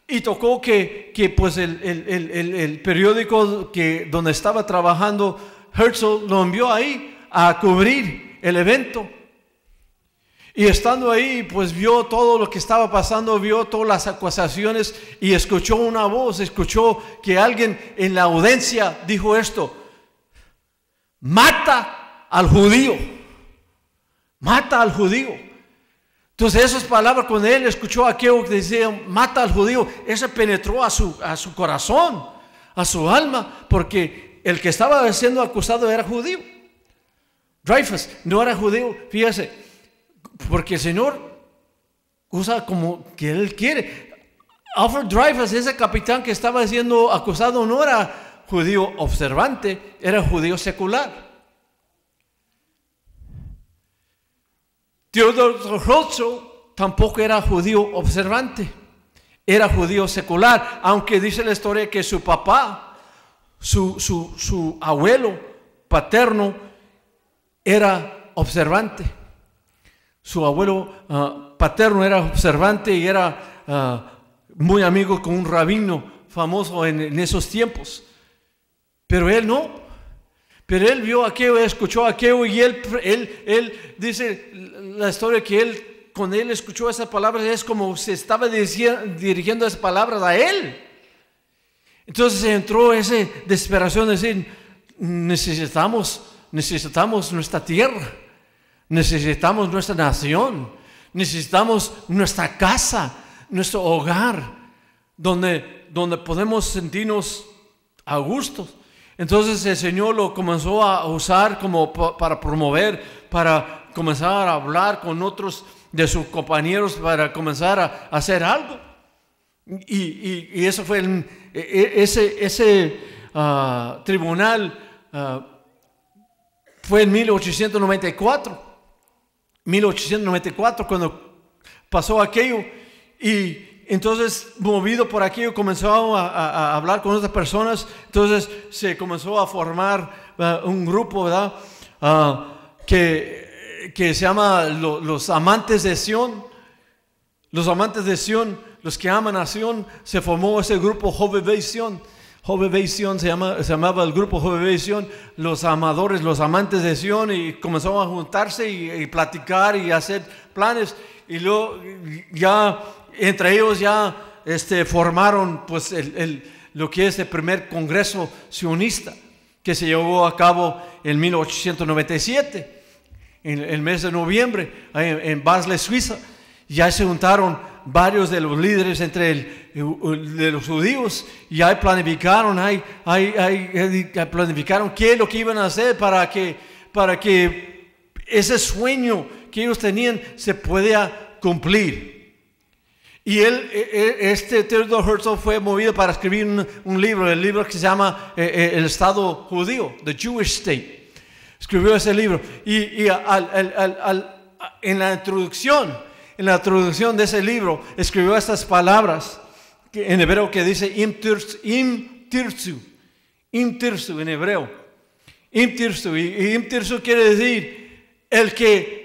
y tocó que, que pues el, el, periódico que, donde estaba trabajando Herzl lo envió ahí a cubrir el evento. Y estando ahí, pues vio todo lo que estaba pasando, vio todas las acusaciones y escuchó una voz, escuchó que alguien en la audiencia dijo esto, mata al judío, mata al judío. Entonces esas palabras cuando él escuchó a aquello que decía, mata al judío, eso penetró a su, a su corazón, a su alma, porque el que estaba siendo acusado era judío. Dreyfus no era judío, fíjese, porque el Señor usa como que Él quiere. Alfred Dreyfus, ese capitán que estaba siendo acusado, no era judío observante, era judío secular. Theodore Rothschild tampoco era judío observante, era judío secular, aunque dice la historia que su papá, su, su abuelo paterno, era observante. Su abuelo ah, paterno era observante y era ah, muy amigo con un rabino famoso en, esos tiempos. Pero él no. Pero él vio aquello, escuchó aquello y él, él, él dice la historia que él, cuando él escuchó esas palabras, es como se estaba dirigiendo esas palabras a él. Entonces entró esa desesperación de decir, necesitamos, necesitamos nuestra tierra. Necesitamos nuestra nación, necesitamos nuestra casa, nuestro hogar, donde, donde podemos sentirnos a gusto. Entonces el Señor lo comenzó a usar como para promover, para comenzar a hablar con otros de sus compañeros, para comenzar a hacer algo. Y, eso fue e, e, ese, ese ah, tribunal ah, fue en 1894. 1894 cuando pasó aquello y entonces movido por aquello comenzó a, hablar con otras personas, entonces se comenzó a formar un grupo, ¿verdad? Uh, que, que, se llama los amantes de Sion, los amantes de Sion, los que aman a Sion, se formó ese grupo Jove Sion Jove Sion se, llama, se llamaba el grupo Jove Sion, los amadores, los amantes de Sion, y comenzaron a juntarse y, platicar y hacer planes. Y luego ya, entre ellos ya este, formaron pues el, lo que es el primer congreso sionista que se llevó a cabo en 1897, en el mes de noviembre, en, en Basel, Suiza. Ya se juntaron varios de los líderes entre de los judíos y ahí planificaron, ahí, planificaron qué es lo que iban a hacer para que, para que ese sueño que ellos tenían se pudiera cumplir. Y él, e, e, este Theodore Herzl fue movido para escribir un, libro, el libro que se llama eh, eh, El Estado Judío, The Jewish State. Escribió ese libro. Y, en la introducción, en la introducción de ese libro, escribió estas palabras en hebreo que dice im tirsu, im tirsu, en hebreo. Im tirsu, y im tirsu quiere decir el que